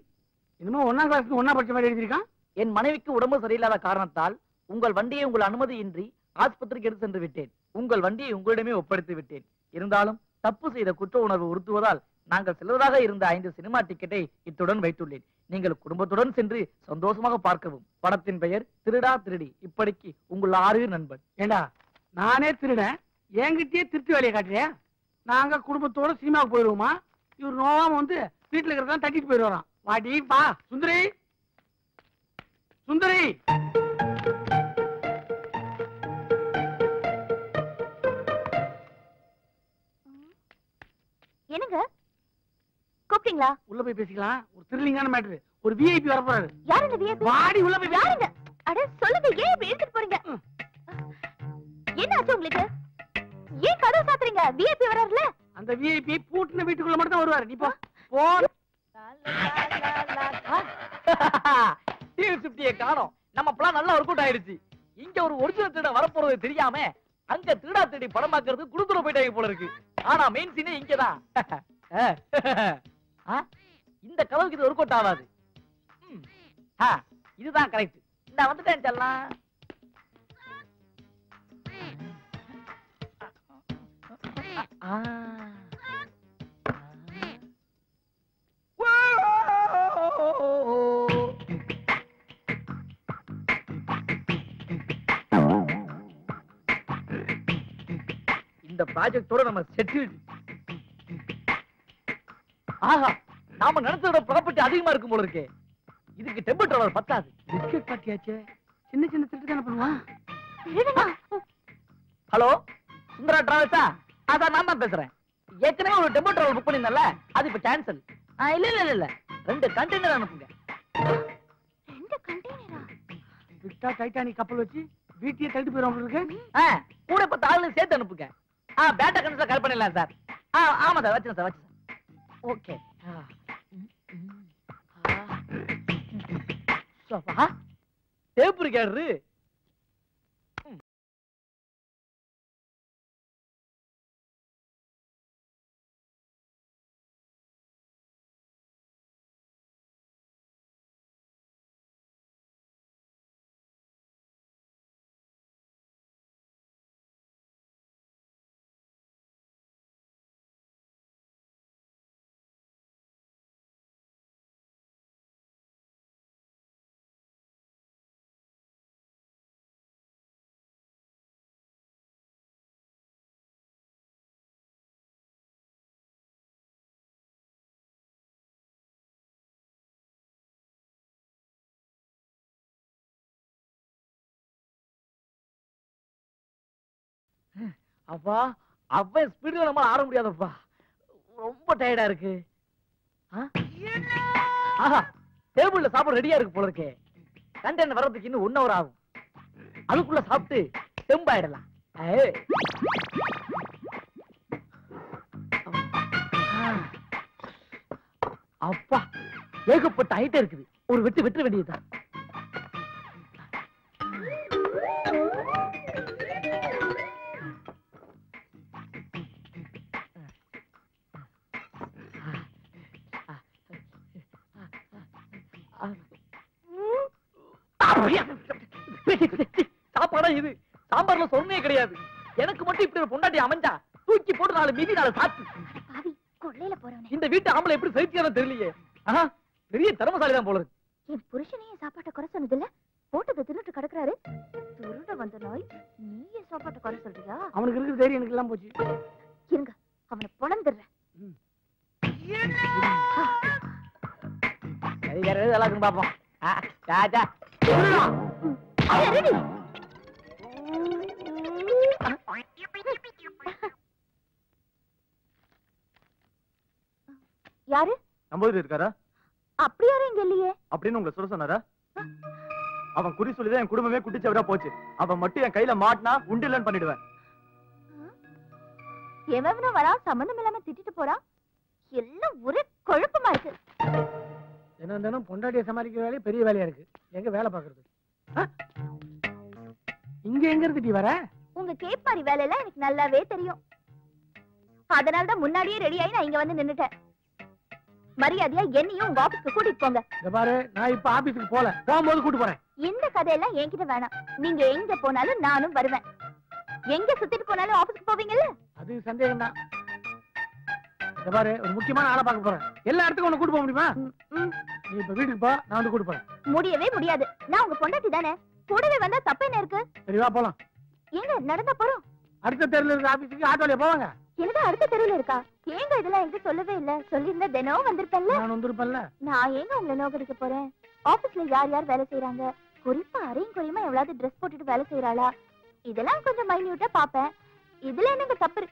என்னமோ ஒன்னாம் கிளாஸ்க்கு ஒன்னா படிச்ச மாதிரி எழுதியிருக்கான். என் மனைவிக்கு உடம்பு சரியில்லாத காரணத்தால் உங்கள் வண்டியை உங்கள் அனுமதியின்றி ஆஸ்பத்திரிக்கு எடுத்து சென்று விட்டேன். உங்கள் வண்டியை உங்களிடமே ஒப்படைத்து விட்டேன். இருந்தாலும் தப்பு செய்த குற்ற உணர்வு உறுத்துவதால் நாங்கள் செல்வதாக இருந்த ஐந்து சினிமா டிக்கெட்டை இத்துடன் வைத்துள்ளேன். நீங்கள் குடும்பத்துடன் சென்று சந்தோஷமாக பார்க்கவும். படத்தின் பெயர் திருடா திருடி. இப்படிக்கு உங்கள் ஆறு நண்பன் ஏண்டா நானே திருடேன். என்கிட்டயே திருட்டு வேலையை காட்டுறியா? நாங்க குடும்பத்தோட சினிமாவுக்கு போயிருவோமா? இவர் நோவாம வந்து வீட்டுல இருக்கிறதெல்லாம் தட்டிட்டு போயிடுவாராம். வாடி பா சுந்தரி. சுந்தரி. என்னங்க? கூப்பிட்டீங்களா? உள்ள போய் பேசிக்கலாம். ஒரு த்ரில்லிங்கான மேட்ரு ஒரு விஐபி வர போறாரு யார் இந்த விஐபி வாடி உள்ள போய். யாருங்க அட சொல்லுங்க ஏன் இப்படி இழுத்துட்டு போறீங்க? என்ன ஆச்சு உங்களுக்கு? ஏன் கதவு சாத்துறீங்க? விஐபி வராருல அந்த விஐபி பூட்டின வீட்டுக்குள்ள மட்டும் தான் வருவாரு. நீ போ. போ டிவி பிப்டியை காணோம். நம்ம பிளான் நல்லா ஒர்க் அவுட் ஆயிடுச்சு. இங்க ஒரு ஒரிஜினல் திருட வரப்போறது தெரியாம அங்க திருடா திருடி படம் பாக்குறது குடுத்துற போயிட்டாங்க போல இருக்கு. ஆனா மெயின் சீனே இங்கதான். இந்த கலவுக்கு இது ஒர்க் அவுட் ஆகாது. இதுதான் கரெக்ட் இந்த வந்துட்டேன் செல்லாம் ஆ. இந்த ப்ராஜெக்டோட நம்ம செட்டில் ஆஹா நாம நினைச்சதோட ப்ராப்பர்ட்டி அதிகமா இருக்கும் போல இருக்கே. இதுக்கு டெம்பிள் ட்ராவல் பத்தாது. பிஸ்கெட் பாட்டியாச்சே? சின்ன சின்ன திருட்டு தானே பண்ணுவான்? ஹலோ சுந்தரா டிராவல்ஸா அதான் நான் தான் பேசுறேன். ஏற்கனவே ஒரு டெம்போ டிராவல் புக் பண்ணிருந்தேன்ல அது இப்ப கேன்சல் இல்ல இல்ல இல்ல இல்ல. ரெண்டு கண்டெய்னர் அனுப்புங்க. ரெண்டு கண்டெய்னரா விட்டா டைட்டானிக் கப்பல் வச்சு வீட்டையே தள்ளிட்டு போயிடும் இருக்கு ஆ, கூட பத்து ஆளு சேர்த்து அனுப்புங்க. ஆ பேட்டா கண்டிப்பா கால் பண்ணிடலாம் சார். ஆ ஆமா சார் வச்சுறேன் சார் வச்சுறேன் ஓகே. டேப் இருக்காரு அப்பா அவன் ஸ்பீடுல நம்மளால ஆட முடியாதப்பா ரொம்ப டயர்டா இருக்கு. ஆ? ஆஹா டேபிள்ல சாப்பாடு ரெடியா இருக்கு போல இருக்கே. கண்டென்ட் வர்றதுக்கு இன்னும் ஒன் ஹவர் ஆகும். அதுக்குள்ள சாப்பிட்டு தெம்பாயிடலாம். ஆ. அப்பா ஏகப்பட்ட ஐட்டம் இருக்குது. ஒரு வெட்டு வெட்ட வேண்டியதுதான். கிடையாது எனக்கு மட்டும் இப்படி ஒரு பொண்டாட்டி அமைஞ்சா தூக்கி போட்டு நாலு மிதி நாலு சாத்து. பாவி கொள்ளையில போறவனே. இந்த வீட்டு ஆம்பளை எப்படி சைத்தியாரம் தெரியலையே. ஆஹா பெரிய திறமசாலி தான் போல இருக்கு. என் புருஷனையும் சாப்பாட்டை குறை சொன்னதில்ல. போட்டதை தின்னுட்டு கிடக்குறாரு. திருட வந்த நாய் சாப்பாட்டை குறை சொல்றியா? அவனுக்கு இருக்கிற தைரியம் எனக்கு எல்லாம் போச்சு. இருங்க அவனை பொழந்துடுறேன் சரி வேற எது நல்லா இருக்குன்னு பாப்போம் யாரு? நம்பூதிரி இருக்காரா? அப்படி யாரும் இங்க இல்லையே. அப்படின்னு உங்களை சொல்ல சொன்னாரா? அவன் குறி சொல்லிதான் என் குடும்பமே குட்டிச்சவரா போச்சு. அவன் மட்டும் என் கையில மாட்டினா உண்டு இல்லைன்னு பண்ணிடுவேன். எவனோ வரா சம்பந்தம் இல்லாம திட்டிட்டு போறான் எல்லாம் ஒரே குழப்பமா இருக்கு. தினம் தினம் பொண்டாட்டியை சமாளிக்கிற வேலையே பெரிய வேலையா இருக்கு. எங்க வேலை பாக்குறது? இங்க எங்க இருந்துட்டி வர? உங்க கேப் மாதிரி வேலையெல்லாம் எனக்கு நல்லாவே தெரியும். அதனால தான் முன்னாடியே ரெடி ஆகி நான் இங்க வந்து நின்னுட்டேன். மரியாதையா என்னையும் உங்க ஆபீஸ்க்கு கூட்டிட்டு போங்க. இந்த பாரு நான் இப்ப ஆபீஸுக்கு போல. போகும்போது கூட்டு போறேன். இந்த கதையெல்லாம் என்கிட்ட வேணாம். நீங்க எங்க போனாலும் நானும் வருவேன். எங்க சுத்திட்டு போனாலும் ஆபீஸ்க்கு போவீங்கல்ல? அது சந்தேகம் தான் இந்த பாரு ஒரு முக்கியமான ஆளை பார்க்க போறேன். எல்லா இடத்துக்கும் உன்னை கூட்டு போக முடியுமா? நீ இப்ப வீட்டுக்கு போ நான் வந்து கூட்டு போறேன். முடியவே முடியாது. நான் உங்க பொண்டாட்டி தானே? கூடவே வந்தா தப்பு என்ன இருக்கு? சரி வா போலாம். ஏங்க நடந்தா போறோம். அடுத்த தெருல இருக்க ஆபீஸுக்கு ஆட்டோலயே போவாங்க. என்னது அடுத்த தெருவுல இருக்கா? ஏங்க இதெல்லாம் என்கிட்ட சொல்லவே இல்ல. சொல்லியிருந்தா தினம் வந்திருப்பேன்ல. நான் வந்திருப்பேன்ல. நான் ஏங்க உங்களை நோக்கடிக்க போறேன்? ஆபீஸ்ல யார் யார் வேலை செய்யறாங்க குறிப்பா அரையும் குறையுமா எவ்வளவு ட்ரெஸ் போட்டுட்டு வேலை செய்யறாளா இதெல்லாம் கொஞ்சம் மைன்யூட்டா பாப்பேன் இதுல என்னங்க தப்பு?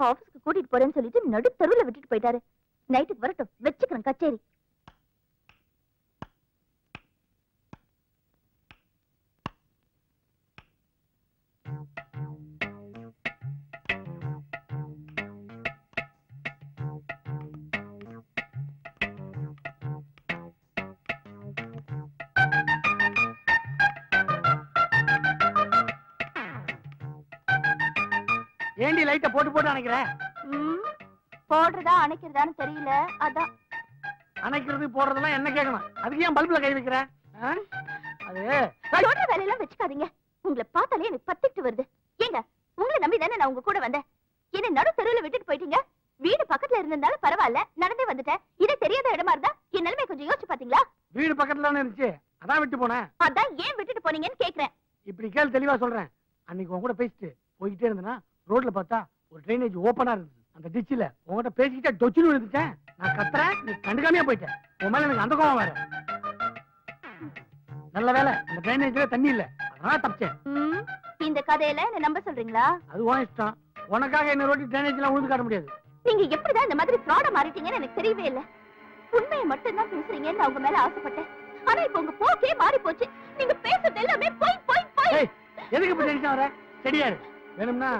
ஆபீஸ்க்கு கூட்டிட்டு போறேன்னு சொல்லிட்டு நடு தெருவுல விட்டுட்டு போயிட்டாரு. நைட்டுக்கு வரட்டும். வச்சுக்கிறேன் கச்சேரி. ஏண்டி லைட்ட போட்டு போட்டு அணைக்கிறேன் ம், போடுறதா அணைக்கிறதான்னு தெரியல அதான். அணைக்கிறது போடுறதெல்லாம் என்ன கேட்கணும் அதுக்கு ஏன் பல்புல கை வைக்கிற? அது சொல்ற வேலையெல்லாம் வச்சுக்காதீங்க. உங்களை பார்த்தாலே எனக்கு பத்திட்டு வருது. ஏங்க உங்களை நம்பி தானே நான் உங்க கூட வந்தேன். என்ன நடு தெருவுல விட்டுட்டு போயிட்டீங்க. வீடு பக்கத்துல இருந்திருந்தாலும் பரவாயில்ல நடந்தே வந்துட்டேன். இது தெரியாத இடமா இருந்தா என் நிலைமை கொஞ்சம் யோசிச்சு பாத்தீங்களா? வீடு பக்கத்துல இருந்துச்சு. அதான் விட்டு போனேன். அதான் ஏன் விட்டுட்டு போனீங்கன்னு கேக்குறேன். இப்படி கேள் தெளிவா சொல்றேன். அன்னைக்கு உன் கூட பேசிட்டு போய்கிட்டே இருந்தேன்னா ரோட்ல பார்த்தா ஒரு ட்ரைனேஜ் ஓப்பனா இருந்துச்சு அந்த டிச்சில உன்கிட்ட பேசிக்கிட்டே டொச்சுன்னு விழுந்துட்டேன். நான் கத்துறேன் நீ கண்டுக்காமையா போயிட்டேன் உன் மேல எனக்கு அந்த கோவம் வேற. நல்ல வேலை அந்த ட்ரைனேஜ்ல தண்ணி இல்ல. அதனால தப்பிச்சேன். இந்த கதையெல்லாம் என்ன நம்ப சொல்றீங்களா? அது உன் இஷ்டம். உனக்காக என்ன ரோட்டி ட்ரைனேஜ் எல்லாம் உழுது காட்ட முடியாது. நீங்க எப்படிதான் இந்த மாதிரி ஃப்ராட மாறிட்டீங்கன்னு எனக்கு தெரியவே இல்ல. உண்மையை மட்டும் தான் பேசுறீங்கன்னு உங்க மேல ஆசைப்பட்டேன். ஆனா இப்ப உங்க போக்கே மாறி போச்சு. நீங்க பேசுறது எல்லாமே போய் போய் போய். எதுக்கு இப்ப டென்ஷன் வர? சரியாரு வேணும்னா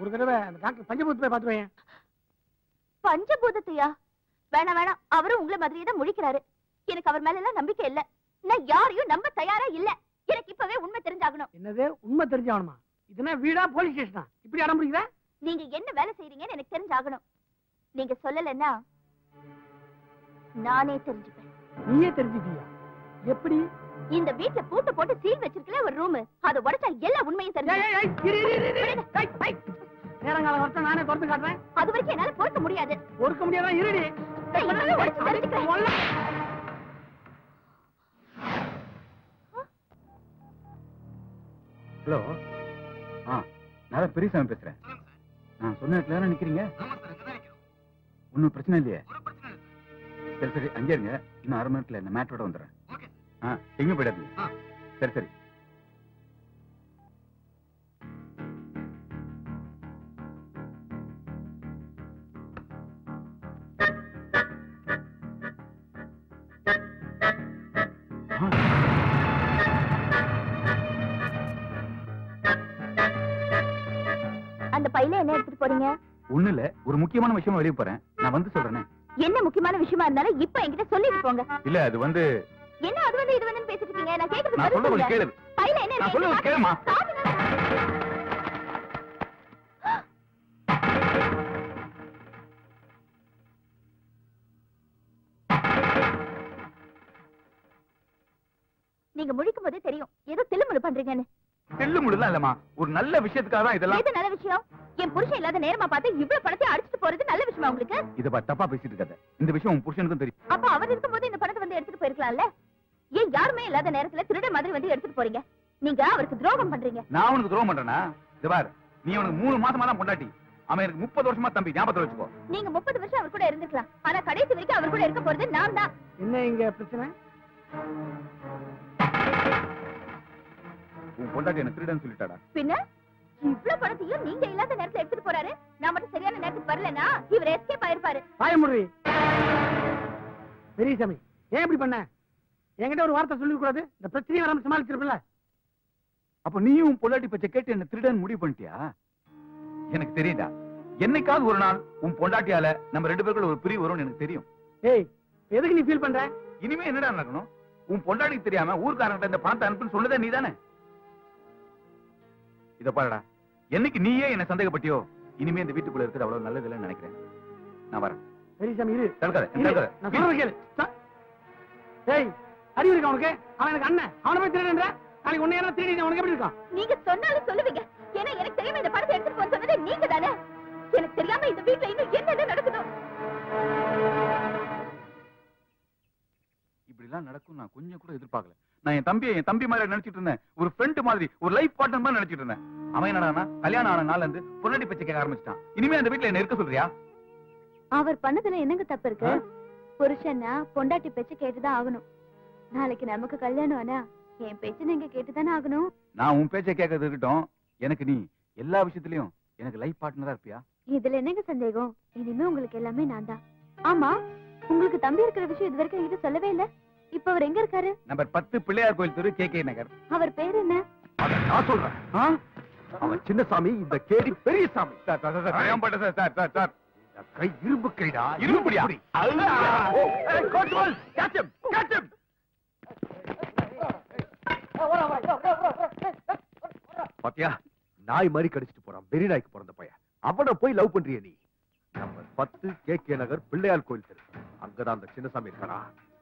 ஒரு தடவை அந்த டாக்டர் பஞ்சபூத் போய் பார்த்து வையேன். பஞ்சபூதத்தையா? வேணாம் வேணாம் அவரும் உங்களை மாதிரியே தான் முழிக்கிறாரு. எனக்கு அவர் மேல எல்லாம் நம்பிக்கை இல்ல. நான் யாரையும் நம்ப தயாரா இல்ல. எனக்கு இப்பவே உண்மை தெரிஞ்சாகணும். என்னது? உண்மை தெரிஞ்சாகணுமா? இதுனா வீடா போலீஸ் ஸ்டேஷனா? இப்படி அடம் பிடிக்கிற? நீங்க என்ன வேலை செய்றீங்கன்னு எனக்கு தெரிஞ்சாகணும். நீங்க சொல்லலைன்னா நானே தெரிஞ்சுப்பேன். நீயே தெரிஞ்சுக்கியா எப்படி? இந்த வீட்ல பூட்டு போட்டு சீல் வச்சிருக்கல ஒரு ரூம். அதை உடைச்சா எல்லா உண்மையும் தெரிஞ்சு நேரங்காலம் வரட்டும் நானே துரத்து காட்டுறேன். அது வரைக்கும் என்னால பொறுக்க முடியாது. பொறுக்க முடியாதா? இருடி. ஹலோ. ஆ நான் பெரியசாமி பேசுறேன். நான் சொன்ன இடத்துல நிக்கிறீங்க? ஒன்றும் பிரச்சனை இல்லையே? சரி. சரி அங்கே இருங்க. இன்னும் அரை மணி நேரத்துல இந்த மேட்டரோட வந்துடுறேன். ஆ எங்க போயிடாதீங்க? சரி சரி. எடுத்துட்டு போறீங்க? ஒண்ணு இல்ல. ஒரு முக்கியமான விஷயமா வெளியே போறேன். நான் வந்து சொல்றேன். என்ன முக்கியமான விஷயமா இருந்தாலும் இப்ப என்கிட்ட சொல்லிட்டு போங்க. இல்ல அது வந்து என்ன அது வந்து இது வந்து பேசிட்டு இருக்கீங்க? நான் கேக்குறது நான் சொல்றது கேளு. பையில என்ன நான் சொல்றது கேளுமா? நீங்க முழிக்கும் போதே தெரியும். ஏதோ தில்லுமுழு பண்றீங்கன்னு. தெல்லு முழுலாம் இல்லம்மா. ஒரு நல்ல விஷயத்துக்காக தான் இதெல்லாம் எது நல்ல விஷயம்? என் புருஷன் இல்லாத நேரமா பார்த்து இவ்வளவு பணத்தை அடிச்சிட்டு போறது நல்ல விஷயமா உங்களுக்கு? இத பா தப்பா பேசிட்டு இருக்காத. இந்த விஷயம் உன் புருஷனுக்கும் தெரியும். அப்ப அவர் இருக்கும்போது இந்த பணத்தை வந்து எடுத்துட்டு போயிருக்கலாம்ல? ஏன் யாருமே இல்லாத நேரத்துல திருட மாதிரி வந்து எடுத்துட்டு போறீங்க? நீங்க அவருக்கு துரோகம் பண்றீங்க. நான் உனக்கு துரோகம் பண்றேனா? இது பார். நீ உனக்கு மூணு மாசமா தான் பொண்டாட்டி. அவன் எனக்கு முப்பது வருஷமா தம்பி. ஞாபகத்துல வச்சுக்கோ. நீங்க முப்பது வருஷம் அவர் கூட இருந்திருக்கலாம். ஆனா கடைசி வரைக்கும் அவர் கூட இருக்க போறது நான் தான் என்ன இங்க பிரச்சனை? உன் பொண்டாட்டி என்ன திருடன் சொல்லிட்டாடா? பின்ன? இவ்வளவு பணத்தையும் நீங்க இல்லாத நேரத்துல எடுத்துட்டு போறாரு? நான் மட்டும் சரியான நேரத்துக்கு வரலனா இவர் எஸ்கேப் ஆயிருப்பாரு. பாயமுடி பெரியசாமி ஏன் இப்படி பண்ண? என்கிட்ட ஒரு வார்த்தை சொல்லி கூடாது இந்த பிரச்சனையை வராம சமாளிச்சிருப்பல அப்ப நீயும் உன் பொண்டாட்டி பச்சை கேட்டு என்ன திருடன் முடிவு பண்ணிட்டியா? எனக்கு தெரியுதா என்னைக்காவது ஒரு நாள் உன் பொண்டாட்டியால நம்ம ரெண்டு பேருக்குள்ள ஒரு பிரிவு வரும்னு எனக்கு தெரியும். ஏய் எதுக்கு நீ ஃபீல் பண்ற? இனிமே என்னடா நடக்கணும்? உன் பொண்டாட்டிக்கு தெரியாம ஊர்க்காரங்கிட்ட இந்த பணத்தை அனுப்புன்னு சொன்னதே நீதானே? இத பாருடா. என்னைக்கு நீயே என்ன சந்தேகப்பட்டியோ இனிமே இந்த வீட்டுக்குள்ள இருக்கிறது அவ்வளவு நல்லது இல்லைன்னு நினைக்கிறேன். நான் வரேன். பெரியசாமி இரு. ஏய் அறிவு இருக்கா உனக்கு? அவன் எனக்கு அண்ணன். அவனை போய் திருடுன்ற நாளைக்கு உன்னை யாரா திருடி உனக்கு எப்படி இருக்கான் நீங்க சொன்னாலும் சொல்லுவீங்க. ஏன்னா எனக்கு தெரியாம இந்த பணத்தை எடுத்துட்டு போக சொன்னது நீங்க தானே? எனக்கு தெரியாம இந்த வீட்ல இன்னும் என்னென்ன நடக்குதோ? இப்படி எல்லாம் நடக்கும் நான் கொஞ்சம் கூட எதிர்பார்க்கல. நான் என் தம்பியை என் தம்பி மாதிரி நினைச்சிட்டு இருந்தேன். ஒரு ஃப்ரெண்ட் மாதிரி ஒரு லைஃப் பார்ட்னர் மாதிரி நினைச்சிட்டு இருந்தேன். அவன் என்னடானா கல்யாணம் ஆன நாள்ல இருந்து பொன்னாடி பச்சை கேட்க ஆரம்பிச்சிட்டான். இனிமே அந்த வீட்டுல என்ன இருக்க சொல்றியா? அவர் பண்ணதுல என்னங்க தப்பு இருக்கு? புருஷன்னா பொண்டாட்டி பேச்சு கேட்டுதான் ஆகணும். நாளைக்கு நமக்கு கல்யாணம் ஆனா என் பேச்சு நீங்க கேட்டுதானே ஆகணும்? நான் உன் பேச்சை கேட்கறது இருக்கட்டும். எனக்கு நீ எல்லா விஷயத்திலயும் எனக்கு லைஃப் பார்ட்னரா இருப்பியா? இதுல என்னங்க சந்தேகம்? இனிமே உங்களுக்கு எல்லாமே நான் தான் ஆமா உங்களுக்கு தம்பி இருக்கிற விஷயம் இது வரைக்கும் என்கிட்ட சொல்லவே இல்ல. இப்ப அவர் எங்க இருக்காரு? நம்பர் பத்து பிள்ளையார் கோயில் தெரு கே கே நகர். அவர் பேர் என்ன? நான் சொல்றேன். அவன் சின்னசாமி இந்த கேடி பெரிய சாமி sir sir sir. Sir sir sir sir. இந்த கை இரும்பு கைடா? இரும்புடியா? பாத்தியா? நாய் மாதிரி கடிச்சிட்டு போறான். வெறி நாய்க்கு பிறந்த பையன். அவனை போய் லவ் பண்றிய நீ. நம்பர் பத்து கே கே நகர் பிள்ளையார் கோயில் தெரு. அங்கதான் அந்த சின்னசாமி இருக்கானா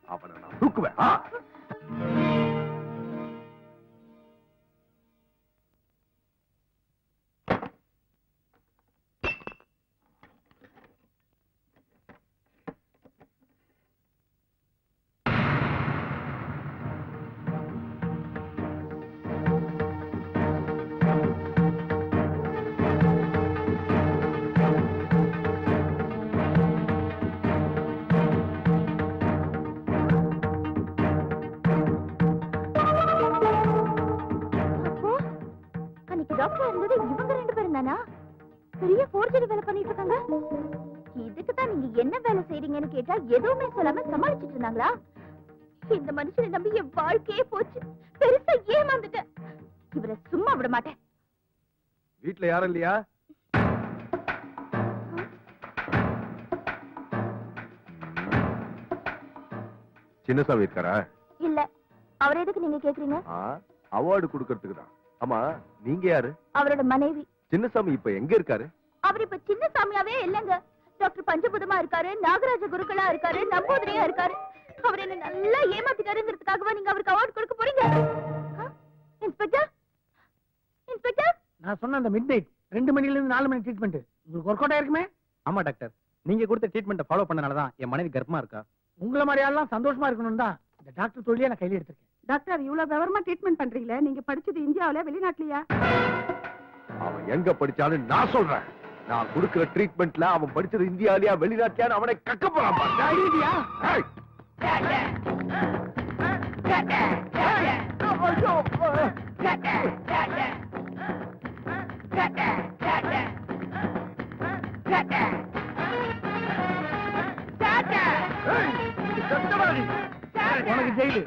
அவனை நான் தூக்குவேன். கேட்டா எதுவுமே சொல்லாம சமாளிச்சிட்டு இருந்தாங்களா? இந்த மனுஷனை நம்பி என் வாழ்க்கையே போச்சு. பெருசா ஏமாந்துட்டேன் இவரை சும்மா விட மாட்டேன். வீட்டுல யாரும் இல்லையா? சின்னசாமி இருக்காரா? இல்ல. அவர் எதுக்கு நீங்க கேக்குறீங்க? அவார்டு கொடுக்கறதுக்கு தான். ஆமா நீங்க யாரு? அவரோட மனைவி. சின்னசாமி இப்ப எங்க இருக்காரு? அவர் இப்ப சின்ன சாமியாவே இல்லங்க. டாக்டர் பஞ்சபுதமா இருக்காரு நாகராஜ குருக்களா இருக்காரு நம்பூதிரியா இருக்காரு. அவர் என்ன நல்லா ஏமாத்திட்டாருங்கிறதுக்காகவா நீங்க அவருக்கு அவார்ட் கொடுக்க போறீங்க? இன்ஸ்பெக்டர்? இன்ஸ்பெக்டர்? நான் சொன்ன அந்த மிட் நைட் ரெண்டு மணில இருந்து நாலு மணி ட்ரீட்மெண்ட் உங்களுக்கு ஒர்க் அவுட் ஆயிருக்குமே? ஆமா டாக்டர். நீங்க கொடுத்த ட்ரீட்மெண்ட்டை ஃபாலோ பண்ணனால தான் என் மனைவி கர்ப்பமா இருக்கா? உங்களை மாதிரி ஆள்லாம் சந்தோஷமா இருக்கணும் தான் இந்த டாக்டர் தொழிலே நான் கையில எடுத்திருக்கேன். டாக்டர் இவ்வளவு விவரமா ட்ரீட்மெண்ட் பண்றீங்களே? நீங்க படிச்சது இந்தியாவுல வெளிநாட்டுலயா? அவன் எங்க படிச்சாலும் நான் சொல்றேன். நான் கொடுக்கிற ட்ரீட்மெண்ட்ல அவன் படிச்சது இந்தியாலயா வெளிநாட்டியா அவனை கக்க போறான். உனக்கு ஜெயிலு.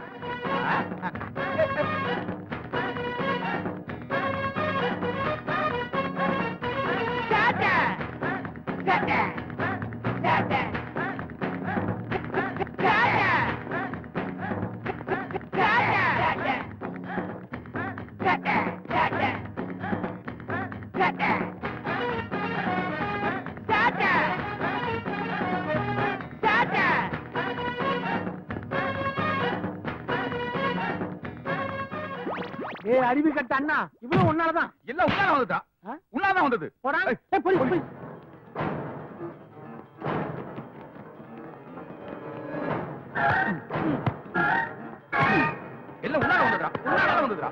அறிவு கட்ட அண்ணா இவ்வளவு ஒன்னாலதான் எல்லாம் உன்னால வந்துட்டா உன்னாலதான் வந்தது. போடா போய் போய். எல்லாம் உன்னால வந்துடா உன்னால வந்துடா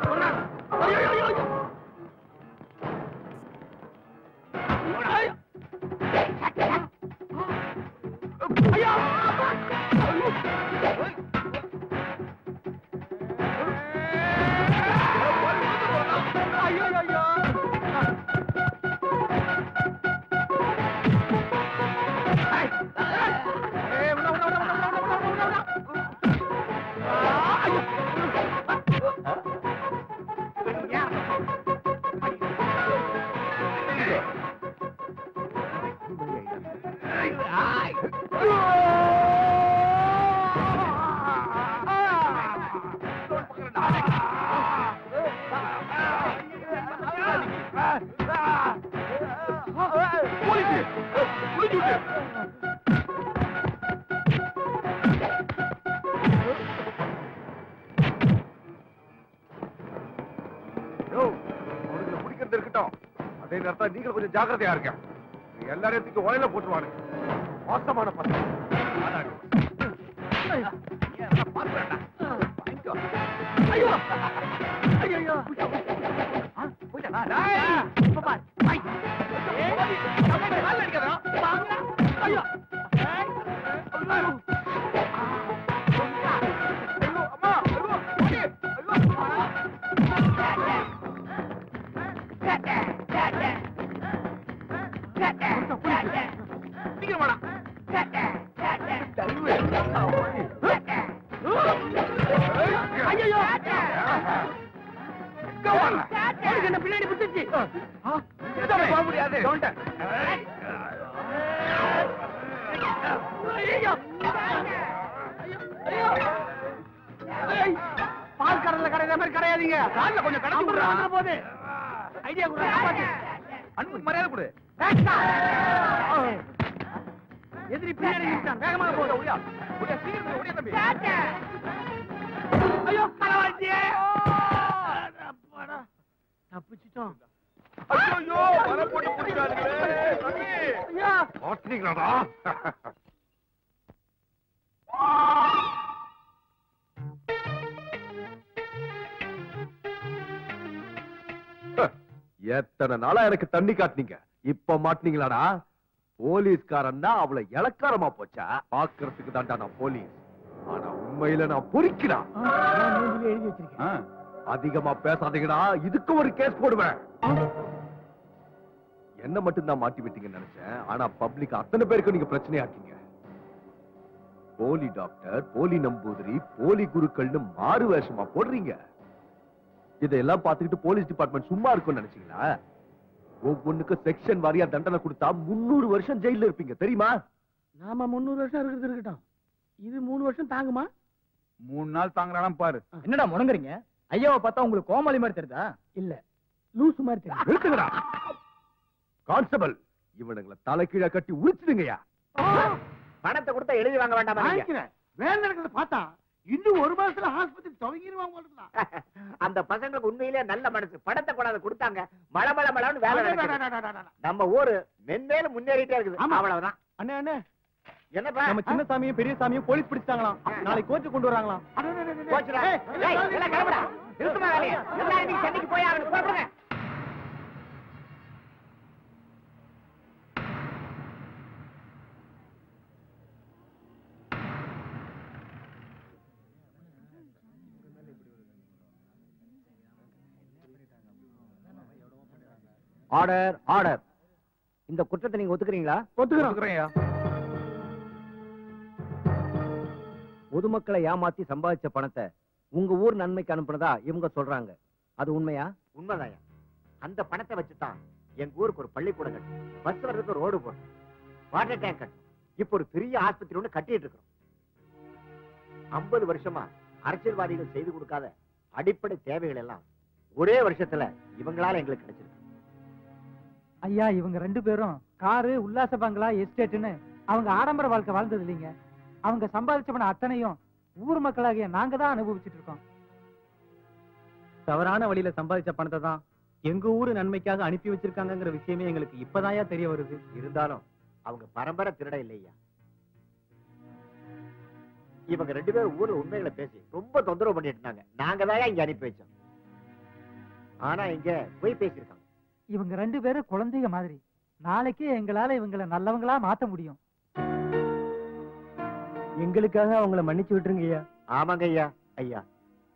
கொஞ்சம் ஜாக்கிரதையா இருக்கேன். எல்லா நேரத்துக்கு ஓயில போட்டுருவானு மோசமான பசங்க. பால் கடல்ல கடையிற மாதிரி கிடையாதீங்க கால்ல கொஞ்சம் கடத்தி விடுறா. போது ஐடியா கூட மரியாதை கொடு எதிரி பின்னாடி நிறுத்தான் வேகமாக ஒடியா ஒடியா சீக்கிரம் ஒடியா தம்பி ஐயோ தப்பிச்சிட்டோம் ஐயோ வர போட்டு எத்தனை நாளா எனக்கு தண்ணி காட்டுனீங்க? இப்ப மாட்டீங்களாடா போலீஸ்காரன்னா அவளை இளக்காரமா போச்சா? பாக்குறதுக்கு தான்டா நான் போலீஸ். ஆனா உண்மையில நான் பொறிக்கிறா எழுதி வச்சிருக்கேன். அதிகமா பேசாதீங்கடா. இதுக்கு ஒரு கேஸ் போடுவேன். என்ன மட்டும் தான் மாட்டி விட்டீங்கன்னு நினைச்சேன். ஆனா பப்ளிக் அத்தனை பேருக்கு நீங்க பிரச்சனையாக்கீங்க. போலி டாக்டர் போலி நம்பூதிரி போலி குருக்கள்னு மாறு வேஷமா போடுறீங்க. இதெல்லாம் பார்த்துக்கிட்டு போலீஸ் டிபார்ட்மெண்ட் சும்மா இருக்கும்னு நினைச்சீங்களா? ஒவ்வொன்னுக்கு செக்ஷன் வாரியா தண்டனை கொடுத்தா முன்னூறு வருஷம் ஜெயில இருப்பீங்க. தெரியுமா? நாம முந்நூறு வருஷம் இருக்கிறது இருக்கட்டும். இது மூணு வருஷம் தாங்குமா? மூணு நாள் தாங்குறானா பாரு. என்னடா முணங்குறீங்க ஐயாவை பார்த்தா உங்களுக்கு கோமாளி மாதிரி தெரியுதா? இல்ல. லூசு மாதிரி தெரியும் நிறுத்துங்கடா. கான்ஸ்டபிள் இவனுங்களை தலைக்கீழ கட்டி உரிச்சிடுங்கய்யா. பணத்தை கொடுத்தா எழுதி வாங்க வேண்டாமா வேலை பார்த்தா இன்னும் ஒரு மாசத்துல ஆஸ்பத்திரி துவங்கிடுவாங்க. அந்த பசங்களுக்கு உண்மையிலே நல்ல மனசு. பணத்தை கொண்டாந்து கொடுத்தாங்க. மழை மழை மழைன்னு வேலை. நம்ம ஊரு மென்மேலும் முன்னேறிட்டே இருக்குது. ஆமா. அவ்வளவுதான். அண்ணே அண்ணே. என்னப்பா? நம்ம சின்ன சாமியும் பெரிய சாமியும் போலீஸ் பிடிச்சாங்களாம் நாளைக்கு கோச்சு கொண்டு வராங்களாம். ஆர்டர் ஆர்டர் இந்த குற்றத்தை நீங்க ஒத்துக்கிறீங்களா? ஒத்துக்கிறோம். பொதுமக்களை ஏமாத்தி சம்பாதிச்ச பணத்தை உங்க ஊர் நன்மைக்கு அனுப்புனதா இவங்க சொல்றாங்க. அது உண்மையா? உண்மைதாயா அந்த பணத்தை வச்சுதான் எங்க ஊருக்கு ஒரு பள்ளிக்கூடம் கட்டு பஸ் வர்றதுக்கு ரோடு போடணும் வாட்டர் டேங்க் கட்டணும் இப்போ ஒரு பெரிய ஆஸ்பத்திரி ஒண்ணு கட்டிட்டு இருக்கிறோம். ஐம்பது வருஷமா அரசியல்வாதிகள் செய்து கொடுக்காத அடிப்படை தேவைகள் எல்லாம் ஒரே வருஷத்துல இவங்களால எங்களுக்கு கிடைச்சிருக்கு. ஐயா இவங்க ரெண்டு பேரும் காரு உல்லாச பங்களா எஸ்டேட்னு அவங்க ஆடம்பர வாழ்க்கை வாழ்ந்தது இல்லைங்க. அவங்க சம்பாதிச்ச பணம் அத்தனையும் ஊர் மக்களாகிய நாங்க தான் அனுபவிச்சுட்டு இருக்கோம். தவறான வழியில சம்பாதிச்ச பணத்தை தான் எங்க ஊரு நன்மைக்காக அனுப்பி வச்சிருக்காங்கங்கிற விஷயமே எங்களுக்கு இப்பதாயா தெரிய வருது. இருந்தாலும் அவங்க பரம்பரை திருட இல்லையா? இவங்க ரெண்டு பேரும் ஊர்ல உண்மைகளை பேசி ரொம்ப தொந்தரவு பண்ணிட்டு இருந்தாங்க. நாங்க தான் இங்க அனுப்பி வச்சோம். ஆனா இங்க போய் பேசியிருக்காங்க. இவங்க ரெண்டு பேரும் குழந்தைங்க மாதிரி. நாளைக்கே எங்களால இவங்களை நல்லவங்களா மாத்த முடியும். எங்களுக்காக அவங்கள மன்னிச்சு விட்டுருங்க ஐயா. ஆமாங்க ஐயா. ஐயா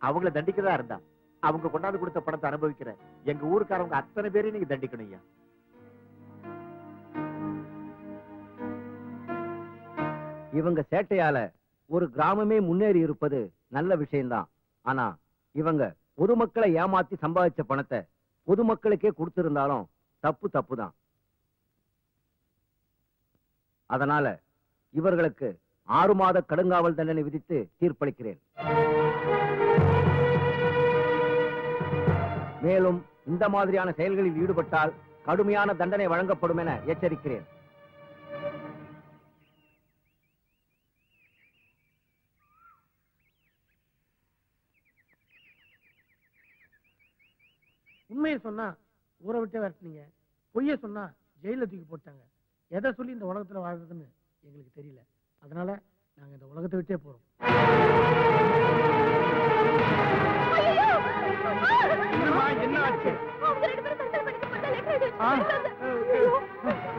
அவங்கள தண்டிக்கதா இருந்தா அவங்க கொண்டாந்து கொடுத்த பணத்தை அனுபவிக்கிற எங்க ஊருக்காரவங்க அத்தனை பேரையும் நீங்க தண்டிக்கணும் ஐயா. இவங்க சேட்டையால ஒரு கிராமமே முன்னேறி இருப்பது நல்ல விஷயம்தான். ஆனா இவங்க பொதுமக்களை ஏமாத்தி சம்பாதிச்ச பணத்தை பொதுமக்களுக்கே கொடுத்திருந்தாலும் தப்பு தப்பு தான் அதனால இவர்களுக்கு ஆறு மாத கடுங்காவல் தண்டனை விதித்து தீர்ப்பளிக்கிறேன். மேலும் இந்த மாதிரியான செயல்களில் ஈடுபட்டால் கடுமையான தண்டனை வழங்கப்படும் என எச்சரிக்கிறேன். உண்மையை சொன்னா ஊரை விட்டே விரட்டுனீங்க. பொய்ய சொன்னா ஜெயில தூக்கி போட்டாங்க. எதை சொல்லி இந்த உலகத்துல வாழ்றதுன்னு எங்களுக்கு தெரியல. அதனால நாங்க இந்த உலகத்தை விட்டே போறோம். என்ன?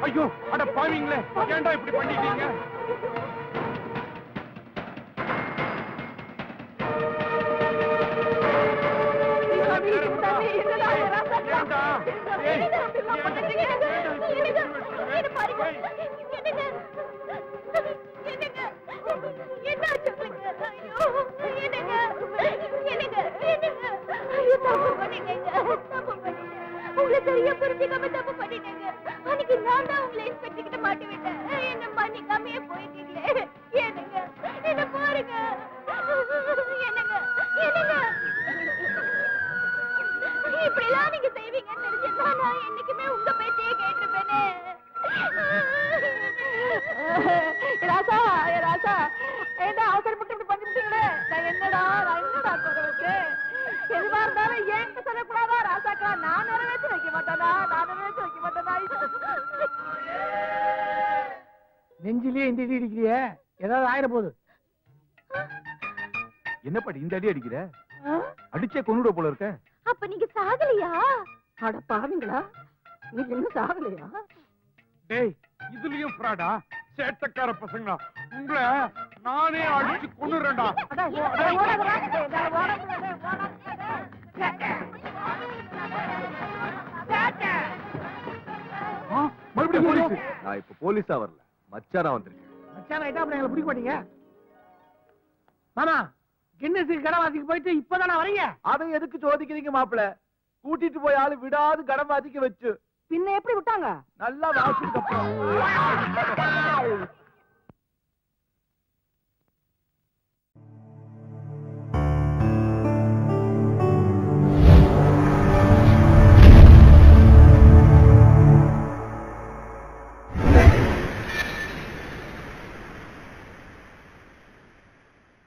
ஐயோ! அட பாவீங்களே ஏன்டா இப்படி பண்ணிட்டீங்க? ஏன்டா? இப்படி எல்லாம் நீங்க செய்வீங்கன்னு தெரிஞ்சிருந்தா நான் என்னைக்குமே உங்க பேச்சையே கேட்டிருப்பேனே. ராசா ராசா. என்ன அவசரப்பட்டு இப்படி பண்ணிட்டீங்களே நான் என்னடா நான் என்னடா குறை வச்சேன் எதுவா இருந்தாலும் ஏன்ட்டு சொல்லக்கூடாதா ராசாக்கா? நான் நிறைவேற்றி வைக்க மாட்டேனா? நான் நிறைவேற்றி வைக்க மாட்டேனா? நெஞ்சிலேயே இந்த இடி அடிக்கிறிய ஏதாவது ஆயிர போகுது என்னப்பாடி இந்த அடி அடிக்கிற? அடிச்சே கொண்டுட போல இருக்க. அப்ப நீங்க சாகலையா? அட பாருங்களா நீ என்ன சாகலையா? டேய் இதுலயும் ஃப்ராடா சேட்டக்கார பசங்களா? உங்களை நானே அடிச்சு கொண்டுறேன்டா மறுபடியும் போலீஸ். நான் இப்ப போலீஸா வரல. மச்சானா வந்திருக்கேன். மச்சான் ஆயிட்டா அப்புறம் எங்களை பிடிக்க மாட்டீங்க? மாமா கின்னஸுக்கு கடவாசிக்கு போயிட்டு இப்பதானே வரீங்க? அதை எதுக்கு சோதிக்கிறீங்க மாப்பிள? கூட்டிட்டு போய் ஆளு விடாது கடன் வாதிக்க வச்சு. பின்ன எப்படி விட்டாங்க? நல்லா வாசிக்கு அப்புறம்.